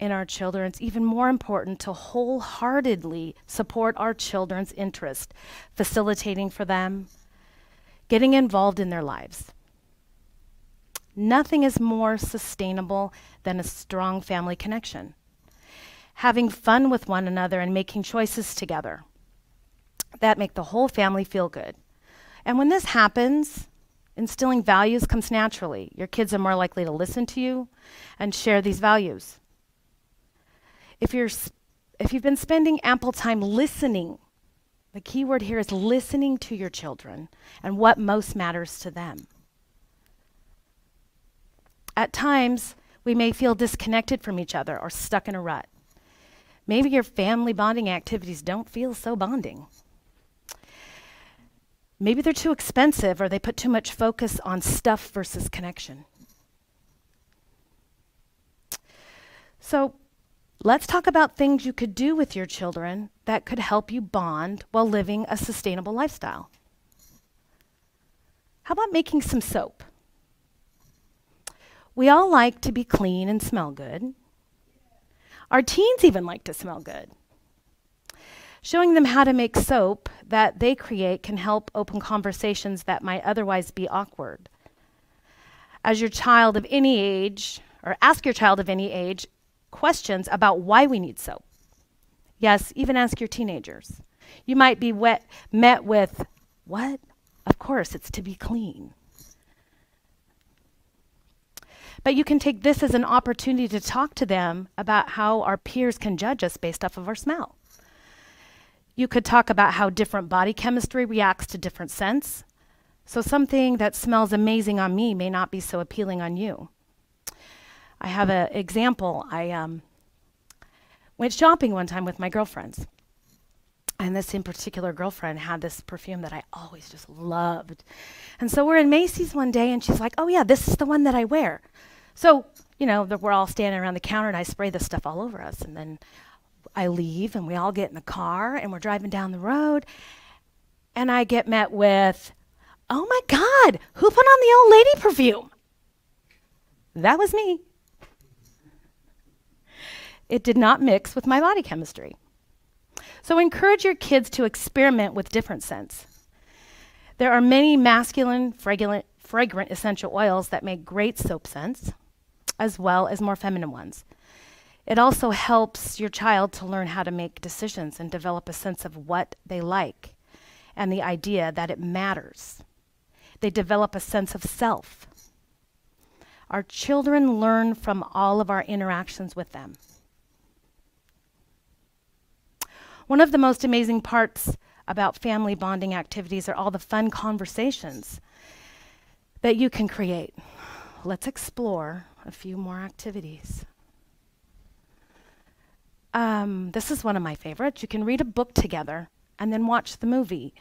in our children, it's even more important to wholeheartedly support our children's interest, facilitating for them, getting involved in their lives. Nothing is more sustainable than a strong family connection. Having fun with one another and making choices together that make the whole family feel good. And when this happens, instilling values comes naturally. Your kids are more likely to listen to you and share these values. If you're if you've been spending ample time listening, the key word here is listening to your children and what most matters to them. At times, we may feel disconnected from each other or stuck in a rut. Maybe your family bonding activities don't feel so bonding. Maybe they're too expensive or they put too much focus on stuff versus connection. So, let's talk about things you could do with your children that could help you bond while living a sustainable lifestyle. How about making some soap? We all like to be clean and smell good. Our teens even like to smell good. Showing them how to make soap that they create can help open conversations that might otherwise be awkward. As your child of any age, or ask your child of any age, questions about why we need soap. Yes, even ask your teenagers. You might be wet, met with, What? Of course, it's to be clean. But you can take this as an opportunity to talk to them about how our peers can judge us based off of our smell. You could talk about how different body chemistry reacts to different scents. So something that smells amazing on me may not be so appealing on you. I have an example. I um, went shopping one time with my girlfriends. And this in particular girlfriend had this perfume that I always just loved. And so we're in Macy's one day, and she's like, Oh, yeah, this is the one that I wear. So, you know, we're all standing around the counter, and I spray this stuff all over us. And then I leave and we all get in the car and we're driving down the road. And I get met with, oh my God, who put on the old lady perfume? That was me. It did not mix with my body chemistry. So encourage your kids to experiment with different scents. There are many masculine, fragrant, fragrant essential oils that make great soap scents, as well as more feminine ones. It also helps your child to learn how to make decisions and develop a sense of what they like and the idea that it matters. They develop a sense of self. Our children learn from all of our interactions with them. One of the most amazing parts about family bonding activities are all the fun conversations that you can create. Let's explore a few more activities. Um, this is one of my favorites. You can read a book together and then watch the movie.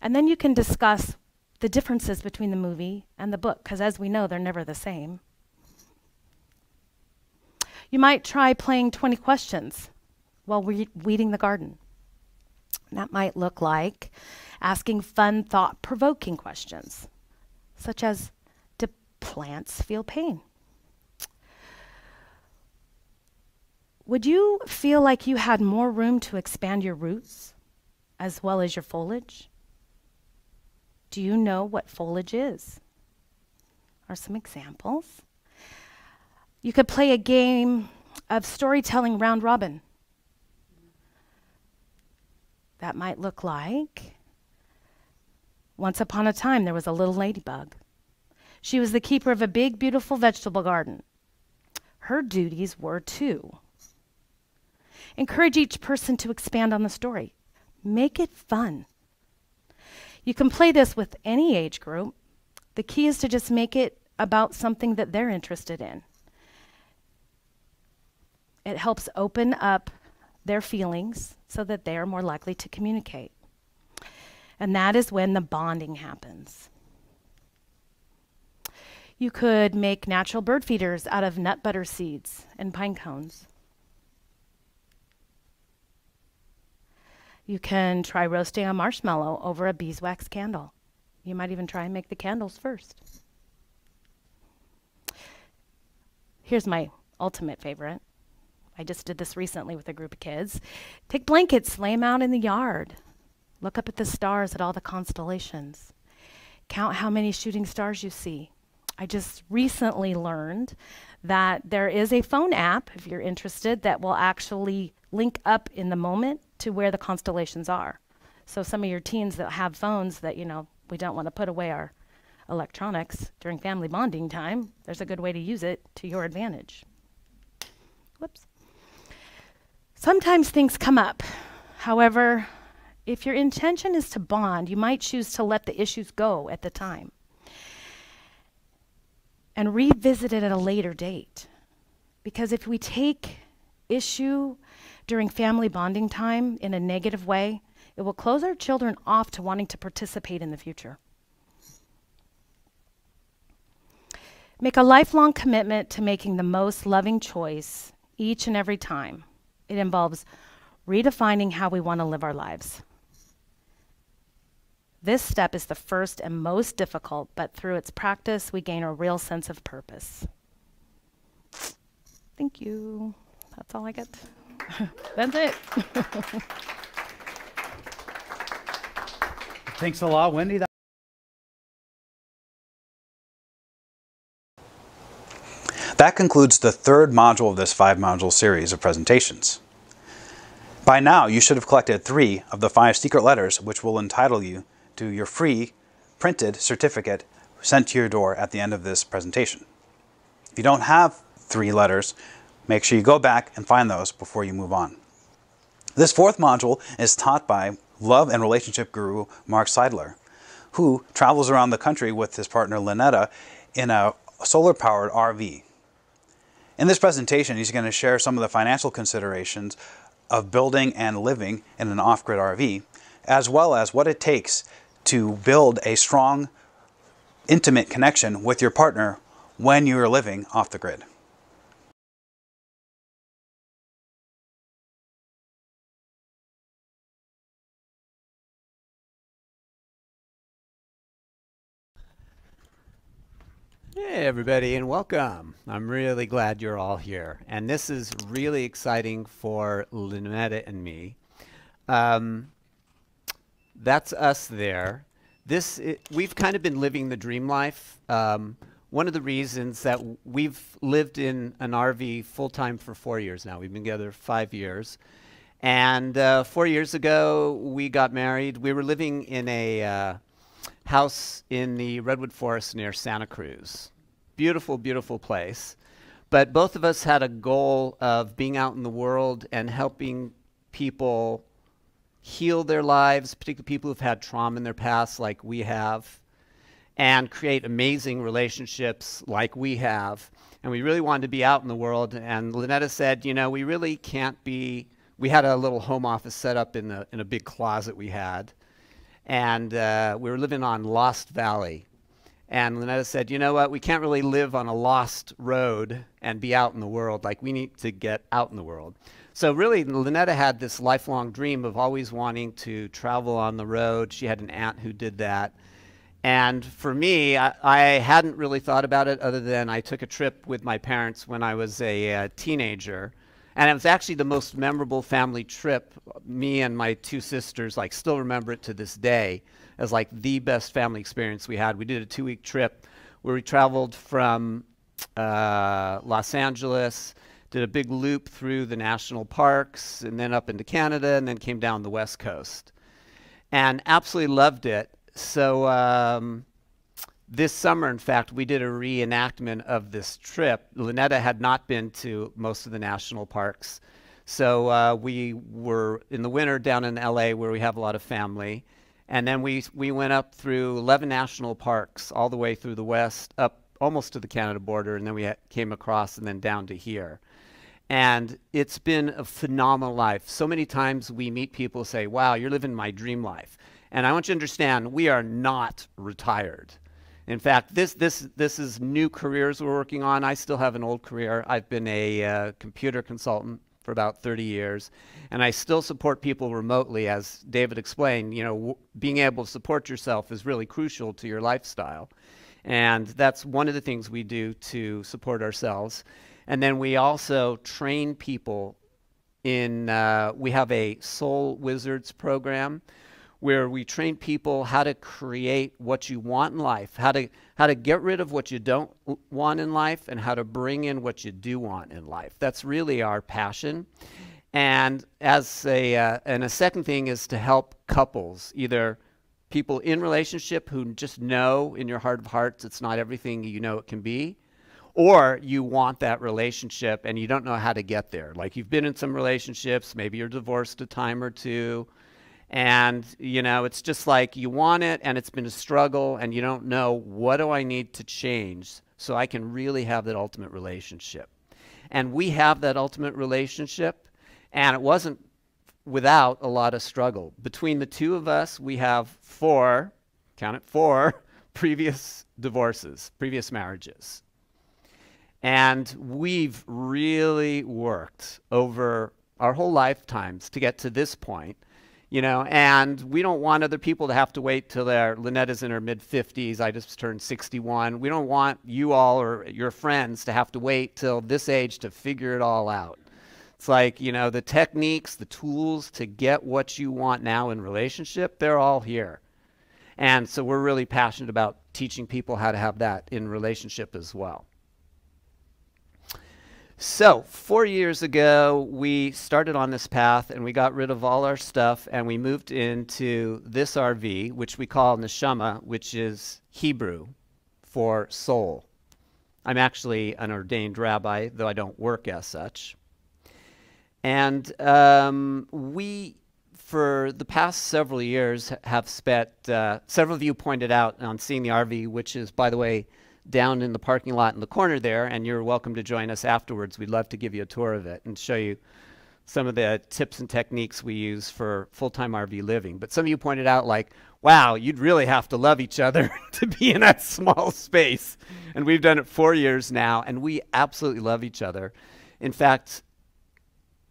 And then you can discuss the differences between the movie and the book, because as we know, they're never the same. You might try playing 20 questions while we- weeding the garden. That might look like asking fun, thought provoking questions, such as Do plants feel pain? Would you feel like you had more room to expand your roots as well as your foliage? Do you know what foliage is? Are some examples. You could play a game of storytelling round robin. That might look like once upon a time there was a little ladybug. She was the keeper of a big, beautiful vegetable garden. Her duties were to encourage each person to expand on the story, make it fun. You can play this with any age group. The key is to just make it about something that they're interested in. It helps open up their feelings so that they are more likely to communicate. And that is when the bonding happens. You could make natural bird feeders out of nut butter seeds and pine cones. You can try roasting a marshmallow over a beeswax candle. You might even try and make the candles first. Here's my ultimate favorite. I just did this recently with a group of kids. Take blankets, lay them out in the yard. Look up at the stars, at all the constellations. Count how many shooting stars you see. I just recently learned that there is a phone app, if you're interested, that will actually link up in the moment to where the constellations are. So some of your teens that have phones that, you know, we don't want to put away our electronics during family bonding time, there's a good way to use it to your advantage. Whoops. Sometimes things come up. However, if your intention is to bond, you might choose to let the issues go at the time and revisit it at a later date. Because if we take issue during family bonding time in a negative way, it will close our children off to wanting to participate in the future. Make a lifelong commitment to making the most loving choice each and every time. It involves redefining how we want to live our lives. This step is the first and most difficult, but through its practice, we gain a real sense of purpose. Thank you. That's all I get. That's it. Thanks a lot, Wendy. That That concludes the third module of this five module series of presentations. By now, you should have collected three of the five secret letters which will entitle you to your free printed certificate sent to your door at the end of this presentation. If you don't have three letters, make sure you go back and find those before you move on. This fourth module is taught by love and relationship guru Mark Seidler, who travels around the country with his partner Lynetta in a solar powered RV. In this presentation, he's going to share some of the financial considerations of building and living in an off grid RV, as well as what it takes to build a strong, intimate connection with your partner when you are living off the grid. Hey, everybody, and welcome. I'm really glad you're all here. And this is really exciting for Lynetta and me. Um, that's us there. This we've kind of been living the dream life. Um, one of the reasons that we've lived in an RV full time for four years now. We've been together five years. And uh, four years ago, we got married. We were living in a uh, house in the redwood forest near Santa Cruz. Beautiful, beautiful place. But both of us had a goal of being out in the world and helping people heal their lives, particularly people who've had trauma in their past, like we have, and create amazing relationships like we have. And we really wanted to be out in the world. And Lynetta said, you know, we really can't be. We had a little home office set up in, the, in a big closet we had and uh, we were living on Lost Valley. And Lynetta said, you know what, we can't really live on a lost road and be out in the world. Like, we need to get out in the world. So, really, Lynetta had this lifelong dream of always wanting to travel on the road. She had an aunt who did that. And for me, I, I hadn't really thought about it other than I took a trip with my parents when I was a uh, teenager and it was actually the most memorable family trip. Me and my two sisters like still remember it to this day as like the best family experience we had. We did a two week trip where we traveled from uh, Los Angeles did a big loop through the national parks and then up into Canada and then came down the west coast. And absolutely loved it. So um, this summer, in fact, we did a reenactment of this trip. Lynetta had not been to most of the national parks. So uh, we were in the winter down in LA where we have a lot of family. And then we, we went up through 11 national parks all the way through the west, up almost to the Canada border, and then we came across and then down to here. And it's been a phenomenal life. So many times we meet people say, wow, you're living my dream life. And I want you to understand, we are not retired. In fact, this, this, this is new careers we're working on. I still have an old career. I've been a uh, computer consultant for about 30 years, and I still support people remotely. As David explained, you know, being able to support yourself is really crucial to your lifestyle. And that's one of the things we do to support ourselves. And then we also train people in, uh, we have a Soul Wizards program where we train people how to create what you want in life, how to, how to get rid of what you don't want in life, and how to bring in what you do want in life. That's really our passion. And as a, uh, and a second thing is to help couples, either people in relationship who just know in your heart of hearts it's not everything you know it can be, or you want that relationship and you don't know how to get there. Like you've been in some relationships, maybe you're divorced a time or two, and you know it's just like you want it and it's been a struggle and you don't know what do I need to change so I can really have that ultimate relationship. And we have that ultimate relationship and it wasn't without a lot of struggle. Between the two of us, we have four, count it, four previous divorces, previous marriages. And we've really worked over our whole lifetimes to get to this point, you know, and we don't want other people to have to wait till their Lynetta's in her mid 50s. I just turned 61. We don't want you all or your friends to have to wait till this age to figure it all out. It's like, you know, the techniques, the tools to get what you want now in relationship, they're all here. And so we're really passionate about teaching people how to have that in relationship as well. So, four years ago, we started on this path and we got rid of all our stuff and we moved into this RV, which we call Neshama, which is Hebrew for soul. I'm actually an ordained rabbi, though I don't work as such. And um, we, for the past several years, have spent, uh, several of you pointed out on seeing the RV, which is, by the way, down in the parking lot in the corner there, and you're welcome to join us afterwards. We'd love to give you a tour of it and show you some of the tips and techniques we use for full-time RV living. But some of you pointed out like, wow, you'd really have to love each other to be in that small space. And we've done it four years now, and we absolutely love each other. In fact,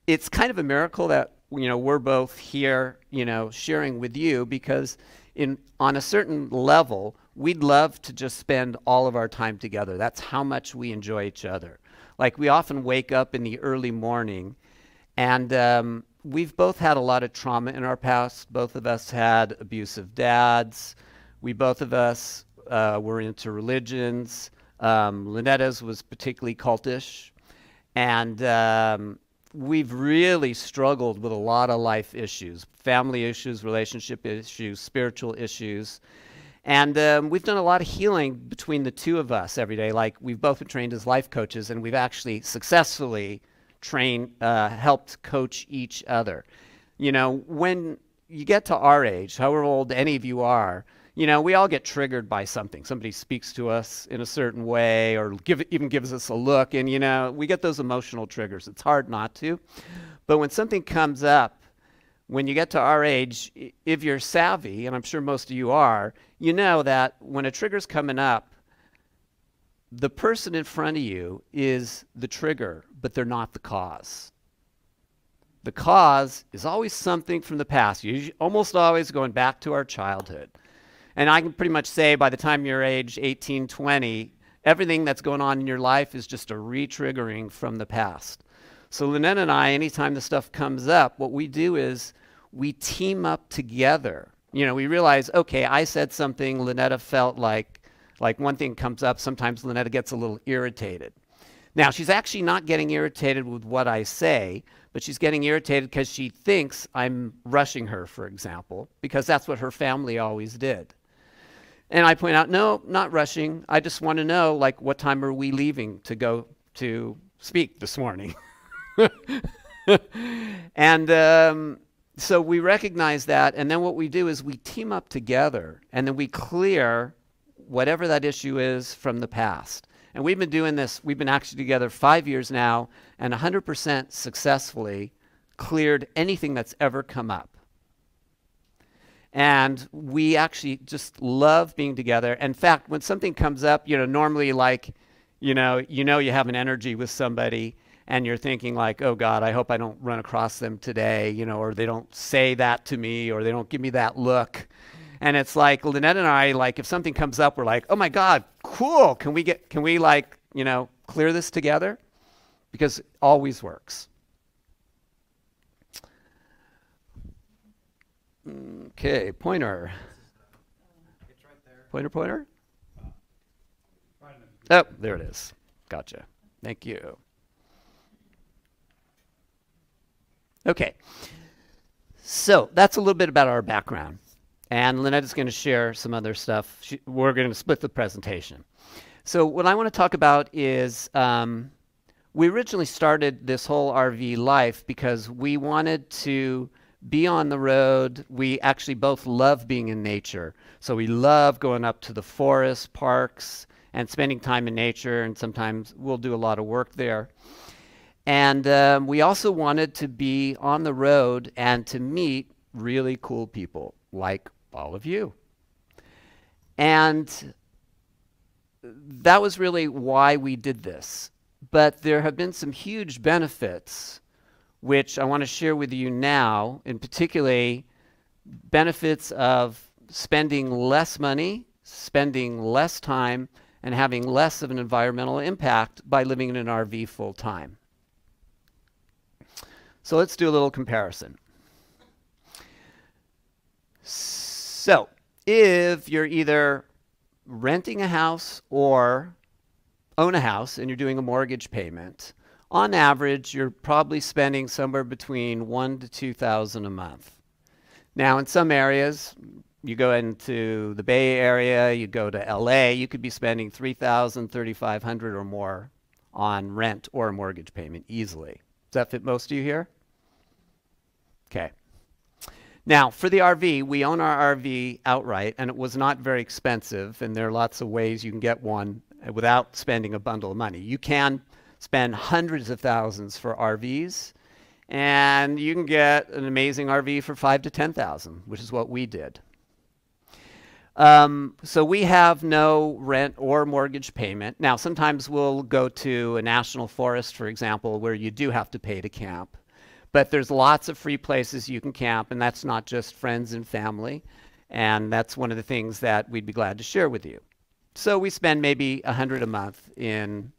it's kind of a miracle that you know we're both here, you know, sharing with you because in on a certain level, we'd love to just spend all of our time together. That's how much we enjoy each other. Like we often wake up in the early morning, and um, we've both had a lot of trauma in our past. Both of us had abusive dads. We both of us uh, were into religions. Um, Lynetta's was particularly cultish, and um, we've really struggled with a lot of life issues, family issues, relationship issues, spiritual issues. And um, we've done a lot of healing between the two of us every day. Like we've both been trained as life coaches, and we've actually successfully trained, uh, helped coach each other. You know, when you get to our age, however old any of you are, you know, we all get triggered by something. Somebody speaks to us in a certain way, or give, even gives us a look, and you know, we get those emotional triggers. It's hard not to, but when something comes up when you get to our age, if you're savvy, and I'm sure most of you are, you know that when a trigger's coming up, the person in front of you is the trigger, but they're not the cause. The cause is always something from the past, You're almost always going back to our childhood. And I can pretty much say by the time you're age 18, 20, everything that's going on in your life is just a re-triggering from the past. So Lynette and I, anytime the stuff comes up, what we do is we team up together. You know, we realize, okay, I said something, Lynetta felt like, like one thing comes up, sometimes Lynetta gets a little irritated. Now, she's actually not getting irritated with what I say, but she's getting irritated because she thinks I'm rushing her, for example, because that's what her family always did. And I point out, no, not rushing. I just want to know, like, what time are we leaving to go to speak this morning? and um, so we recognize that, and then what we do is we team up together, and then we clear whatever that issue is from the past. And we've been doing this, we've been actually together five years now, and 100% successfully cleared anything that's ever come up. And we actually just love being together. In fact, when something comes up, you know, normally like, you know, you know you have an energy with somebody and you're thinking like, oh God, I hope I don't run across them today, you know, or they don't say that to me or they don't give me that look. And it's like Lynette and I, like if something comes up, we're like, oh my God, cool. Can we get, can we like, you know, clear this together? Because it always works. Okay, pointer. Pointer, pointer? Oh, there it is. Gotcha. Thank you. Okay. So that's a little bit about our background. And Lynette is going to share some other stuff. She, we're going to split the presentation. So what I want to talk about is um, we originally started this whole RV life because we wanted to be on the road. We actually both love being in nature. So we love going up to the forest, parks, and spending time in nature. And sometimes we'll do a lot of work there. And um, we also wanted to be on the road and to meet really cool people like all of you. And that was really why we did this. But there have been some huge benefits, which I want to share with you now, in particularly benefits of spending less money, spending less time, and having less of an environmental impact by living in an RV full time. So let's do a little comparison. So, if you're either renting a house or own a house and you're doing a mortgage payment, on average, you're probably spending somewhere between one to two thousand a month. Now, in some areas, you go into the Bay Area, you go to LA, you could be spending 3,000, 3,500 or more on rent or a mortgage payment easily. Does that fit most of you here? Okay. Now, for the RV, we own our RV outright, and it was not very expensive, and there are lots of ways you can get one without spending a bundle of money. You can spend hundreds of thousands for RVs, and you can get an amazing RV for five to 10,000, which is what we did. Um, so we have no rent or mortgage payment. Now, sometimes we'll go to a national forest, for example, where you do have to pay to camp. But there's lots of free places you can camp, and that's not just friends and family. And that's one of the things that we'd be glad to share with you. So we spend maybe a hundred a month in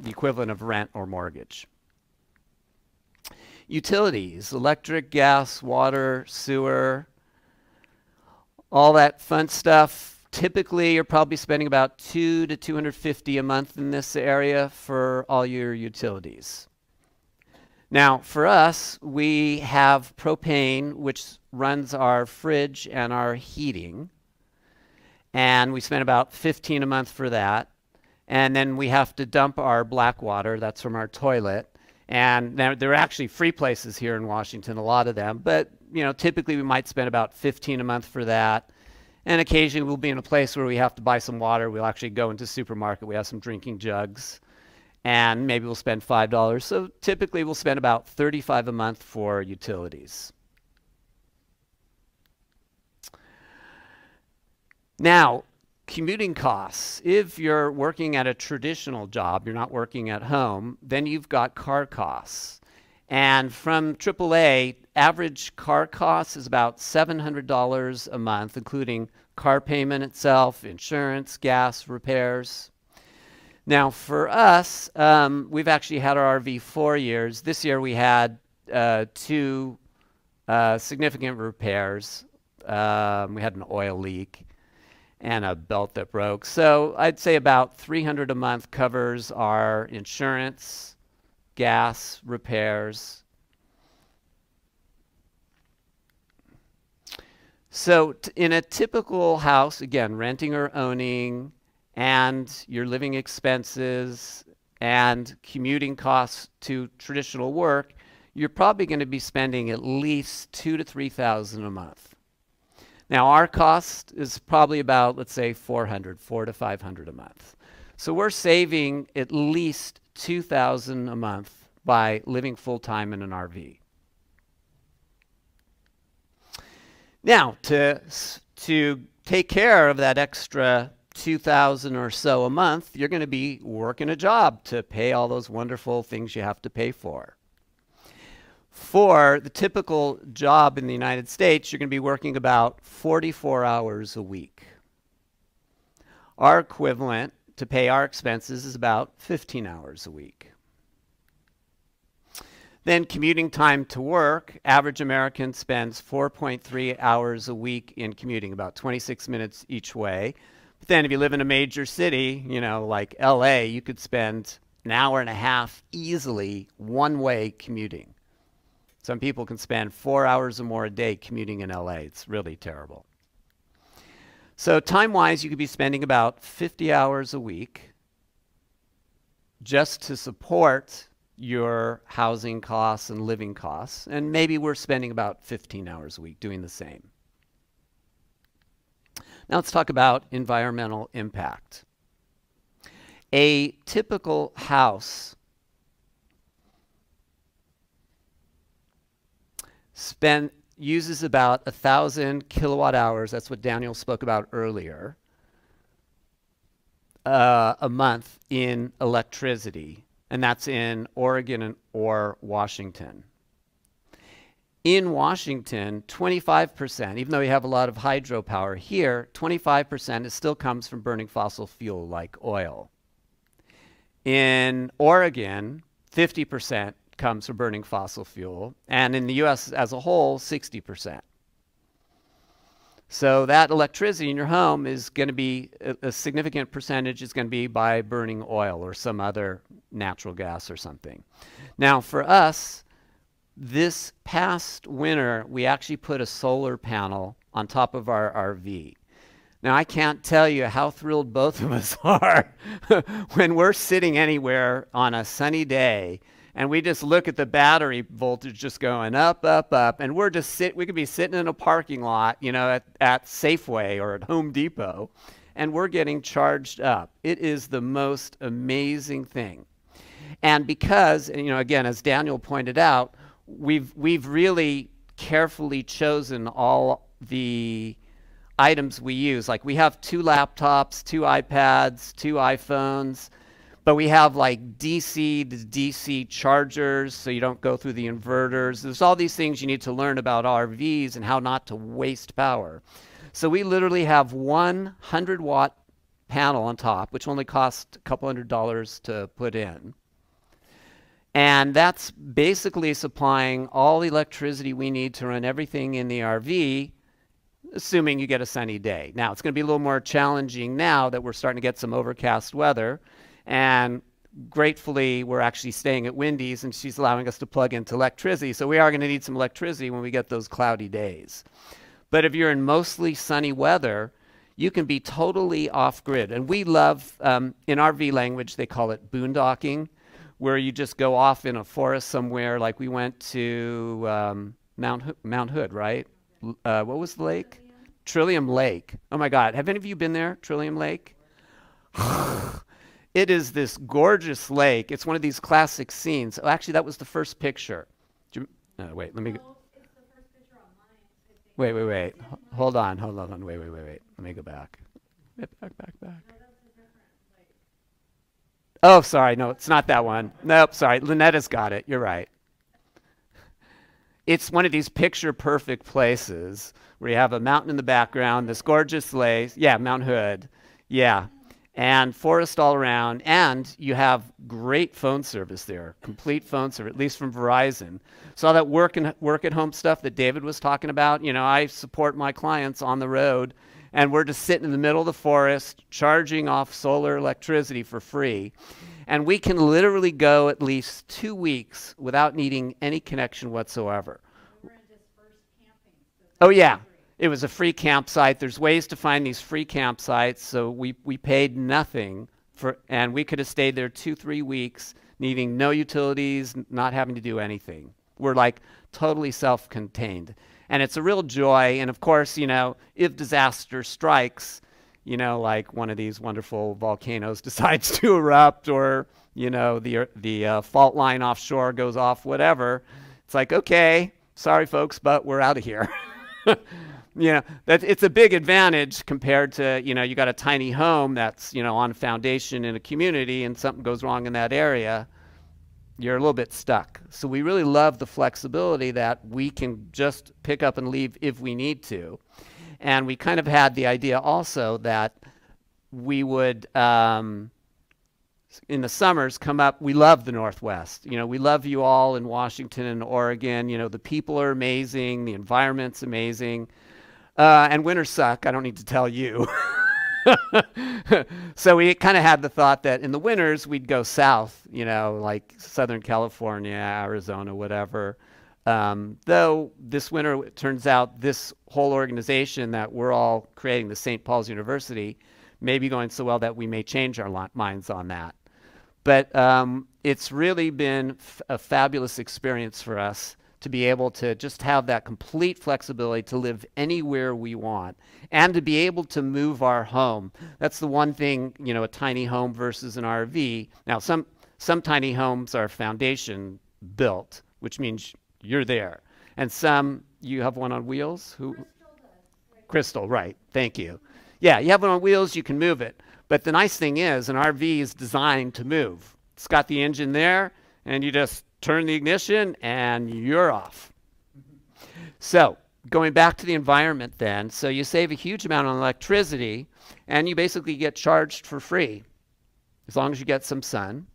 the equivalent of rent or mortgage. Utilities, electric, gas, water, sewer, all that fun stuff. Typically, you're probably spending about two to 250 a month in this area for all your utilities. Now, for us, we have propane, which runs our fridge and our heating. And we spend about 15 a month for that. And then we have to dump our black water, that's from our toilet. And there, are actually free places here in Washington, a lot of them. But, you know, typically we might spend about 15 a month for that. And occasionally we'll be in a place where we have to buy some water. We'll actually go into supermarket. We have some drinking jugs and maybe we'll spend $5. So typically we'll spend about 35 a month for utilities. Now, commuting costs. If you're working at a traditional job, you're not working at home, then you've got car costs. And from AAA, average car costs is about $700 a month, including car payment itself, insurance, gas, repairs. Now, for us, um, we've actually had our RV four years. This year we had uh, two uh, significant repairs. Um, we had an oil leak. And a belt that broke. So I'd say about 300 a month covers our insurance, gas, repairs. So in a typical house, again, renting or owning, and your living expenses and commuting costs to traditional work, you're probably going to be spending at least two to three thousand a month. Now our cost is probably about, let's say, 400, four to 500 a month. So we're saving at least 2,000 a month by living full time in an RV. Now, to, to take care of that extra 2000 or so a month, you're going to be working a job to pay all those wonderful things you have to pay for. For the typical job in the United States, you're going to be working about 44 hours a week. Our equivalent to pay our expenses is about 15 hours a week. Then commuting time to work, average American spends 4.3 hours a week in commuting, about 26 minutes each way. But then if you live in a major city, you know, like LA, you could spend an hour and a half easily one way commuting. Some people can spend four hours or more a day commuting in LA. It's really terrible. So, time wise, you could be spending about 50 hours a week just to support your housing costs and living costs. And maybe we're spending about 15 hours a week doing the same. Now let's talk about environmental impact. A typical house spend, uses about a thousand kilowatt hours. That's what Daniel spoke about earlier. Uh, a month in electricity, and that's in Oregon or Washington. In Washington, 25%, even though we have a lot of hydropower here, 25% is still comes from burning fossil fuel like oil. In Oregon, 50% comes from burning fossil fuel, and in the US as a whole, 60%. So that electricity in your home is going to be a, a significant percentage is going to be by burning oil or some other natural gas or something. Now for us, this past winter, we actually put a solar panel on top of our RV. Now, I can't tell you how thrilled both of us are when we're sitting anywhere on a sunny day and we just look at the battery voltage just going up, up, up, and we're just sit. We could be sitting in a parking lot, you know, at, at Safeway or at Home Depot, and we're getting charged up. It is the most amazing thing. And because, you know, again, as Daniel pointed out, we've we've really carefully chosen all the items we use. Like we have two laptops, two iPads, two iPhones, but we have like DC DC chargers so you don't go through the inverters. There's all these things you need to learn about RVs and how not to waste power. So we literally have one 100 watt panel on top, which only costs a couple hundred dollars to put in. And that's basically supplying all the electricity we need to run everything in the RV, assuming you get a sunny day. Now, it's going to be a little more challenging now that we're starting to get some overcast weather. And gratefully, we're actually staying at Wendy's and she's allowing us to plug into electricity. So we are going to need some electricity when we get those cloudy days. But if you're in mostly sunny weather, you can be totally off grid. And we love, um, in RV language, they call it boondocking where you just go off in a forest somewhere. Like we went to um, Mount Ho Mount Hood, right? Uh, what was the lake? Trillium Lake. Oh my God! Have any of you been there? Trillium Lake. it is this gorgeous lake. It's one of these classic scenes. Oh, actually, that was the first picture. You, wait, let me. Go. Wait, wait, wait. Hold on, hold on, wait, wait, wait, wait. Let me go back. Back, back, back. Oh, sorry. No, it's not that one. Nope, sorry. Lynetta's got it. You're right. It's one of these picture perfect places where you have a mountain in the background, this gorgeous lake. Yeah, Mount Hood. Yeah. And forest all around. And you have great phone service there, complete phone service, at least from Verizon. So all that work and work at home stuff that David was talking about, you know, I support my clients on the road and we're just sitting in the middle of the forest charging off solar electricity for free. And we can literally go at least two weeks without needing any connection whatsoever. Oh, yeah. It was a free campsite. There's ways to find these free campsites. So we, we paid nothing for, and we could have stayed there two, three weeks, needing no utilities, not having to do anything. We're like totally self contained. And it's a real joy. And of course, you know, if disaster strikes, you know, like one of these wonderful volcanoes decides to erupt or, you know, the, the uh, fault line offshore goes off, whatever, it's like, okay, sorry, folks, but we're out of here. you know, that it's a big advantage compared to, you know, you got a tiny home that's, you know, on a foundation in a community and something goes wrong in that area you're a little bit stuck. So we really love the flexibility that we can just pick up and leave if we need to. And we kind of had the idea also that we would, um, in the summers, come up. We love the Northwest. You know, we love you all in Washington and Oregon. You know, the people are amazing, the environment's amazing. Uh, and winters suck. I don't need to tell you. so we kind of had the thought that in the winters we'd go south, you know, like Southern California, Arizona, whatever. Um, though this winter, it turns out this whole organization that we're all creating, the St. Paul's University, may be going so well that we may change our minds on that. But um, it's really been a fabulous experience for us to be able to just have that complete flexibility to live anywhere we want and to be able to move our home. That's the one thing, you know, a tiny home versus an RV. Now, some, some tiny homes are foundation built, which means you're there. And some, you have one on wheels? Who? Crystal, right. Thank you. Yeah, you have one on wheels, you can move it. But the nice thing is, an RV is designed to move. It's got the engine there, and you just turn the ignition, and you're off. So, going back to the environment then, so you save a huge amount on electricity, and you basically get charged for free as long as you get some sun.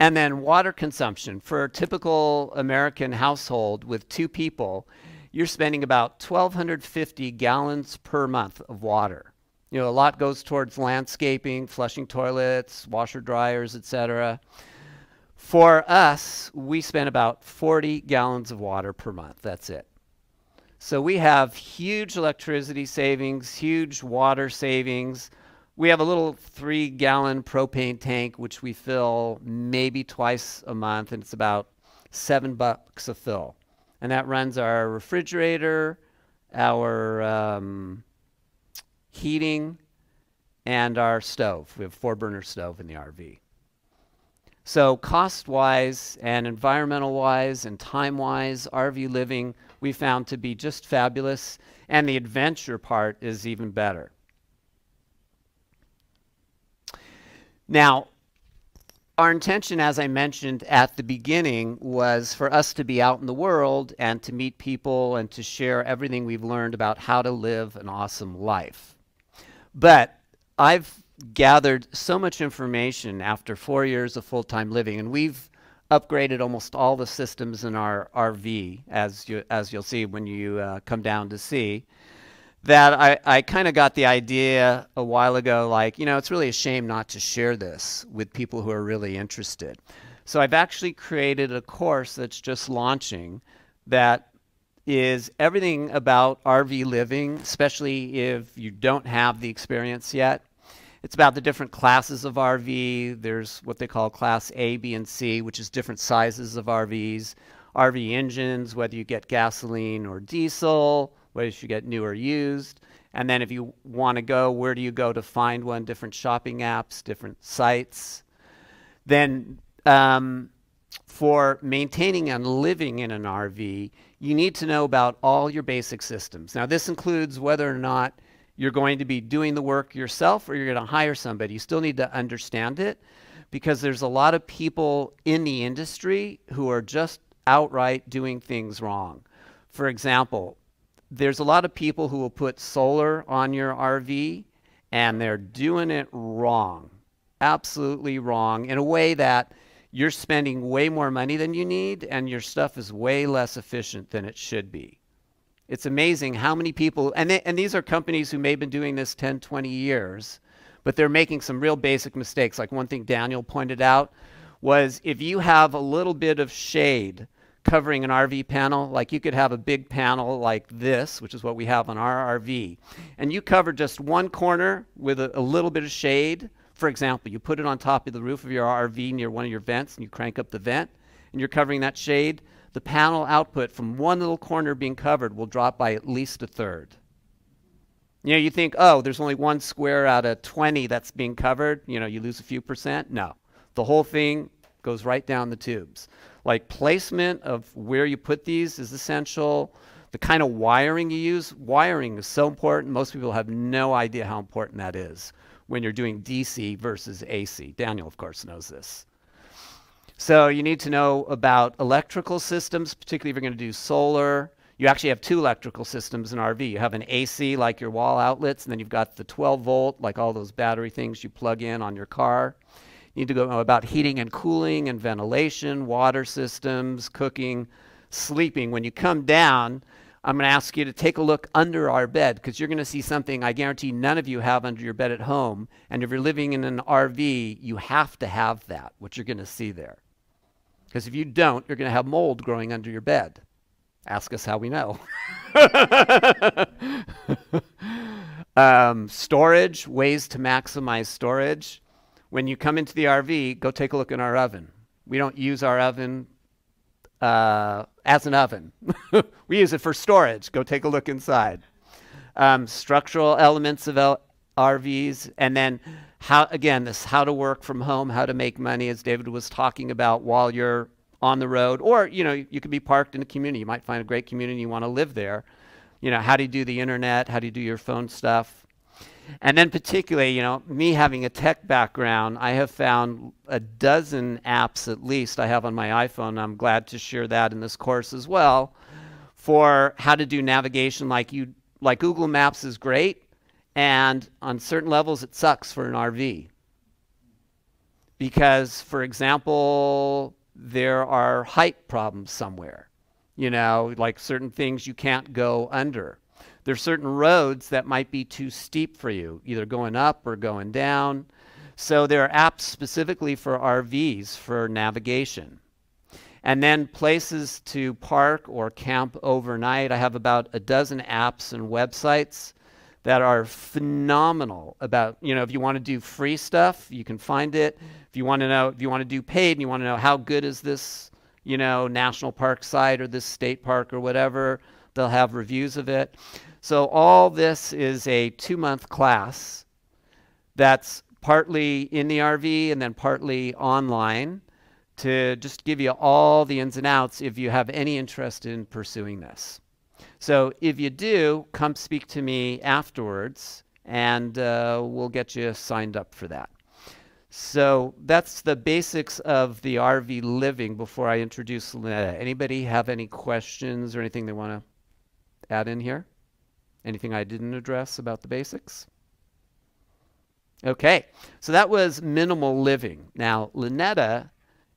And then water consumption. For a typical American household with two people, you're spending about 1,250 gallons per month of water. You know, a lot goes towards landscaping, flushing toilets, washer dryers, etc. For us, we spend about 40 gallons of water per month. That's it. So we have huge electricity savings, huge water savings. We have a little three gallon propane tank, which we fill maybe twice a month, and it's about seven bucks a fill. And that runs our refrigerator, our um, heating, and our stove. We have four burner stove in the RV. So cost-wise and environmental-wise and time-wise, RV living we found to be just fabulous, and the adventure part is even better. Now, our intention, as I mentioned at the beginning, was for us to be out in the world and to meet people and to share everything we've learned about how to live an awesome life. But I've gathered so much information after four years of full-time living, and we've upgraded almost all the systems in our RV, as you as you'll see when you uh, come down to see. That I, I kind of got the idea a while ago, like you know, it's really a shame not to share this with people who are really interested. So I've actually created a course that's just launching that is everything about RV living, especially if you don't have the experience yet. It's about the different classes of RV. There's what they call class A, B, and C, which is different sizes of RVs. RV engines, whether you get gasoline or diesel, whether you get new or used. And then if you want to go, where do you go to find one? Different shopping apps, different sites. Then um, for maintaining and living in an RV, you need to know about all your basic systems. Now, this includes whether or not you're going to be doing the work yourself or you're going to hire somebody. You still need to understand it because there's a lot of people in the industry who are just outright doing things wrong. For example, there's a lot of people who will put solar on your RV and they're doing it wrong. Absolutely wrong in a way that you're spending way more money than you need and your stuff is way less efficient than it should be. It's amazing how many people, and, they, and these are companies who may have been doing this 10, 20 years, but they're making some real basic mistakes. Like one thing Daniel pointed out was if you have a little bit of shade covering an RV panel, like you could have a big panel like this, which is what we have on our RV, and you cover just one corner with a, a little bit of shade. For example, you put it on top of the roof of your RV near one of your vents and you crank up the vent and you're covering that shade, the panel output from one little corner being covered will drop by at least a third. You know, you think, oh, there's only one square out of 20 that's being covered. You know, you lose a few percent. No. The whole thing goes right down the tubes. Like placement of where you put these is essential. The kind of wiring you use, wiring is so important. Most people have no idea how important that is when you're doing DC versus AC. Daniel, of course, knows this. So you need to know about electrical systems, particularly if you're going to do solar. You actually have two electrical systems in RV. You have an AC, like your wall outlets, and then you've got the 12 volt, like all those battery things you plug in on your car. You need to go about heating and cooling and ventilation, water systems, cooking, sleeping. When you come down, I'm going to ask you to take a look under our bed because you're going to see something I guarantee none of you have under your bed at home. And if you're living in an RV, you have to have that, what you're going to see there. Because if you don't, you're going to have mold growing under your bed. Ask us how we know. um, storage, ways to maximize storage. When you come into the RV, go take a look in our oven. We don't use our oven uh, as an oven. we use it for storage. Go take a look inside. Um, structural elements of L- RVs, and then how again this how to work from home, how to make money, as David was talking about while you're on the road, or you know you could be parked in a community. You might find a great community, you want to live there. You know how do you do the internet? How do you do your phone stuff? And then particularly, you know, me having a tech background, I have found a dozen apps at least I have on my iPhone. I'm glad to share that in this course as well for how to do navigation like you like Google Maps is great, and on certain levels, it sucks for an RV. Because, for example, there are height problems somewhere. You know, like certain things you can't go under. There's certain roads that might be too steep for you, either going up or going down. So there are apps specifically for RVs for navigation. And then places to park or camp overnight. I have about a dozen apps and websites that are phenomenal about, you know, if you want to do free stuff, you can find it. If you want to know, if you want to do paid and you want to know how good is this, you know, national park site or this state park or whatever, they'll have reviews of it. So all this is a two month class that's partly in the RV and then partly online to just give you all the ins and outs if you have any interest in pursuing this. So if you do, come speak to me afterwards and uh, we'll get you signed up for that. So that's the basics of the RV living before I introduce Lynetta. Anybody have any questions or anything they want to add in here? Anything I didn't address about the basics? Okay, so that was minimal living. Now, Lynetta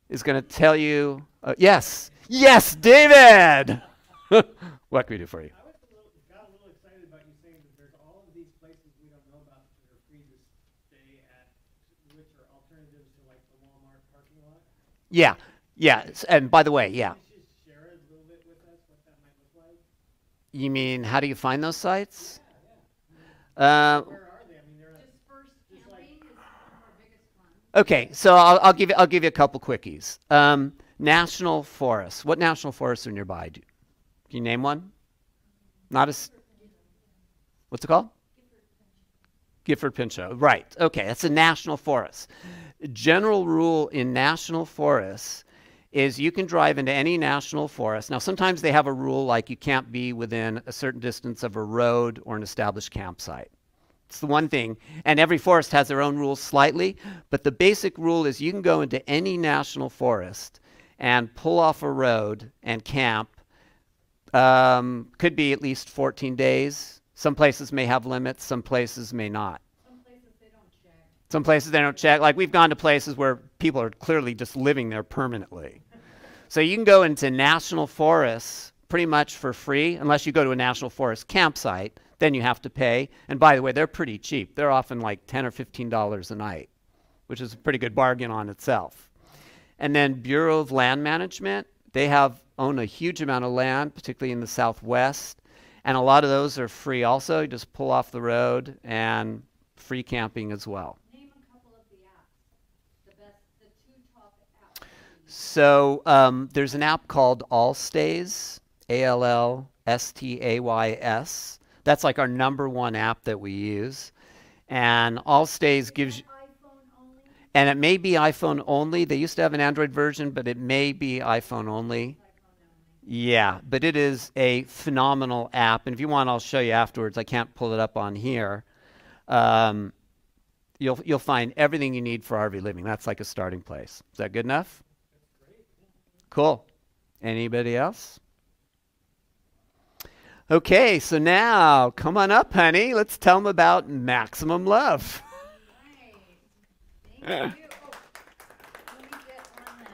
is going to tell you, uh, yes, yes, David! what can we do for you? I was a little, got a little excited about you saying that there's all of these places we don't know about that are free to stay at, which are alternatives to like the Walmart parking lot. Yeah, yeah. And by the way, yeah. You just share a little bit with us what that might look like? You mean how do you find those sites? Uh, Where are? I mean, they're Dispersed camping is our biggest one. okay, so I'll, I'll give you I'll give you a couple quickies. Um, national forests. What national forests are nearby? Can you name one? Not as. What's it called? Gifford Pinchot. Right. Okay, that's a national forest. General rule in national forests is you can drive into any national forest. Now, sometimes they have a rule like you can't be within a certain distance of a road or an established campsite. It's the one thing. And every forest has their own rules slightly, but the basic rule is you can go into any national forest and pull off a road and camp. Um, could be at least 14 days. Some places may have limits, some places may not. Some places they don't check. Some places they don't check. Like we've gone to places where people are clearly just living there permanently. so you can go into national forests pretty much for free, unless you go to a national forest campsite. Then you have to pay. And by the way, they're pretty cheap. They're often like ten or fifteen dollars a night, which is a pretty good bargain on itself. And then Bureau of Land Management, they have own a huge amount of land, particularly in the Southwest, and a lot of those are free. Also, you just pull off the road and free camping as well. Name a couple of the apps, the best, the two top apps. So um, there's an app called Allstays, A L L S T A Y S. That's like our number one app that we use. And Allstays gives you? And it may be iPhone only. They used to have an Android version, but it may be iPhone only. Yeah, but it is a phenomenal app. And if you want, I'll show you afterwards. I can't pull it up on here. Um, you'll you'll find everything you need for RV living. That's like a starting place. Is that good enough? Cool. Anybody else? Okay, so now come on up, honey. Let's tell them about maximum love. Right. Thank you. Let me get on that.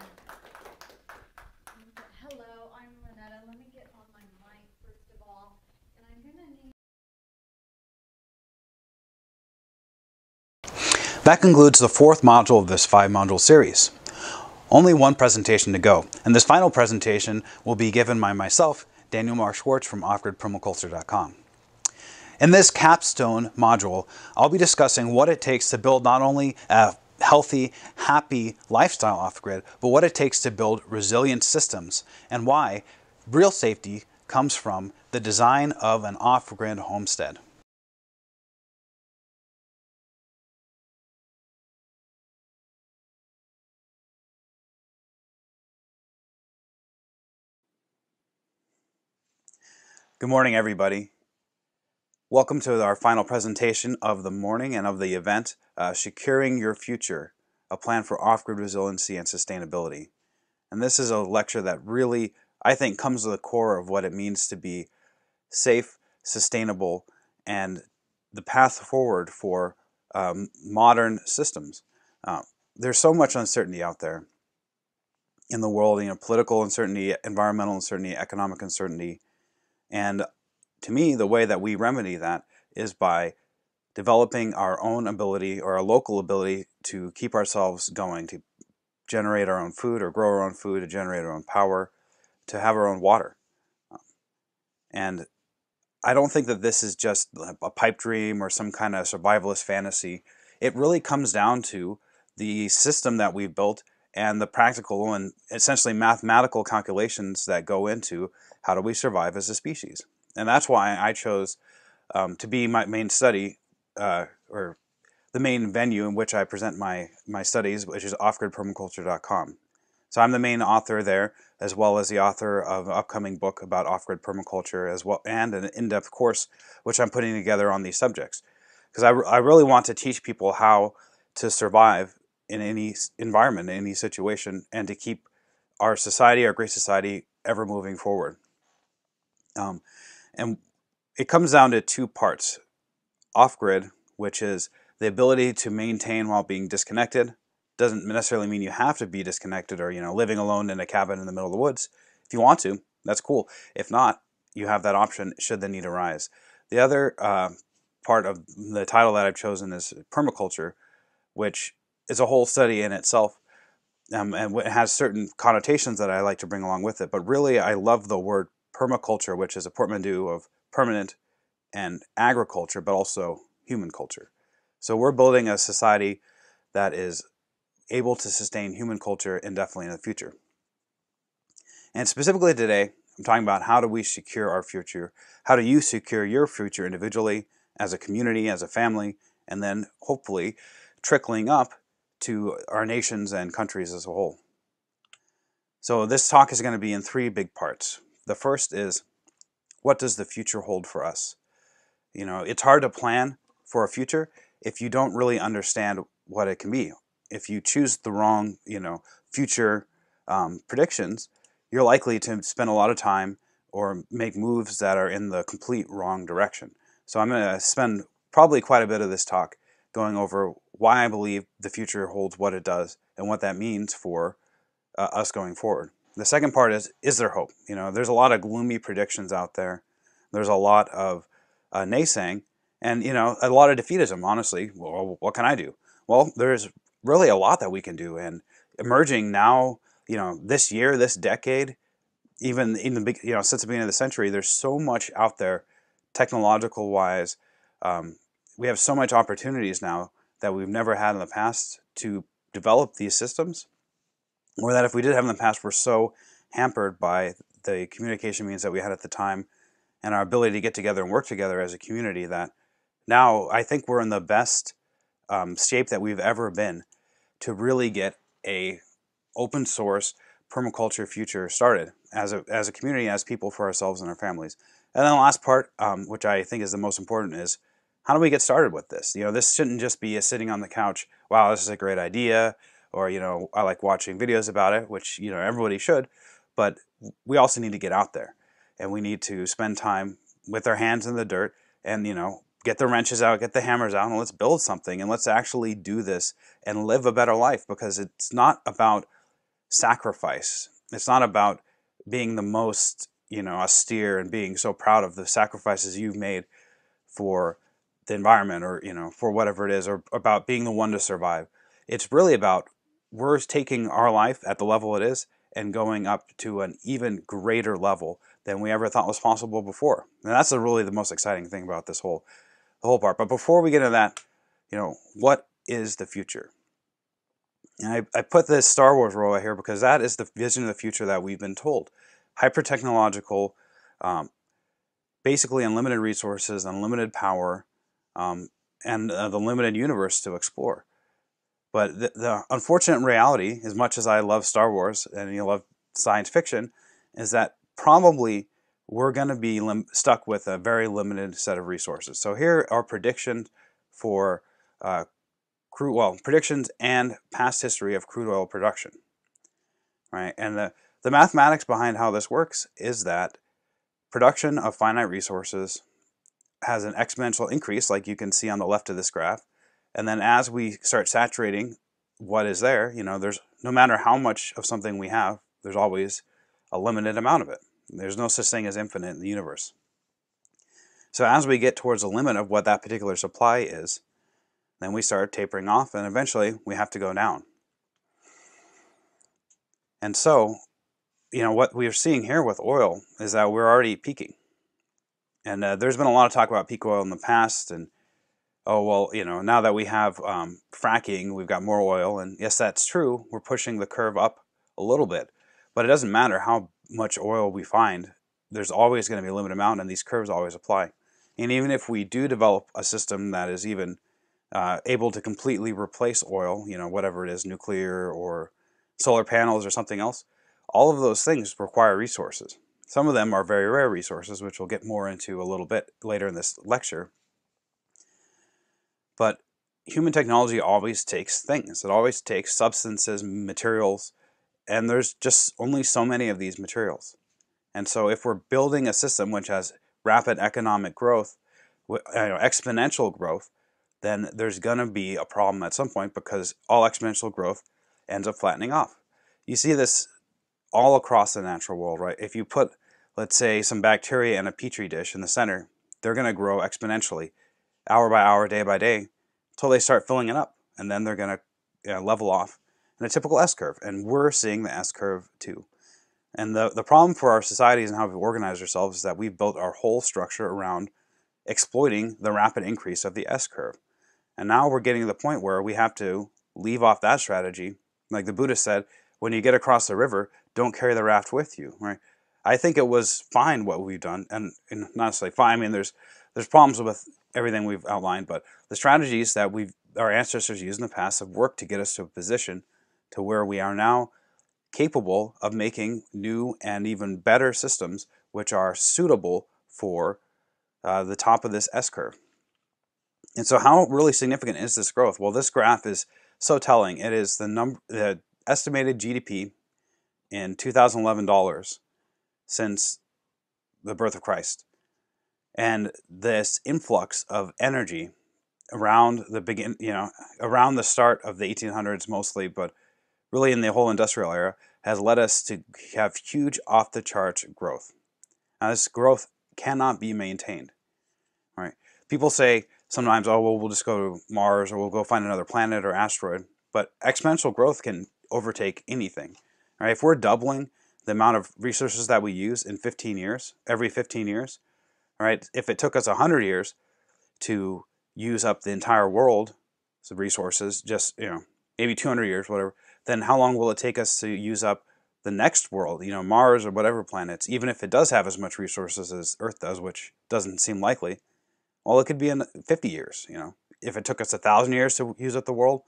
Let me get- Hello, I'm Renetta. Let me get on my mic first of all. And I'm gonna need That concludes the fourth module of this five module series. Only one presentation to go, and this final presentation will be given by myself, Daniel Mark Schwartz from offgridpermaculture.com. In this capstone module, I'll be discussing what it takes to build not only a healthy, happy lifestyle off grid, but what it takes to build resilient systems and why real safety comes from the design of an off grid homestead. Good morning, everybody. Welcome to our final presentation of the morning and of the event, uh, Securing Your Future, a plan for off-grid resiliency and sustainability. And this is a lecture that really, I think, comes to the core of what it means to be safe, sustainable, and the path forward for um, modern systems. Uh, there's so much uncertainty out there in the world, you know, political uncertainty, environmental uncertainty, economic uncertainty, and to me, the way that we remedy that is by developing our own ability or our local ability to keep ourselves going, to generate our own food or grow our own food, to generate our own power, to have our own water. And I don't think that this is just a pipe dream or some kind of survivalist fantasy. It really comes down to the system that we've built and the practical and essentially mathematical calculations that go into how do we survive as a species. And that's why I chose um, to be my main study uh, or the main venue in which I present my, my studies, which is offgridpermaculture.com. So I'm the main author there, as well as the author of an upcoming book about off-grid permaculture, as well, and an in-depth course which I'm putting together on these subjects. Because I, I really want to teach people how to survive in any environment, in any situation, and to keep our society, our great society, ever moving forward. Um, and it comes down to two parts. Off-grid, which is the ability to maintain while being disconnected. Doesn't necessarily mean you have to be disconnected or you know living alone in a cabin in the middle of the woods. If you want to, that's cool. If not, you have that option should the need arise. The other uh, part of the title that I've chosen is permaculture, which is a whole study in itself um, and it has certain connotations that I like to bring along with it. But really, I love the word permaculture, which is a portmanteau of permanent and agriculture, but also human culture. So we're building a society that is able to sustain human culture indefinitely in the future. And specifically today, I'm talking about how do we secure our future? How do you secure your future individually, as a community, as a family, and then hopefully trickling up to our nations and countries as a whole. So this talk is going to be in three big parts. The first is, what does the future hold for us? You know, it's hard to plan for a future if you don't really understand what it can be. If you choose the wrong, you know, future um, predictions, you're likely to spend a lot of time or make moves that are in the complete wrong direction. So I'm going to spend probably quite a bit of this talk going over why I believe the future holds what it does and what that means for uh, us going forward. The second part is is there hope? You know, there's a lot of gloomy predictions out there. There's a lot of uh, naysaying, and you know, a lot of defeatism. Honestly, well, what can I do? Well, there's really a lot that we can do, and emerging now, you know, this year, this decade, even in the you know, since the beginning of the century, there's so much out there, technological wise. Um, we have so much opportunities now that we've never had in the past to develop these systems, or that if we did have in the past, we're so hampered by the communication means that we had at the time and our ability to get together and work together as a community that now I think we're in the best um, shape that we've ever been to really get a open source permaculture future started as a, as a community, as people for ourselves and our families. And then the last part, um, which I think is the most important, is how do we get started with this? You know, this shouldn't just be a sitting on the couch, wow, this is a great idea, or, you know, I like watching videos about it, which, you know, everybody should, but we also need to get out there and we need to spend time with our hands in the dirt and, you know, get the wrenches out, get the hammers out, and let's build something and let's actually do this and live a better life because it's not about sacrifice. It's not about being the most, you know, austere and being so proud of the sacrifices you've made for the environment or, you know, for whatever it is, or about being the one to survive. It's really about we're taking our life at the level it is and going up to an even greater level than we ever thought was possible before. And that's really the most exciting thing about this whole the whole part. But before we get into that, you know, what is the future? And I, I put this Star Wars robot here because that is the vision of the future that we've been told. Hyper technological, um, basically unlimited resources, unlimited power, um, and uh, the limited universe to explore. But the, the, unfortunate reality, as much as I love Star Wars and you love science fiction, is that probably we're going to be stuck with a very limited set of resources. So here are predictions for uh, crude well predictions and past history of crude oil production. Right, and the the mathematics behind how this works is that production of finite resources has an exponential increase, like you can see on the left of this graph. And then as we start saturating what is there, you know, there's no matter how much of something we have, there's always a limited amount of it. There's no such thing as infinite in the universe. So as we get towards the limit of what that particular supply is, then we start tapering off and eventually we have to go down. And so, you know, what we're seeing here with oil is that we're already peaking. And uh, there's been a lot of talk about peak oil in the past and oh well you know now that we have um, fracking we've got more oil and yes that's true we're pushing the curve up a little bit but it doesn't matter how much oil we find, there's always going to be a limited amount, and these curves always apply. And even if we do develop a system that is even uh, able to completely replace oil, you know, whatever it is, nuclear or solar panels or something else, all of those things require resources. Some of them are very rare resources, which we'll get more into a little bit later in this lecture. But human technology always takes things. It always takes substances, materials, and there's just only so many of these materials. And so if we're building a system which has rapid economic growth, exponential growth, then there's going to be a problem at some point because all exponential growth ends up flattening off. You see this all across the natural world, right? If you put, let's say, some bacteria in a petri dish in the center, they're going to grow exponentially, hour by hour, day by day, until they start filling it up, and then they're going to you know, level off in a typical S-curve, and we're seeing the S-curve too. And the, the problem for our societies and how we've organized ourselves is that we've built our whole structure around exploiting the rapid increase of the S-curve. And now we're getting to the point where we have to leave off that strategy. Like the Buddha said, when you get across the river, don't carry the raft with you, right? I think it was fine what we've done, and, and not necessarily fine. I mean, there's there's problems with everything we've outlined, but the strategies that we've our ancestors used in the past have worked to get us to a position to where we are now capable of making new and even better systems which are suitable for uh, the top of this S-curve. And so how really significant is this growth? Well, this graph is so telling. It is the, number, the estimated GDP in 2011 dollars since the birth of Christ. And this influx of energy around the begin, you know, around the start of the 1800s mostly, but really in the whole industrial era, has led us to have huge off the charts growth. Now, this growth cannot be maintained. Right? People say sometimes, oh, well, we'll just go to Mars or we'll go find another planet or asteroid. But exponential growth can overtake anything. Right? If we're doubling the amount of resources that we use in 15 years, every 15 years, right? If it took us 100 years to use up the entire world, so resources, just, you know, maybe 200 years, whatever, then how long will it take us to use up the next world, you know, Mars or whatever planets, even if it does have as much resources as Earth does, which doesn't seem likely? Well, it could be in 50 years, you know. If it took us a thousand years to use up the world,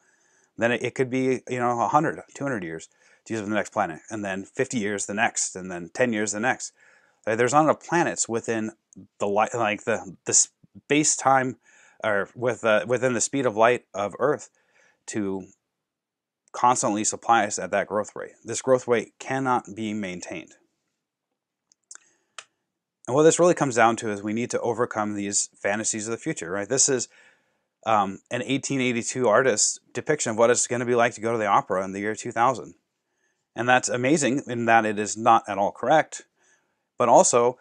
then it, it could be, you know, 100, 200 years to use up the next planet, and then 50 years the next, and then 10 years the next. There's not enough planets within the light, like the the space time, or with uh, within the speed of light of Earth, to constantly supply us at that growth rate. This growth rate cannot be maintained. And what this really comes down to is we need to overcome these fantasies of the future, right? This is um, an 1882 artist's depiction of what it's going to be like to go to the opera in the year 2000. And that's amazing in that it is not at all correct, but also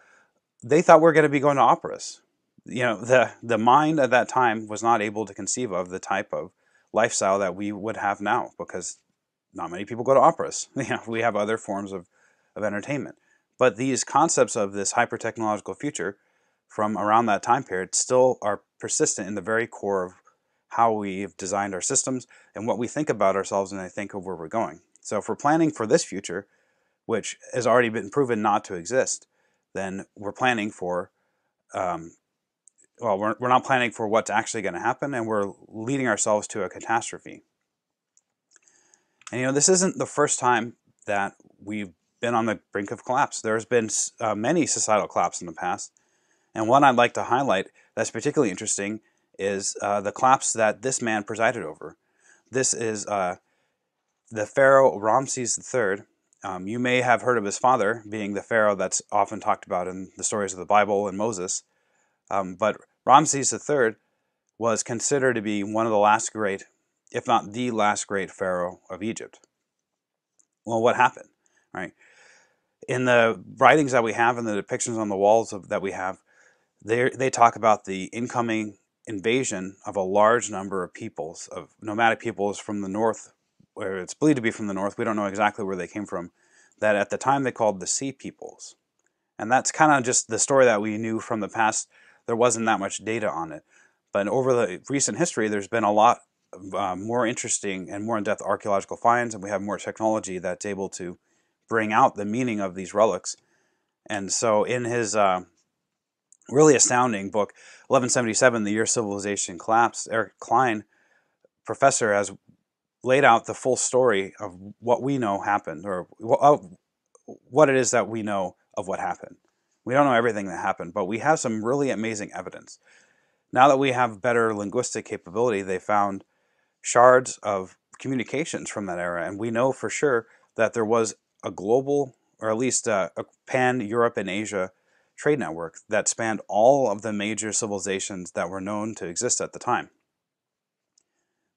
they thought we are going to be going to operas. You know, the, the mind at that time was not able to conceive of the type of lifestyle that we would have now because not many people go to operas. You know, we have other forms of, of entertainment. But these concepts of this hyper-technological future from around that time period still are persistent in the very core of how we've designed our systems and what we think about ourselves and I think of where we're going. So if we're planning for this future, which has already been proven not to exist, then we're planning for, um, well, we're, we're not planning for what's actually going to happen, and we're leading ourselves to a catastrophe. And you know, this isn't the first time that we've been on the brink of collapse. There's been uh, many societal collapses in the past, and one I'd like to highlight that's particularly interesting is uh, the collapse that this man presided over. This is uh, the Pharaoh Ramses III, um, you may have heard of his father being the Pharaoh that's often talked about in the stories of the Bible and Moses. Um, but Ramses III was considered to be one of the last great, if not the last great Pharaoh of Egypt. Well, what happened, right? In the writings that we have and the depictions on the walls of, that we have, they, they talk about the incoming invasion of a large number of peoples, of nomadic peoples from the north where it's believed to be from the north, we don't know exactly where they came from, that at the time they called the Sea Peoples. And that's kind of just the story that we knew from the past. There wasn't that much data on it. But over the recent history, there's been a lot uh, more interesting and more in-depth archaeological finds, and we have more technology that's able to bring out the meaning of these relics. And so in his uh, really astounding book, 1177, The Year Civilization Collapsed, Eric Cline, professor, has laid out the full story of what we know happened, or what it is that we know of what happened. We don't know everything that happened, but we have some really amazing evidence. Now that we have better linguistic capability, they found shards of communications from that era, and we know for sure that there was a global, or at least a, a pan-Europe and Asia trade network that spanned all of the major civilizations that were known to exist at the time.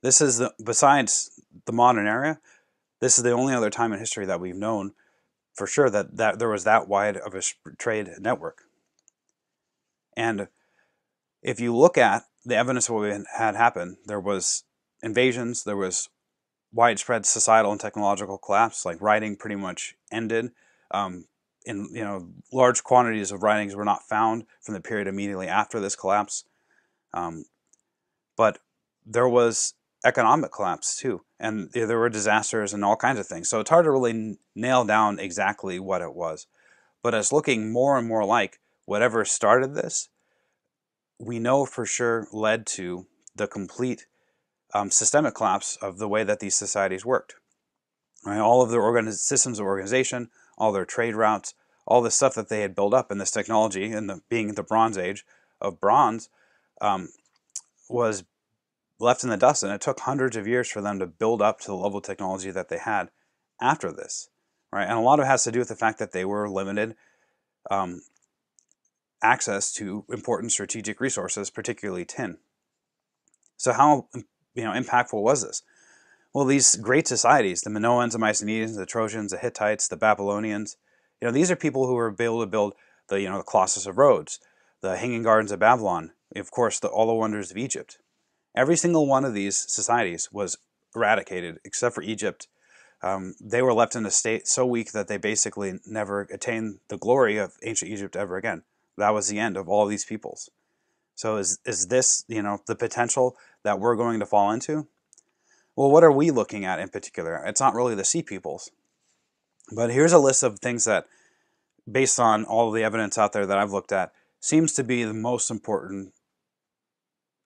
This is, the, besides the modern era, this is the only other time in history that we've known for sure that, that there was that wide of a trade network. And if you look at the evidence of what had happened, there was invasions, there was widespread societal and technological collapse, like writing pretty much ended. Um, in you know, large quantities of writings were not found from the period immediately after this collapse. Um, but there was economic collapse too. And there were disasters and all kinds of things. So it's hard to really nail down exactly what it was. But it's looking more and more like whatever started this, we know for sure led to the complete um, systemic collapse of the way that these societies worked. Right? All of their systems of organization, all their trade routes, all the stuff that they had built up in this technology, and the, being the Bronze Age of bronze, um, was left in the dust, and it took hundreds of years for them to build up to the level of technology that they had after this, right? And a lot of it has to do with the fact that they were limited um, access to important strategic resources, particularly tin. So how you know impactful was this? Well, these great societies, the Minoans, the Mycenaeans, the Trojans, the Hittites, the Babylonians, you know, these are people who were able to build the, you know, the Colossus of Rhodes, the Hanging Gardens of Babylon, of course, the, all the wonders of Egypt. Every single one of these societies was eradicated, except for Egypt. Um, they were left in a state so weak that they basically never attained the glory of ancient Egypt ever again. That was the end of all these peoples. So is is this, you know, the potential that we're going to fall into? Well, what are we looking at in particular? It's not really the sea peoples. But here's a list of things that, based on all the evidence out there that I've looked at, seems to be the most important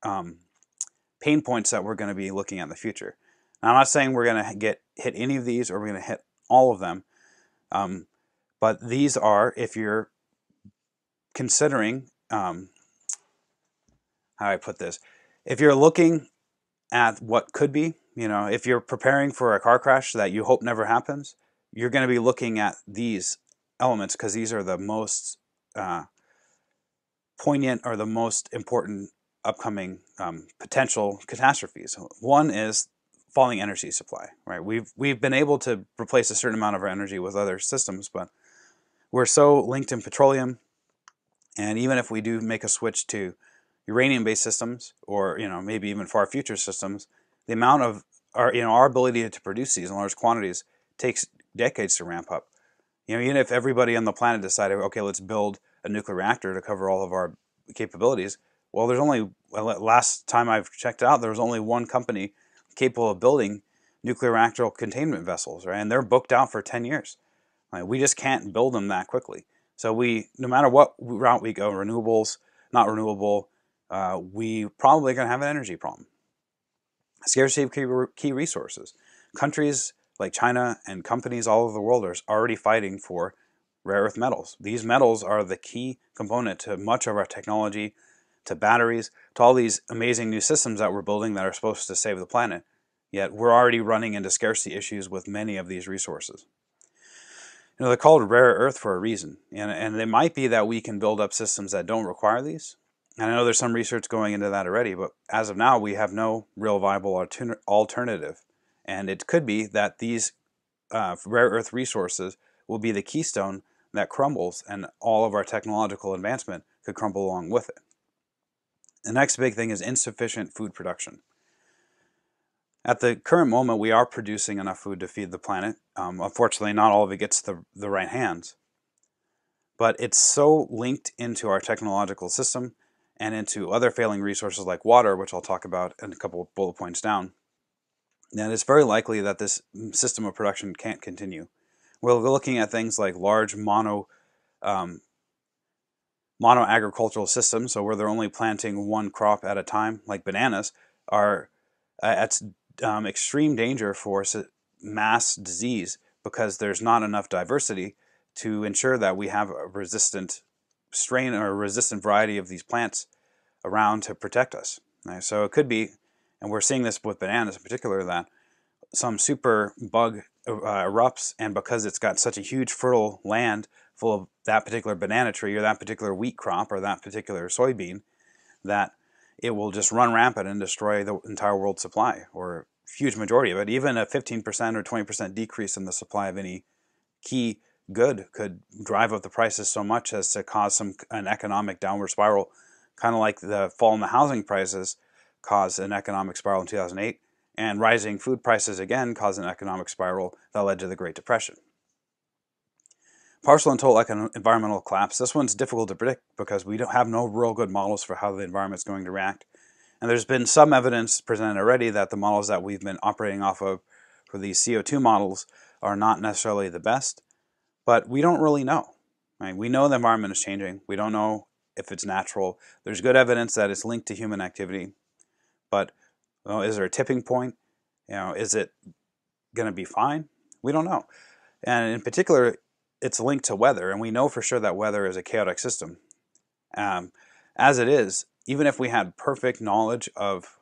um, pain points that we're going to be looking at in the future. Now, I'm not saying we're going to get hit any of these or we're going to hit all of them, um, but these are if you're considering um, how I put this, if you're looking at what could be, you know, if you're preparing for a car crash that you hope never happens, you're going to be looking at these elements because these are the most uh, poignant or the most important upcoming um, potential catastrophes. One is falling energy supply, right? We've, we've been able to replace a certain amount of our energy with other systems, but we're so linked in petroleum, and even if we do make a switch to uranium-based systems, or you know maybe even far future systems, the amount of our you know our ability to produce these in large quantities takes decades to ramp up. You know, even if everybody on the planet decided, okay, let's build a nuclear reactor to cover all of our capabilities, well, there's only last time I've checked out, there was only one company capable of building nuclear reactor containment vessels, right? And they're booked out for 10 years. Right? We just can't build them that quickly. So we, no matter what route we go, renewables, not renewable, uh, we probably going to have an energy problem. Scarcity of key, key resources. Countries like China and companies all over the world are already fighting for rare earth metals. These metals are the key component to much of our technology, to batteries, to all these amazing new systems that we're building that are supposed to save the planet. Yet we're already running into scarcity issues with many of these resources. You know, they're called rare earth for a reason, and, and it might be that we can build up systems that don't require these, and I know there's some research going into that already, but as of now, we have no real viable alternative. And it could be that these uh, rare earth resources will be the keystone that crumbles, and all of our technological advancement could crumble along with it. The next big thing is insufficient food production. At the current moment, we are producing enough food to feed the planet. Um, unfortunately, not all of it gets the, the right hands. But it's so linked into our technological system and into other failing resources like water, which I'll talk about in a couple of bullet points down, then it's very likely that this system of production can't continue. We're looking at things like large mono um, mono agricultural systems, so where they're only planting one crop at a time, like bananas, are uh, at um, extreme danger for mass disease because there's not enough diversity to ensure that we have a resistant strain or a resistant variety of these plants around to protect us. Right? So it could be, and we're seeing this with bananas in particular, that some super bug uh, erupts, and because it's got such a huge fertile land full of that particular banana tree or that particular wheat crop or that particular soybean, that it will just run rampant and destroy the entire world supply or huge majority of it. Even a 15% or 20% decrease in the supply of any key good could drive up the prices so much as to cause some an economic downward spiral, kind of like the fall in the housing prices caused an economic spiral in 2008, and rising food prices again caused an economic spiral that led to the Great Depression. Partial and total environmental collapse. This one's difficult to predict because we don't have no real good models for how the environment's going to react. And there's been some evidence presented already that the models that we've been operating off of for these CO2 models are not necessarily the best but we don't really know. Right? We know the environment is changing. We don't know if it's natural. There's good evidence that it's linked to human activity, but well, is there a tipping point? You know, is it going to be fine? We don't know. And in particular, it's linked to weather, and we know for sure that weather is a chaotic system. Um, as it is, even if we had perfect knowledge of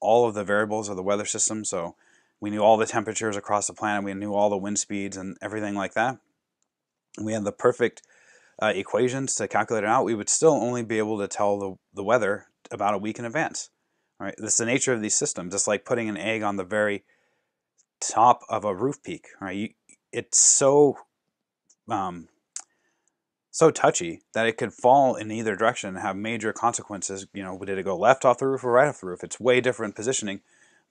all of the variables of the weather system, so we knew all the temperatures across the planet, we knew all the wind speeds and everything like that, we had the perfect uh, equations to calculate it out, we would still only be able to tell the, the weather about a week in advance. Right? This is the nature of these systems. It's like putting an egg on the very top of a roof peak, right? You, it's so um, so touchy that it could fall in either direction and have major consequences. You know, did it go left off the roof or right off the roof? It's way different positioning,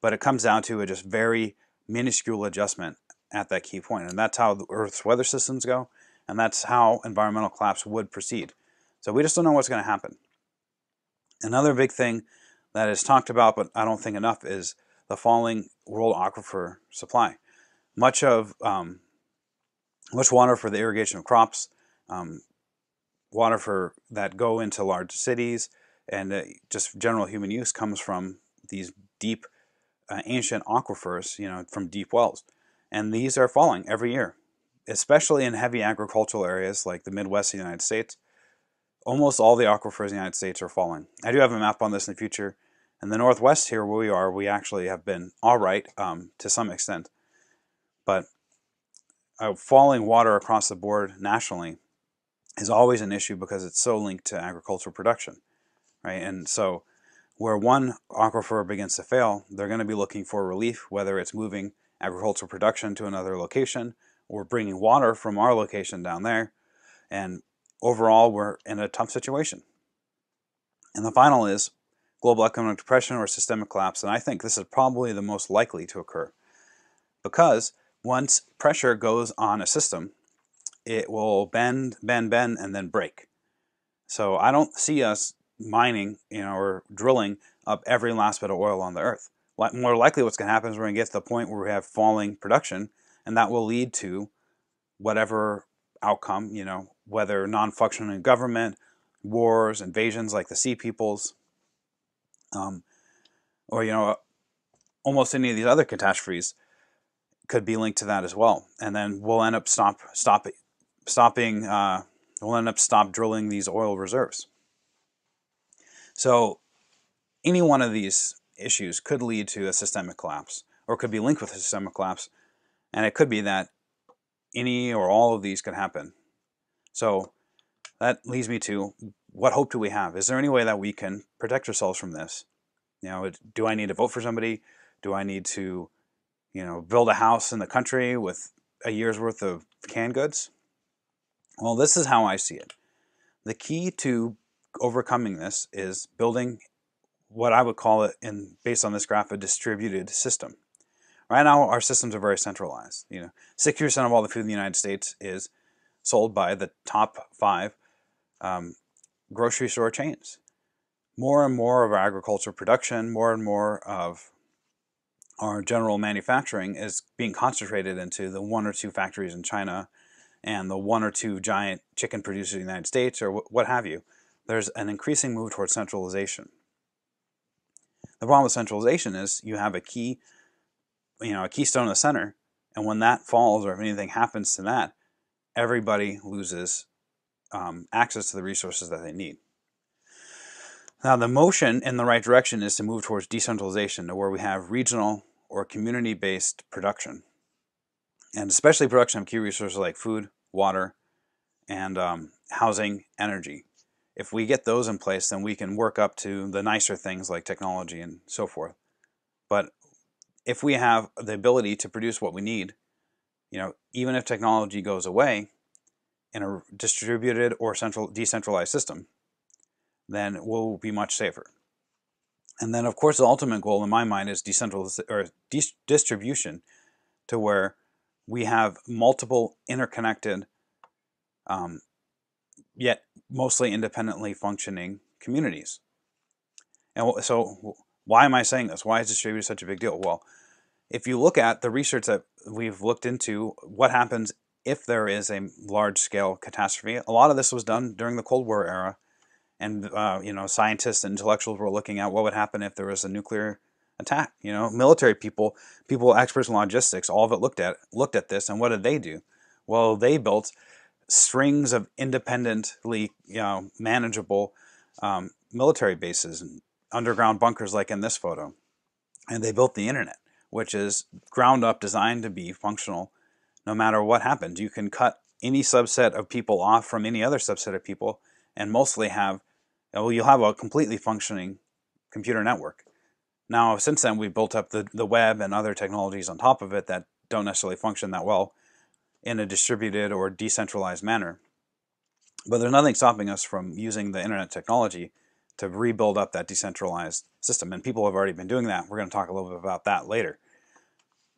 but it comes down to a just very minuscule adjustment at that key point, and that's how the Earth's weather systems go, and that's how environmental collapse would proceed. So we just don't know what's going to happen. Another big thing that is talked about, but I don't think enough, is the falling world aquifer supply. Much of um, much water for the irrigation of crops, um, water for that go into large cities, and uh, just general human use comes from these deep, uh, ancient aquifers, you know, from deep wells, and these are falling every year, especially in heavy agricultural areas like the Midwest of the United States. Almost all the aquifers in the United States are falling. I do have a map on this in the future. In the Northwest here, where we are, we actually have been all right um, to some extent, but uh, falling water across the board nationally is always an issue because it's so linked to agricultural production, right? And so where one aquifer begins to fail, they're going to be looking for relief, whether it's moving agricultural production to another location or bringing water from our location down there. And overall, we're in a tough situation. And the final is global economic depression or systemic collapse. And I think this is probably the most likely to occur because once pressure goes on a system, it will bend, bend, bend, and then break. So I don't see us mining, you know, or drilling up every last bit of oil on the earth. More likely what's going to happen is we're going to get to the point where we have falling production, and that will lead to whatever outcome, you know, whether non-functioning government, wars, invasions like the Sea Peoples, um, or, you know, almost any of these other catastrophes could be linked to that as well. And then we'll end up stop, stop, stopping, uh, we'll end up stop drilling these oil reserves. So any one of these issues could lead to a systemic collapse or could be linked with a systemic collapse. And it could be that any or all of these could happen. So that leads me to what hope do we have? Is there any way that we can protect ourselves from this? You know, do I need to vote for somebody? Do I need to you know, build a house in the country with a year's worth of canned goods? Well, this is how I see it. The key to overcoming this is building what I would call it, in based on this graph, a distributed system. Right now, our systems are very centralized. You know, 60% of all the food in the United States is sold by the top five um, grocery store chains. More and more of our agricultural production, more and more of our general manufacturing is being concentrated into the one or two factories in China and the one or two giant chicken producers in the United States or what have you. There's an increasing move towards centralization. The problem with centralization is you have a key, you know, a keystone in the center, and when that falls or if anything happens to that, everybody loses um, access to the resources that they need. Now, the motion in the right direction is to move towards decentralization, to where we have regional or community-based production, and especially production of key resources like food, water, and um, housing, energy. If we get those in place, then we can work up to the nicer things like technology and so forth. But if we have the ability to produce what we need, you know, even if technology goes away in a distributed or central decentralized system, then we'll be much safer. And then, of course, the ultimate goal in my mind is decentralization or distribution to where we have multiple interconnected, um, yet mostly independently functioning communities. And so, why am I saying this? Why is distributed such a big deal? Well, if you look at the research that we've looked into, what happens if there is a large scale catastrophe, a lot of this was done during the Cold War era and uh, you know scientists and intellectuals were looking at what would happen if there was a nuclear attack. You know, military people, people experts in logistics, all of it looked at looked at this, and what did they do? Well, they built strings of independently you know manageable um, military bases and underground bunkers, like in this photo, and they built the internet, which is ground up designed to be functional, no matter what happens. You can cut any subset of people off from any other subset of people and mostly have you'll have a completely functioning computer network. Now, since then, we've built up the, the web and other technologies on top of it that don't necessarily function that well in a distributed or decentralized manner. But there's nothing stopping us from using the internet technology to rebuild up that decentralized system. And people have already been doing that. We're going to talk a little bit about that later.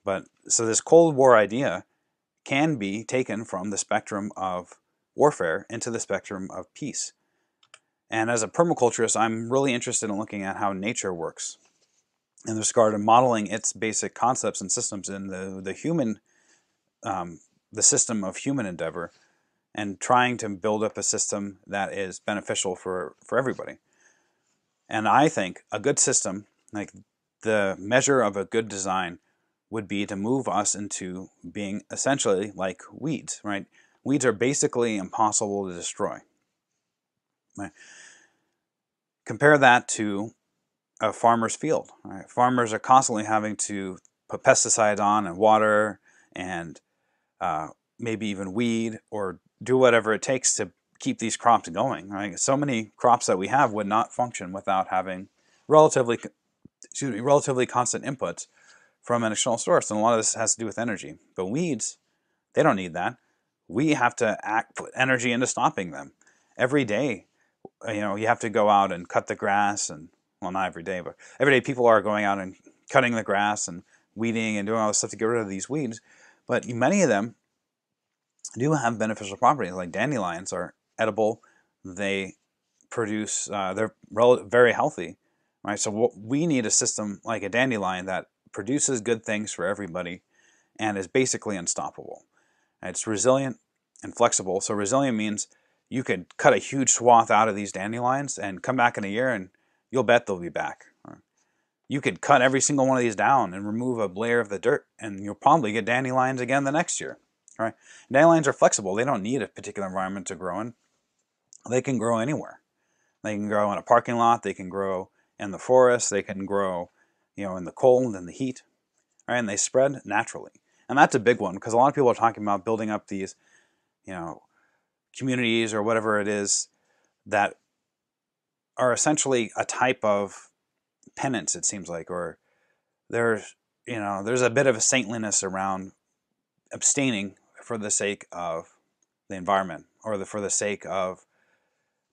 But so this Cold War idea can be taken from the spectrum of warfare into the spectrum of peace. And as a permaculturist, I'm really interested in looking at how nature works in this regard and modeling its basic concepts and systems in the, the human, um, the system of human endeavor and trying to build up a system that is beneficial for, for everybody. And I think a good system, like the measure of a good design, would be to move us into being essentially like weeds, right? Weeds are basically impossible to destroy. Right? Compare that to a farmer's field. Right? Farmers are constantly having to put pesticides on and water and uh, maybe even weed or do whatever it takes to keep these crops going. Right? So many crops that we have would not function without having relatively, excuse me, relatively constant inputs from an external source. And a lot of this has to do with energy. But weeds, they don't need that. We have to act, put energy into stopping them. Every day, you know, you have to go out and cut the grass and well, not every day, but every day people are going out and cutting the grass and weeding and doing all this stuff to get rid of these weeds. But many of them do have beneficial properties, like dandelions are edible. They produce, uh, they're very healthy, right? So we need a system like a dandelion that produces good things for everybody and is basically unstoppable. It's resilient and flexible. So resilient means you could cut a huge swath out of these dandelions and come back in a year and you'll bet they'll be back. You could cut every single one of these down and remove a layer of the dirt, and you'll probably get dandelions again the next year. Right? Dandelions are flexible. They don't need a particular environment to grow in. They can grow anywhere. They can grow in a parking lot. They can grow in the forest. They can grow, you know, in the cold and the heat. Right? And they spread naturally. And that's a big one because a lot of people are talking about building up these, you know, communities or whatever it is that are essentially a type of penance, it seems like, or there's you know there's a bit of a saintliness around abstaining for the sake of the environment or the, for the sake of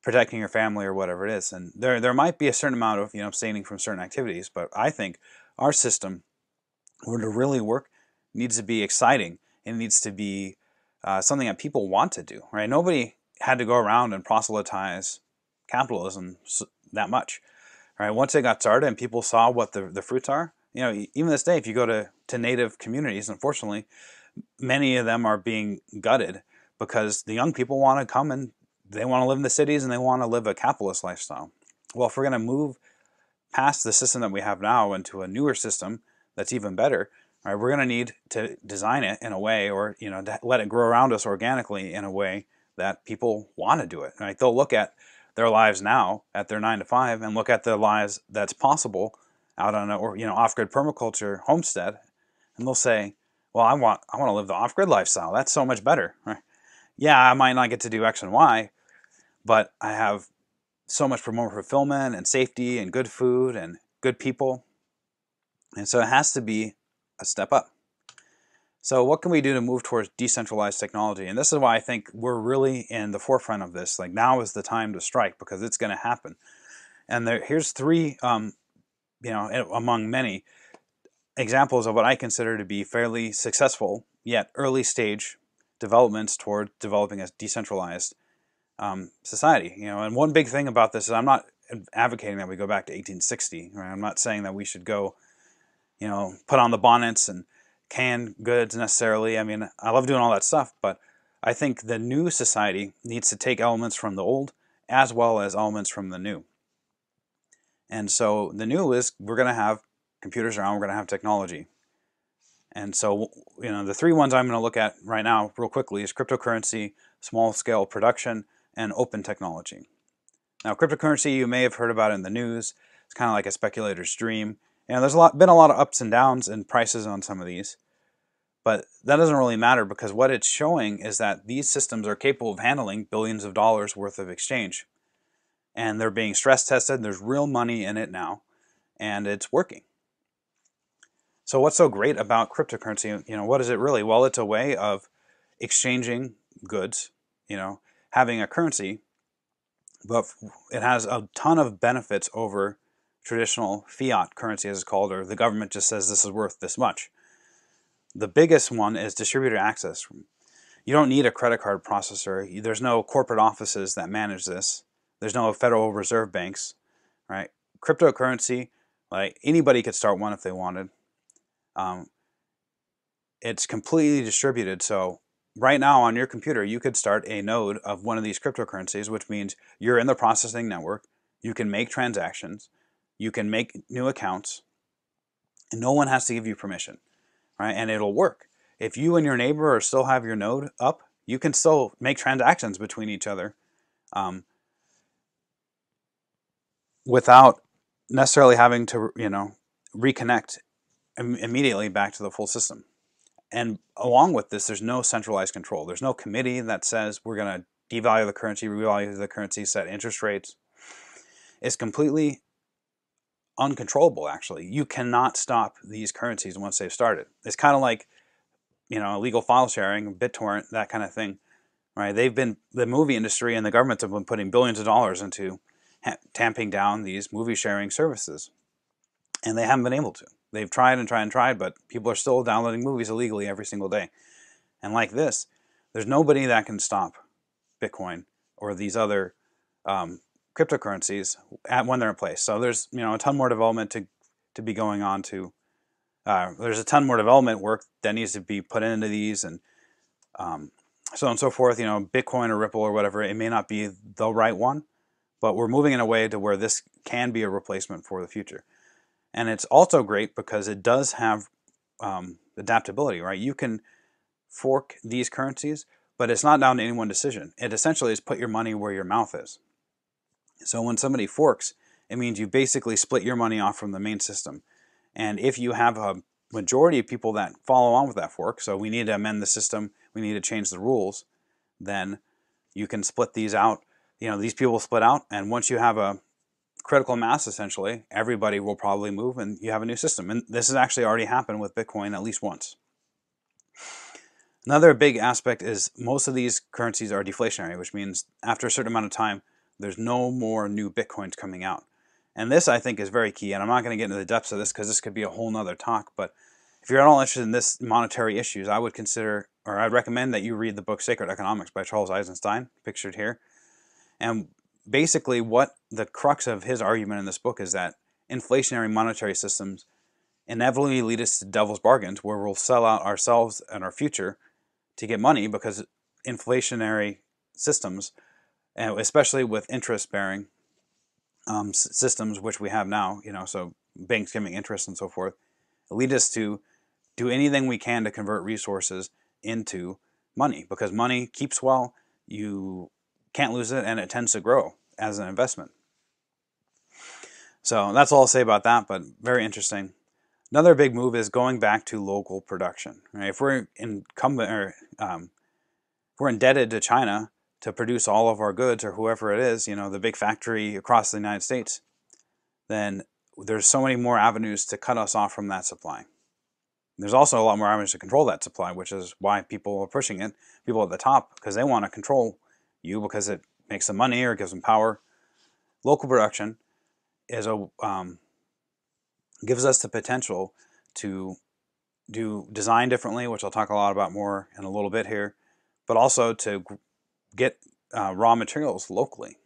protecting your family or whatever it is. And there there might be a certain amount of you know abstaining from certain activities, but I think our system, were to really work, needs to be exciting. It needs to be uh, something that people want to do. Right? Nobody had to go around and proselytize capitalism that much. Right? Once it got started and people saw what the, the fruits are, you know, even this day, if you go to, to native communities, unfortunately, many of them are being gutted because the young people want to come and they want to live in the cities and they want to live a capitalist lifestyle. Well, if we're going to move past the system that we have now into a newer system that's even better, right, we're going to need to design it in a way or, you know, to let it grow around us organically in a way that people want to do it. Right? They'll look at their lives now at their nine to five and look at the lives that's possible out on a or you know off-grid permaculture homestead, and they'll say, "Well, I want I want to live the off-grid lifestyle. That's so much better." Right? Yeah, I might not get to do X and Y, but I have so much for more fulfillment and safety and good food and good people, and so it has to be a step up. So what can we do to move towards decentralized technology? And this is why I think we're really in the forefront of this. Like now is the time to strike because it's going to happen. And there, here's three, um, you know, among many examples of what I consider to be fairly successful yet early stage developments toward developing a decentralized um, society. You know, and one big thing about this is I'm not advocating that we go back to 1860. Right? I'm not saying that we should go, you know, put on the bonnets and canned goods necessarily. I mean, I love doing all that stuff, but I think the new society needs to take elements from the old as well as elements from the new. And so the new is we're going to have computers around, we're going to have technology. And so, you know, the three ones I'm going to look at right now, real quickly, is cryptocurrency, small scale production, and open technology. Now, cryptocurrency, you may have heard about in the news. It's kind of like a speculator's dream. And there's a lot, been a lot of ups and downs in prices on some of these. But that doesn't really matter because what it's showing is that these systems are capable of handling billions of dollars worth of exchange. And they're being stress tested. There's real money in it now. And it's working. So what's so great about cryptocurrency? You know, what is it really? Well, it's a way of exchanging goods, you know, having a currency, but it has a ton of benefits over traditional fiat currency, as it's called, or the government just says this is worth this much. The biggest one is distributed access. You don't need a credit card processor. There's no corporate offices that manage this. There's no Federal Reserve banks, right? Cryptocurrency, like anybody could start one if they wanted. Um, it's completely distributed, so right now on your computer, you could start a node of one of these cryptocurrencies, which means you're in the processing network. You can make transactions. You can make new accounts. And no one has to give you permission, right? And it'll work. If you and your neighbor are still have your node up, you can still make transactions between each other um, without necessarily having to, you know, reconnect Im immediately back to the full system. And along with this, there's no centralized control. There's no committee that says we're going to devalue the currency, revalue the currency, set interest rates. It's completely uncontrollable, actually. You cannot stop these currencies once they've started. It's kind of like, you know, illegal file sharing, BitTorrent, that kind of thing, right? They've been, the movie industry and the governments have been putting billions of dollars into tamping down these movie sharing services. And they haven't been able to. They've tried and tried and tried, but people are still downloading movies illegally every single day. And like this, there's nobody that can stop Bitcoin or these other um, cryptocurrencies at when they're in place. So there's you know a ton more development to to be going on to. Uh, there's a ton more development work that needs to be put into these and um, so on and so forth. You know, Bitcoin or Ripple or whatever, it may not be the right one, but we're moving in a way to where this can be a replacement for the future. And it's also great because it does have um, adaptability, right? You can fork these currencies, but it's not down to any one decision. It essentially is put your money where your mouth is. So when somebody forks, it means you basically split your money off from the main system. And if you have a majority of people that follow on with that fork, so we need to amend the system, we need to change the rules, then you can split these out. You know, these people split out, and once you have a critical mass, essentially, everybody will probably move and you have a new system. And this has actually already happened with Bitcoin at least once. Another big aspect is most of these currencies are deflationary, which means after a certain amount of time, there's no more new Bitcoins coming out. And this, I think, is very key. And I'm not going to get into the depths of this because this could be a whole nother talk. But if you're at all interested in this monetary issues, I would consider, or I'd recommend that you read the book Sacred Economics by Charles Eisenstein, pictured here. And basically what the crux of his argument in this book is that inflationary monetary systems inevitably lead us to devil's bargains where we'll sell out ourselves and our future to get money because inflationary systems, especially with interest-bearing um, systems, which we have now, you know, so banks giving interest and so forth, lead us to do anything we can to convert resources into money because money keeps well. You can't lose it, and it tends to grow as an investment. So that's all I'll say about that, but very interesting. Another big move is going back to local production. Right? If we're incumbent or um, if we're indebted to China to produce all of our goods or whoever it is, you know, the big factory across the United States, then there's so many more avenues to cut us off from that supply. There's also a lot more avenues to control that supply, which is why people are pushing it. People at the top, because they want to control you because it makes them money or gives them power. Local production is a um, gives us the potential to do design differently, which I'll talk a lot about more in a little bit here, but also to get uh, raw materials locally.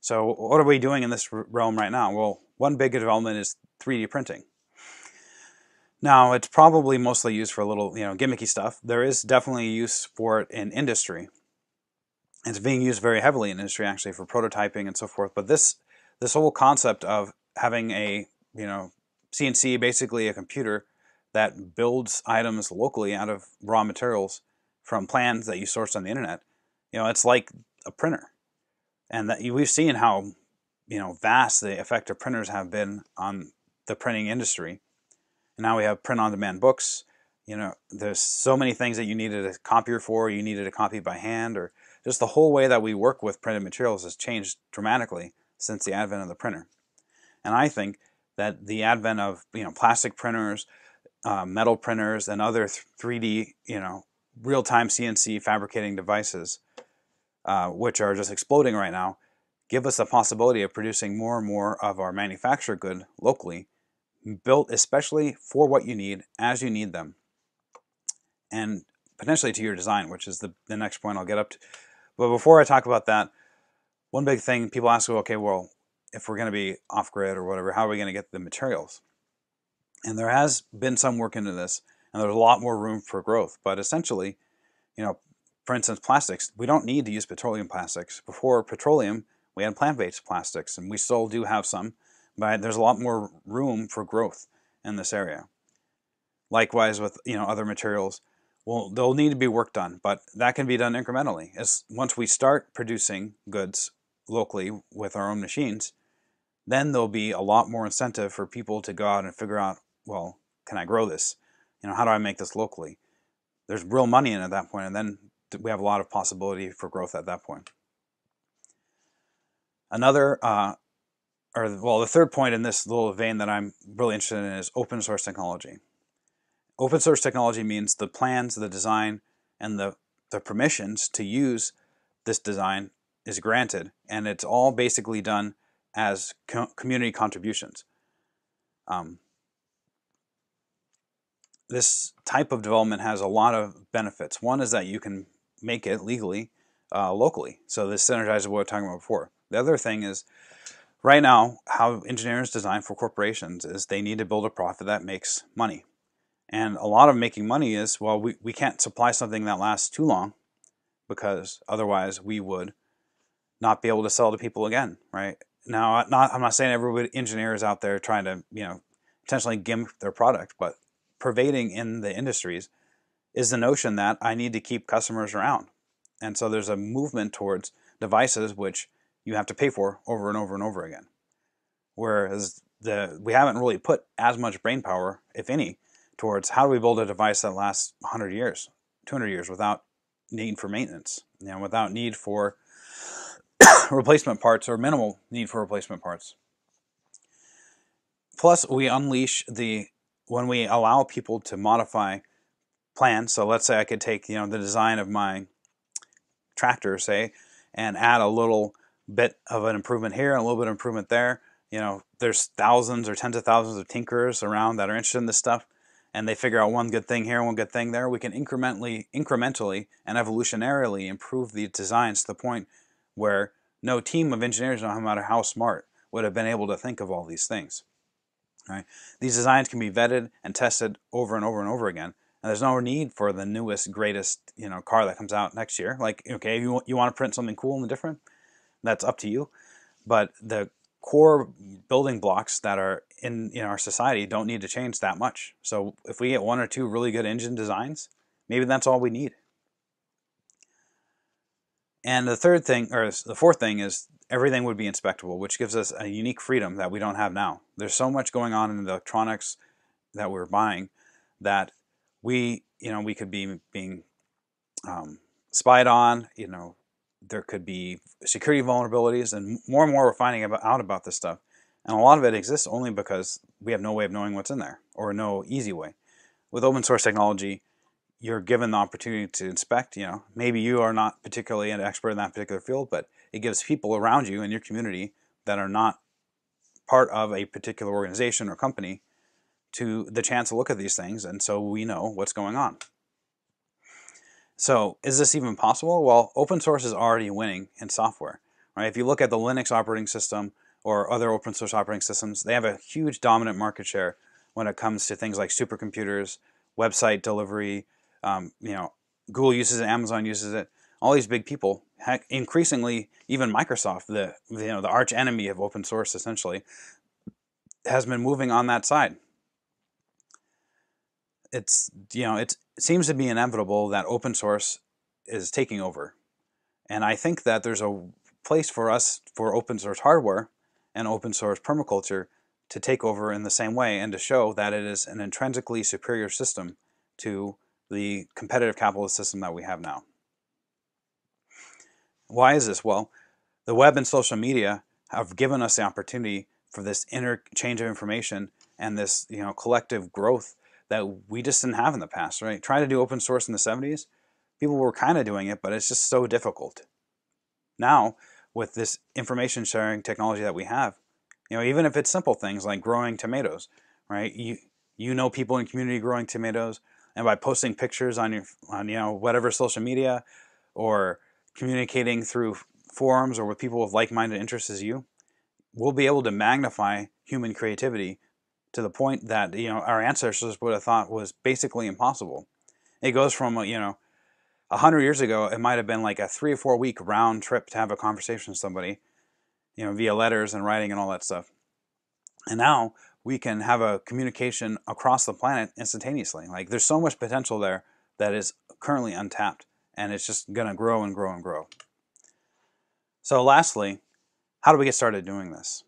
So what are we doing in this realm right now? Well, one big development is 3D printing. Now, it's probably mostly used for a little, you know, gimmicky stuff. There is definitely use for it in industry. It's being used very heavily in industry actually for prototyping and so forth. But this this whole concept of having a you know CNC, basically a computer that builds items locally out of raw materials from plans that you source on the internet, you know, it's like a printer. And that we've seen how you know vast the effect of printers have been on the printing industry. And now we have print-on-demand books. You know, there's so many things that you needed a copier for, you needed a copy by hand, or just the whole way that we work with printed materials has changed dramatically since the advent of the printer. And I think that the advent of you know plastic printers, uh, metal printers and other 3D, you know, real-time CNC fabricating devices, uh, which are just exploding right now, give us the possibility of producing more and more of our manufactured good locally, built especially for what you need as you need them, and potentially to your design, which is the, the next point I'll get up to. But before I talk about that, one big thing people ask, okay, well, if we're going to be off-grid or whatever, how are we going to get the materials? And there has been some work into this, and there's a lot more room for growth. But essentially, you know, for instance, plastics, we don't need to use petroleum plastics. Before petroleum, we had plant-based plastics, and we still do have some, but there's a lot more room for growth in this area. Likewise with you know other materials, well, they'll need to be work done, but that can be done incrementally. As once we start producing goods locally with our own machines, then there'll be a lot more incentive for people to go out and figure out, well, can I grow this? You know, how do I make this locally? There's real money in at that point, and then we have a lot of possibility for growth at that point. Another, uh, or well, the third point in this little vein that I'm really interested in is open source technology. Open source technology means the plans, the design, and the, the permissions to use this design is granted, and it's all basically done as co community contributions. Um, this type of development has a lot of benefits. One is that you can make it legally uh, locally. So this synergizes what we were talking about before. The other thing is, right now, how engineers design for corporations is they need to build a profit that makes money. And a lot of making money is, well, we, we can't supply something that lasts too long because otherwise we would not be able to sell to people again, right? Now, not, I'm not saying every engineer is out there trying to, you know, intentionally gimp their product, but pervading in the industries is the notion that I need to keep customers around. And so there's a movement towards devices which you have to pay for over and over and over again. Whereas the we haven't really put as much brain power, if any, towards how do we build a device that lasts 100 years, 200 years without need for maintenance, you know, without need for replacement parts or minimal need for replacement parts. Plus, we unleash the when we allow people to modify plans. So let's say I could take you know the design of my tractor, say, and add a little bit of an improvement here and a little bit of improvement there. You know, there's thousands or tens of thousands of tinkerers around that are interested in this stuff, and they figure out one good thing here, one good thing there. We can incrementally, incrementally, and evolutionarily improve the designs to the point where no team of engineers, no matter how smart, would have been able to think of all these things. Right? These designs can be vetted and tested over and over and over again. And there's no need for the newest, greatest, you know, car that comes out next year. Like, okay, you you want to print something cool and different, that's up to you. But the core building blocks that are in, in our society don't need to change that much. So if we get one or two really good engine designs, maybe that's all we need. And the third thing, or the fourth thing is everything would be inspectable, which gives us a unique freedom that we don't have now. There's so much going on in the electronics that we're buying that we, you know, we could be being um, spied on, you know, there could be security vulnerabilities, and more and more we're finding out about this stuff. And a lot of it exists only because we have no way of knowing what's in there, or no easy way. With open source technology, you're given the opportunity to inspect, you know, maybe you are not particularly an expert in that particular field, but it gives people around you in your community that are not part of a particular organization or company to the chance to look at these things, and so we know what's going on. So is this even possible? Well, open source is already winning in software. Right? If you look at the Linux operating system or other open source operating systems, they have a huge dominant market share when it comes to things like supercomputers, website delivery, um, you know, Google uses it, Amazon uses it. All these big people, heck, increasingly even Microsoft, the you know the arch enemy of open source, essentially, has been moving on that side. It's you know it's, it seems to be inevitable that open source is taking over, and I think that there's a place for us for open source hardware and open source permaculture to take over in the same way and to show that it is an intrinsically superior system to the competitive capitalist system that we have now. Why is this? Well, the web and social media have given us the opportunity for this interchange of information and this you know collective growth that we just didn't have in the past, right? Trying to do open source in the 70s, people were kind of doing it, but it's just so difficult. Now, with this information sharing technology that we have, you know, even if it's simple things like growing tomatoes, right? You you know people in community growing tomatoes, and by posting pictures on your on you know whatever social media, or communicating through forums or with people with like-minded interests as you, we'll be able to magnify human creativity to the point that you know our ancestors would have thought was basically impossible. It goes from uh, you know a hundred years ago, it might have been like a three or four week round trip to have a conversation with somebody, you know, via letters and writing and all that stuff. And now we can have a communication across the planet instantaneously. Like there's so much potential there that is currently untapped, and it's just going to grow and grow and grow. So, lastly, how do we get started doing this?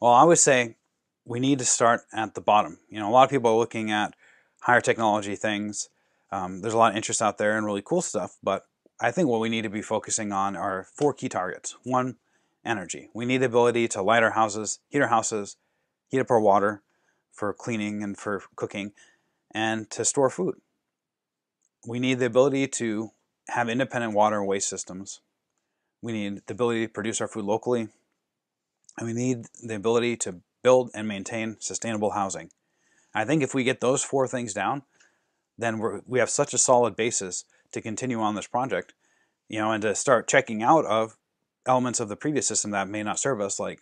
Well, I would say we need to start at the bottom. You know, a lot of people are looking at higher technology things. Um, there's a lot of interest out there and really cool stuff, but I think what we need to be focusing on are four key targets. One, energy. We need the ability to light our houses, heat our houses, heat up our water for cleaning and for cooking, and to store food. We need the ability to have independent water and waste systems. We need the ability to produce our food locally, and we need the ability to build and maintain sustainable housing. I think if we get those four things down, then we have such a solid basis to continue on this project, you know, and to start checking out of elements of the previous system that may not serve us, like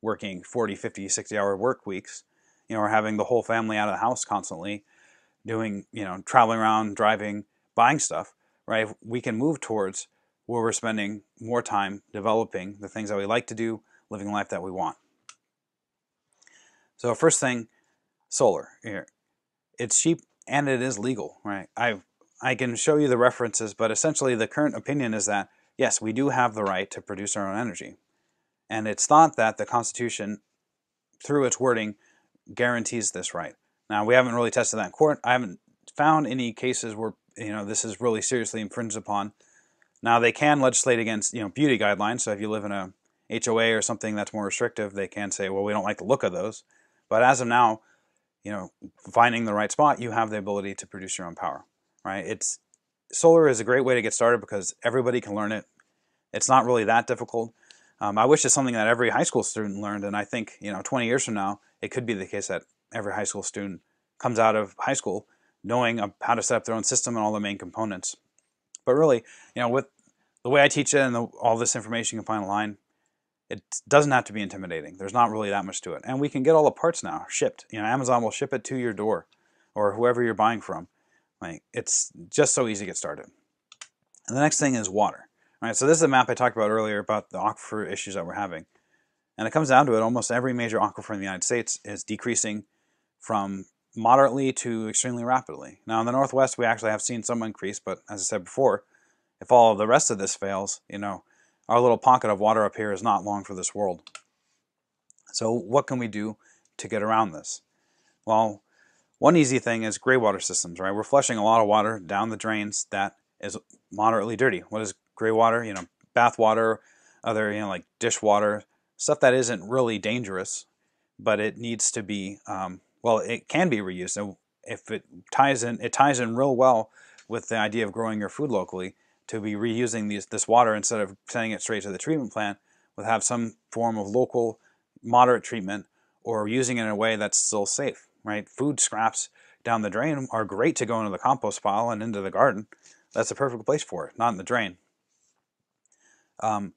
working 40, 50, 60 hour work weeks, you know, or having the whole family out of the house constantly, doing, you know, traveling around, driving, buying stuff, right? We can move towards where we're spending more time developing the things that we like to do, living life that we want. So first thing, solar. Here, it's cheap and it is legal, right? I I can show you the references, but essentially the current opinion is that yes, we do have the right to produce our own energy. And it's thought that the Constitution, through its wording, guarantees this right. Now, we haven't really tested that in court. I haven't found any cases where you know this is really seriously infringed upon. Now, they can legislate against you know beauty guidelines. So if you live in a HOA or something that's more restrictive, they can say, well, we don't like the look of those. But as of now, you know, finding the right spot, you have the ability to produce your own power, right? It's solar is a great way to get started because everybody can learn it. It's not really that difficult. Um, I wish it's something that every high school student learned, and I think you know, 20 years from now, it could be the case that every high school student comes out of high school knowing how to set up their own system and all the main components. But really, you know, with the way I teach it and the, all this information you can find online, it doesn't have to be intimidating. There's not really that much to it, and we can get all the parts now shipped. You know, Amazon will ship it to your door, or whoever you're buying from. Like it's just so easy to get started. And the next thing is water. All right, so this is a map I talked about earlier about the aquifer issues that we're having. And it comes down to it, almost every major aquifer in the United States is decreasing from moderately to extremely rapidly. Now in the Northwest, we actually have seen some increase, but as I said before, if all of the rest of this fails, you know, our little pocket of water up here is not long for this world. So what can we do to get around this? Well, one easy thing is gray water systems, right? We're flushing a lot of water down the drains that is moderately dirty. What is gray water? You know, bath water, other, you know, like dish water, stuff that isn't really dangerous, but it needs to be, um, well, it can be reused. So if it ties in, it ties in real well with the idea of growing your food locally to be reusing these, this water instead of sending it straight to the treatment plant, would have some form of local moderate treatment or using it in a way that's still safe right? Food scraps down the drain are great to go into the compost pile and into the garden. That's a perfect place for it, not in the drain. Um,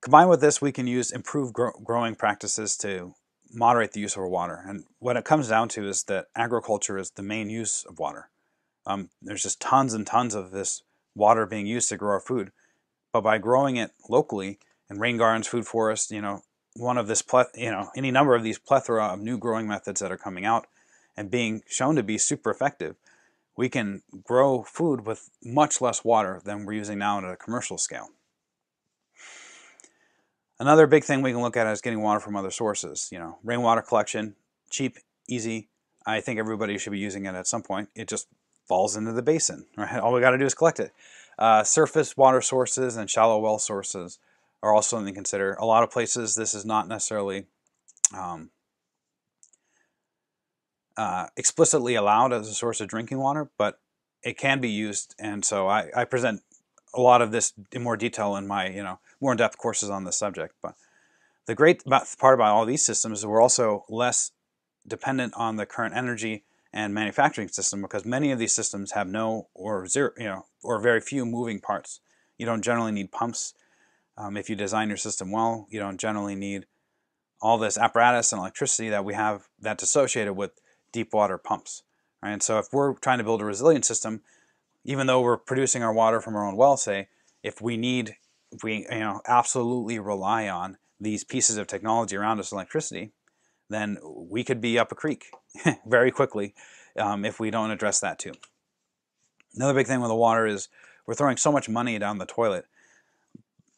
combined with this, we can use improved gro growing practices to moderate the use of water. And what it comes down to is that agriculture is the main use of water. Um, there's just tons and tons of this water being used to grow our food. But by growing it locally in rain gardens, food forests, you know, one of this, you know, any number of these plethora of new growing methods that are coming out and being shown to be super effective, we can grow food with much less water than we're using now at a commercial scale. Another big thing we can look at is getting water from other sources. You know, rainwater collection, cheap, easy. I think everybody should be using it at some point. It just falls into the basin, right? All we got to do is collect it. Uh, surface water sources and shallow well sources are also something to consider. A lot of places this is not necessarily um, uh, explicitly allowed as a source of drinking water, but it can be used. And so I, I present a lot of this in more detail in my, you know, more in-depth courses on this subject. But the great part about all these systems is we're also less dependent on the current energy and manufacturing system because many of these systems have no or zero, you know, or very few moving parts. You don't generally need pumps. Um, if you design your system well, you don't generally need all this apparatus and electricity that we have that's associated with deep water pumps. Right? And so if we're trying to build a resilient system, even though we're producing our water from our own well, say, if we need, if we you know absolutely rely on these pieces of technology around us, electricity, then we could be up a creek very quickly um, if we don't address that too. Another big thing with the water is we're throwing so much money down the toilet,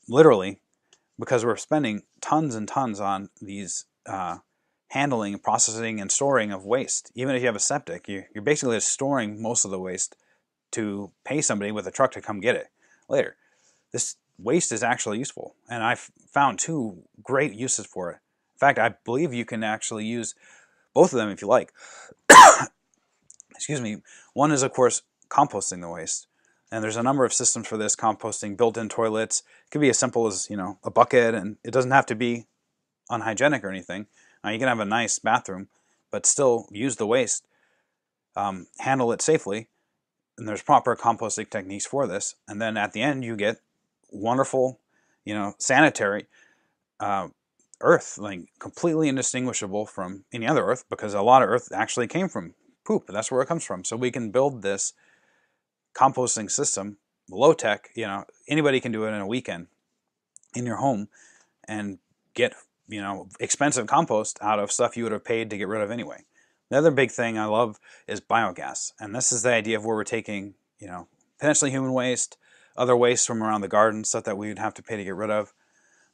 literally, because we're spending tons and tons on these uh, handling, processing, and storing of waste. Even if you have a septic, you, you're basically just storing most of the waste to pay somebody with a truck to come get it later. This waste is actually useful, and I've found two great uses for it. In fact, I believe you can actually use both of them if you like. Excuse me. One is, of course, composting the waste. And there's a number of systems for this, composting, built-in toilets. It could be as simple as, you know, a bucket, and it doesn't have to be unhygienic or anything. Now, you can have a nice bathroom, but still use the waste, um, handle it safely, and there's proper composting techniques for this. And then at the end, you get wonderful, you know, sanitary uh, earth, like completely indistinguishable from any other earth, because a lot of earth actually came from poop. That's where it comes from. So we can build this composting system, low tech, you know, anybody can do it in a weekend in your home and get, you know, expensive compost out of stuff you would have paid to get rid of anyway. The other big thing I love is biogas. And this is the idea of where we're taking, you know, potentially human waste, other waste from around the garden, stuff that we would have to pay to get rid of,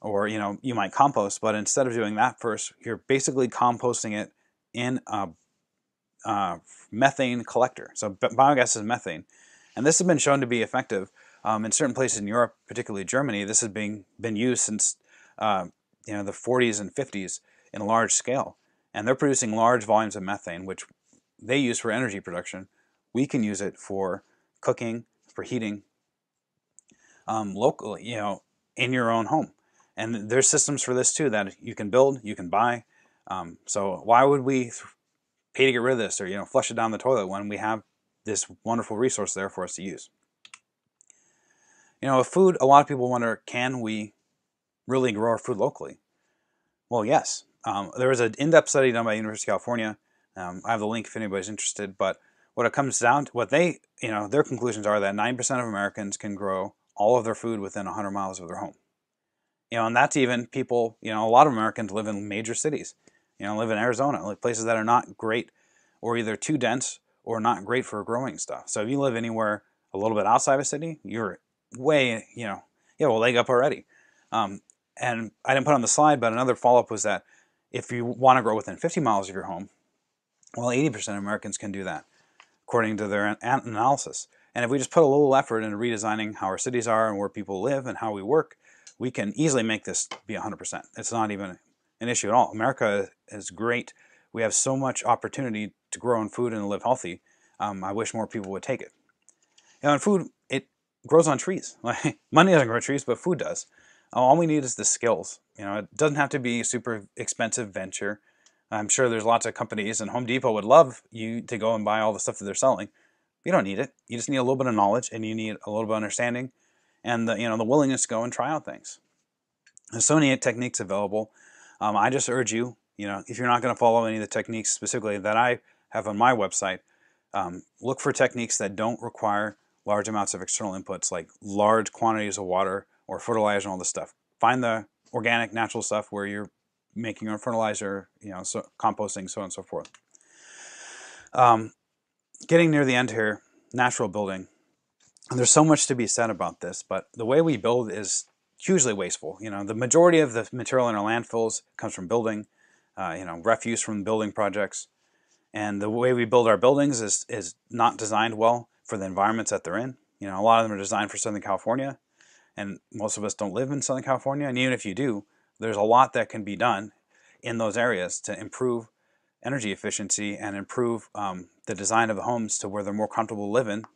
or, you know, you might compost, but instead of doing that first, you're basically composting it in a, methane collector. So biogas is methane. And this has been shown to be effective um, in certain places in Europe, particularly Germany. This has been, been used since uh, you know, the 40s and 50s in a large scale. And they're producing large volumes of methane, which they use for energy production. We can use it for cooking, for heating, um, locally, you know, in your own home. And there's systems for this too that you can build, you can buy. Um, so why would we pay to get rid of this or you know flush it down the toilet when we have this wonderful resource there for us to use. You know, food, a lot of people wonder, can we really grow our food locally? Well, yes. Um, there was an in-depth study done by University of California. Um, I have the link if anybody's interested. But what it comes down to, what they, you know, their conclusions are that 9% of Americans can grow all of their food within 100 miles of their home. You know, and that's even people, you know, a lot of Americans live in major cities. You know, live in Arizona, like places that are not great or either too dense or not great for growing stuff. So if you live anywhere a little bit outside of a city, you're way, you know, you have a leg up already. Um, and I didn't put on the slide, but another follow-up was that if you want to grow within 50 miles of your home, well, 80% of Americans can do that, according to their analysis. And if we just put a little effort into redesigning how our cities are and where people live and how we work, we can easily make this be 100%. It's not even an issue at all. America is great we have so much opportunity to grow in food and live healthy. Um, I wish more people would take it. You know, in food, it grows on trees. Money doesn't grow trees, but food does. All we need is the skills. You know, it doesn't have to be a super expensive venture. I'm sure there's lots of companies, and Home Depot would love you to go and buy all the stuff that they're selling. You don't need it. You just need a little bit of knowledge, and you need a little bit of understanding, and the, you know the willingness to go and try out things. There's so many techniques available. Um, I just urge you you know, if you're not going to follow any of the techniques specifically that I have on my website, um, look for techniques that don't require large amounts of external inputs like large quantities of water or fertilizer and all this stuff. Find the organic, natural stuff where you're making your own fertilizer, you know, so composting, so on and so forth. Um, getting near the end here, natural building. And there's so much to be said about this, but the way we build is hugely wasteful. You know, the majority of the material in our landfills comes from building uh, you know, refuse from building projects. And the way we build our buildings is, is not designed well for the environments that they're in. You know, a lot of them are designed for Southern California, and most of us don't live in Southern California. And even if you do, there's a lot that can be done in those areas to improve energy efficiency and improve um, the design of the homes to where they're more comfortable living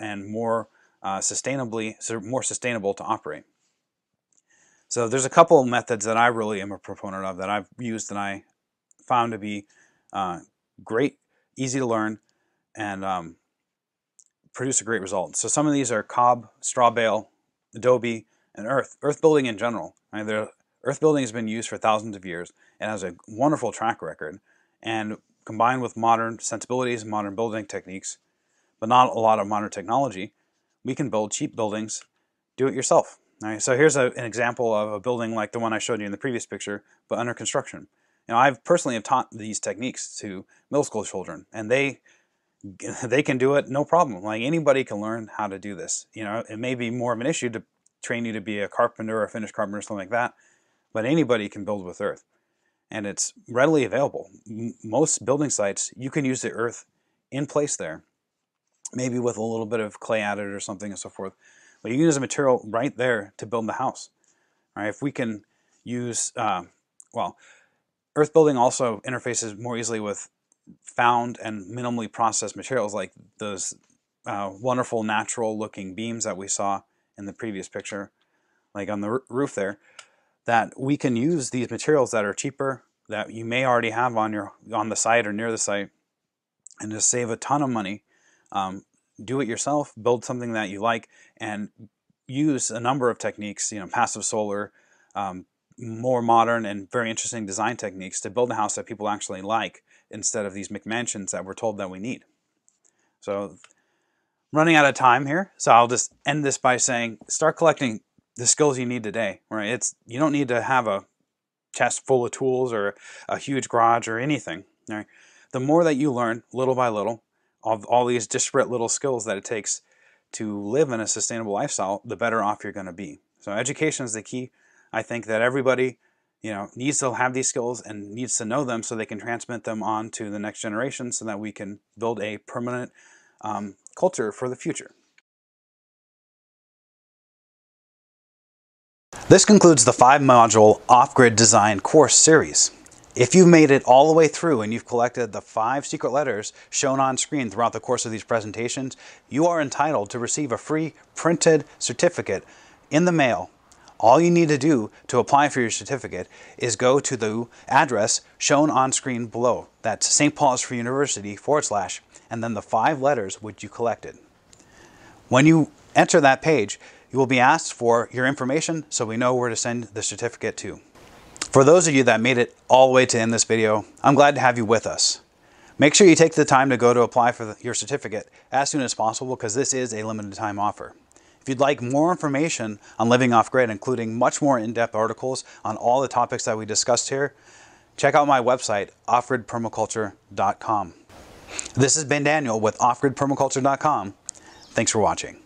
and more uh, sustainably, more sustainable to operate. So there's a couple methods that I really am a proponent of that I've used and I found to be uh, great, easy to learn, and um, produce a great result. So some of these are cob, straw bale, adobe, and earth. Earth building in general. Right? earth building has been used for thousands of years and has a wonderful track record. And combined with modern sensibilities, and modern building techniques, but not a lot of modern technology, we can build cheap buildings, do it yourself. So here's a, an example of a building like the one I showed you in the previous picture, but under construction. You know, I've personally have taught these techniques to middle school children, and they they can do it no problem. Like anybody can learn how to do this. You know, it may be more of an issue to train you to be a carpenter or a finished carpenter or something like that, but anybody can build with earth. And it's readily available. M most building sites, you can use the earth in place there, maybe with a little bit of clay added or something and so forth. But you can use a material right there to build the house. Right? If we can use, uh, well, earth building also interfaces more easily with found and minimally processed materials like those uh, wonderful natural looking beams that we saw in the previous picture, like on the roof there, that we can use these materials that are cheaper, that you may already have on your on the site or near the site, and just save a ton of money. Um, do it yourself, build something that you like, and use a number of techniques, you know, passive solar, um, more modern and very interesting design techniques to build a house that people actually like instead of these McMansions that we're told that we need. So running out of time here, so I'll just end this by saying start collecting the skills you need today. Right? It's you don't need to have a chest full of tools or a huge garage or anything. Right? The more that you learn little by little of all these disparate little skills that it takes to live in a sustainable lifestyle, the better off you're going to be. So education is the key. I think that everybody you know, needs to have these skills and needs to know them so they can transmit them on to the next generation so that we can build a permanent um, culture for the future. This concludes the five module off-grid design course series. If you've made it all the way through and you've collected the five secret letters shown on screen throughout the course of these presentations, you are entitled to receive a free printed certificate in the mail all you need to do to apply for your certificate is go to the address shown on screen below. That's St. Paul's Free University forward slash, and then the five letters which you collected. When you enter that page, you will be asked for your information so we know where to send the certificate to. For those of you that made it all the way to end this video, I'm glad to have you with us. Make sure you take the time to go to apply for the, your certificate as soon as possible because this is a limited time offer. If you'd like more information on living off grid, including much more in-depth articles on all the topics that we discussed here, check out my website, offgridpermaculture.com. This has been Daniel with offgridpermaculture.com. Thanks for watching.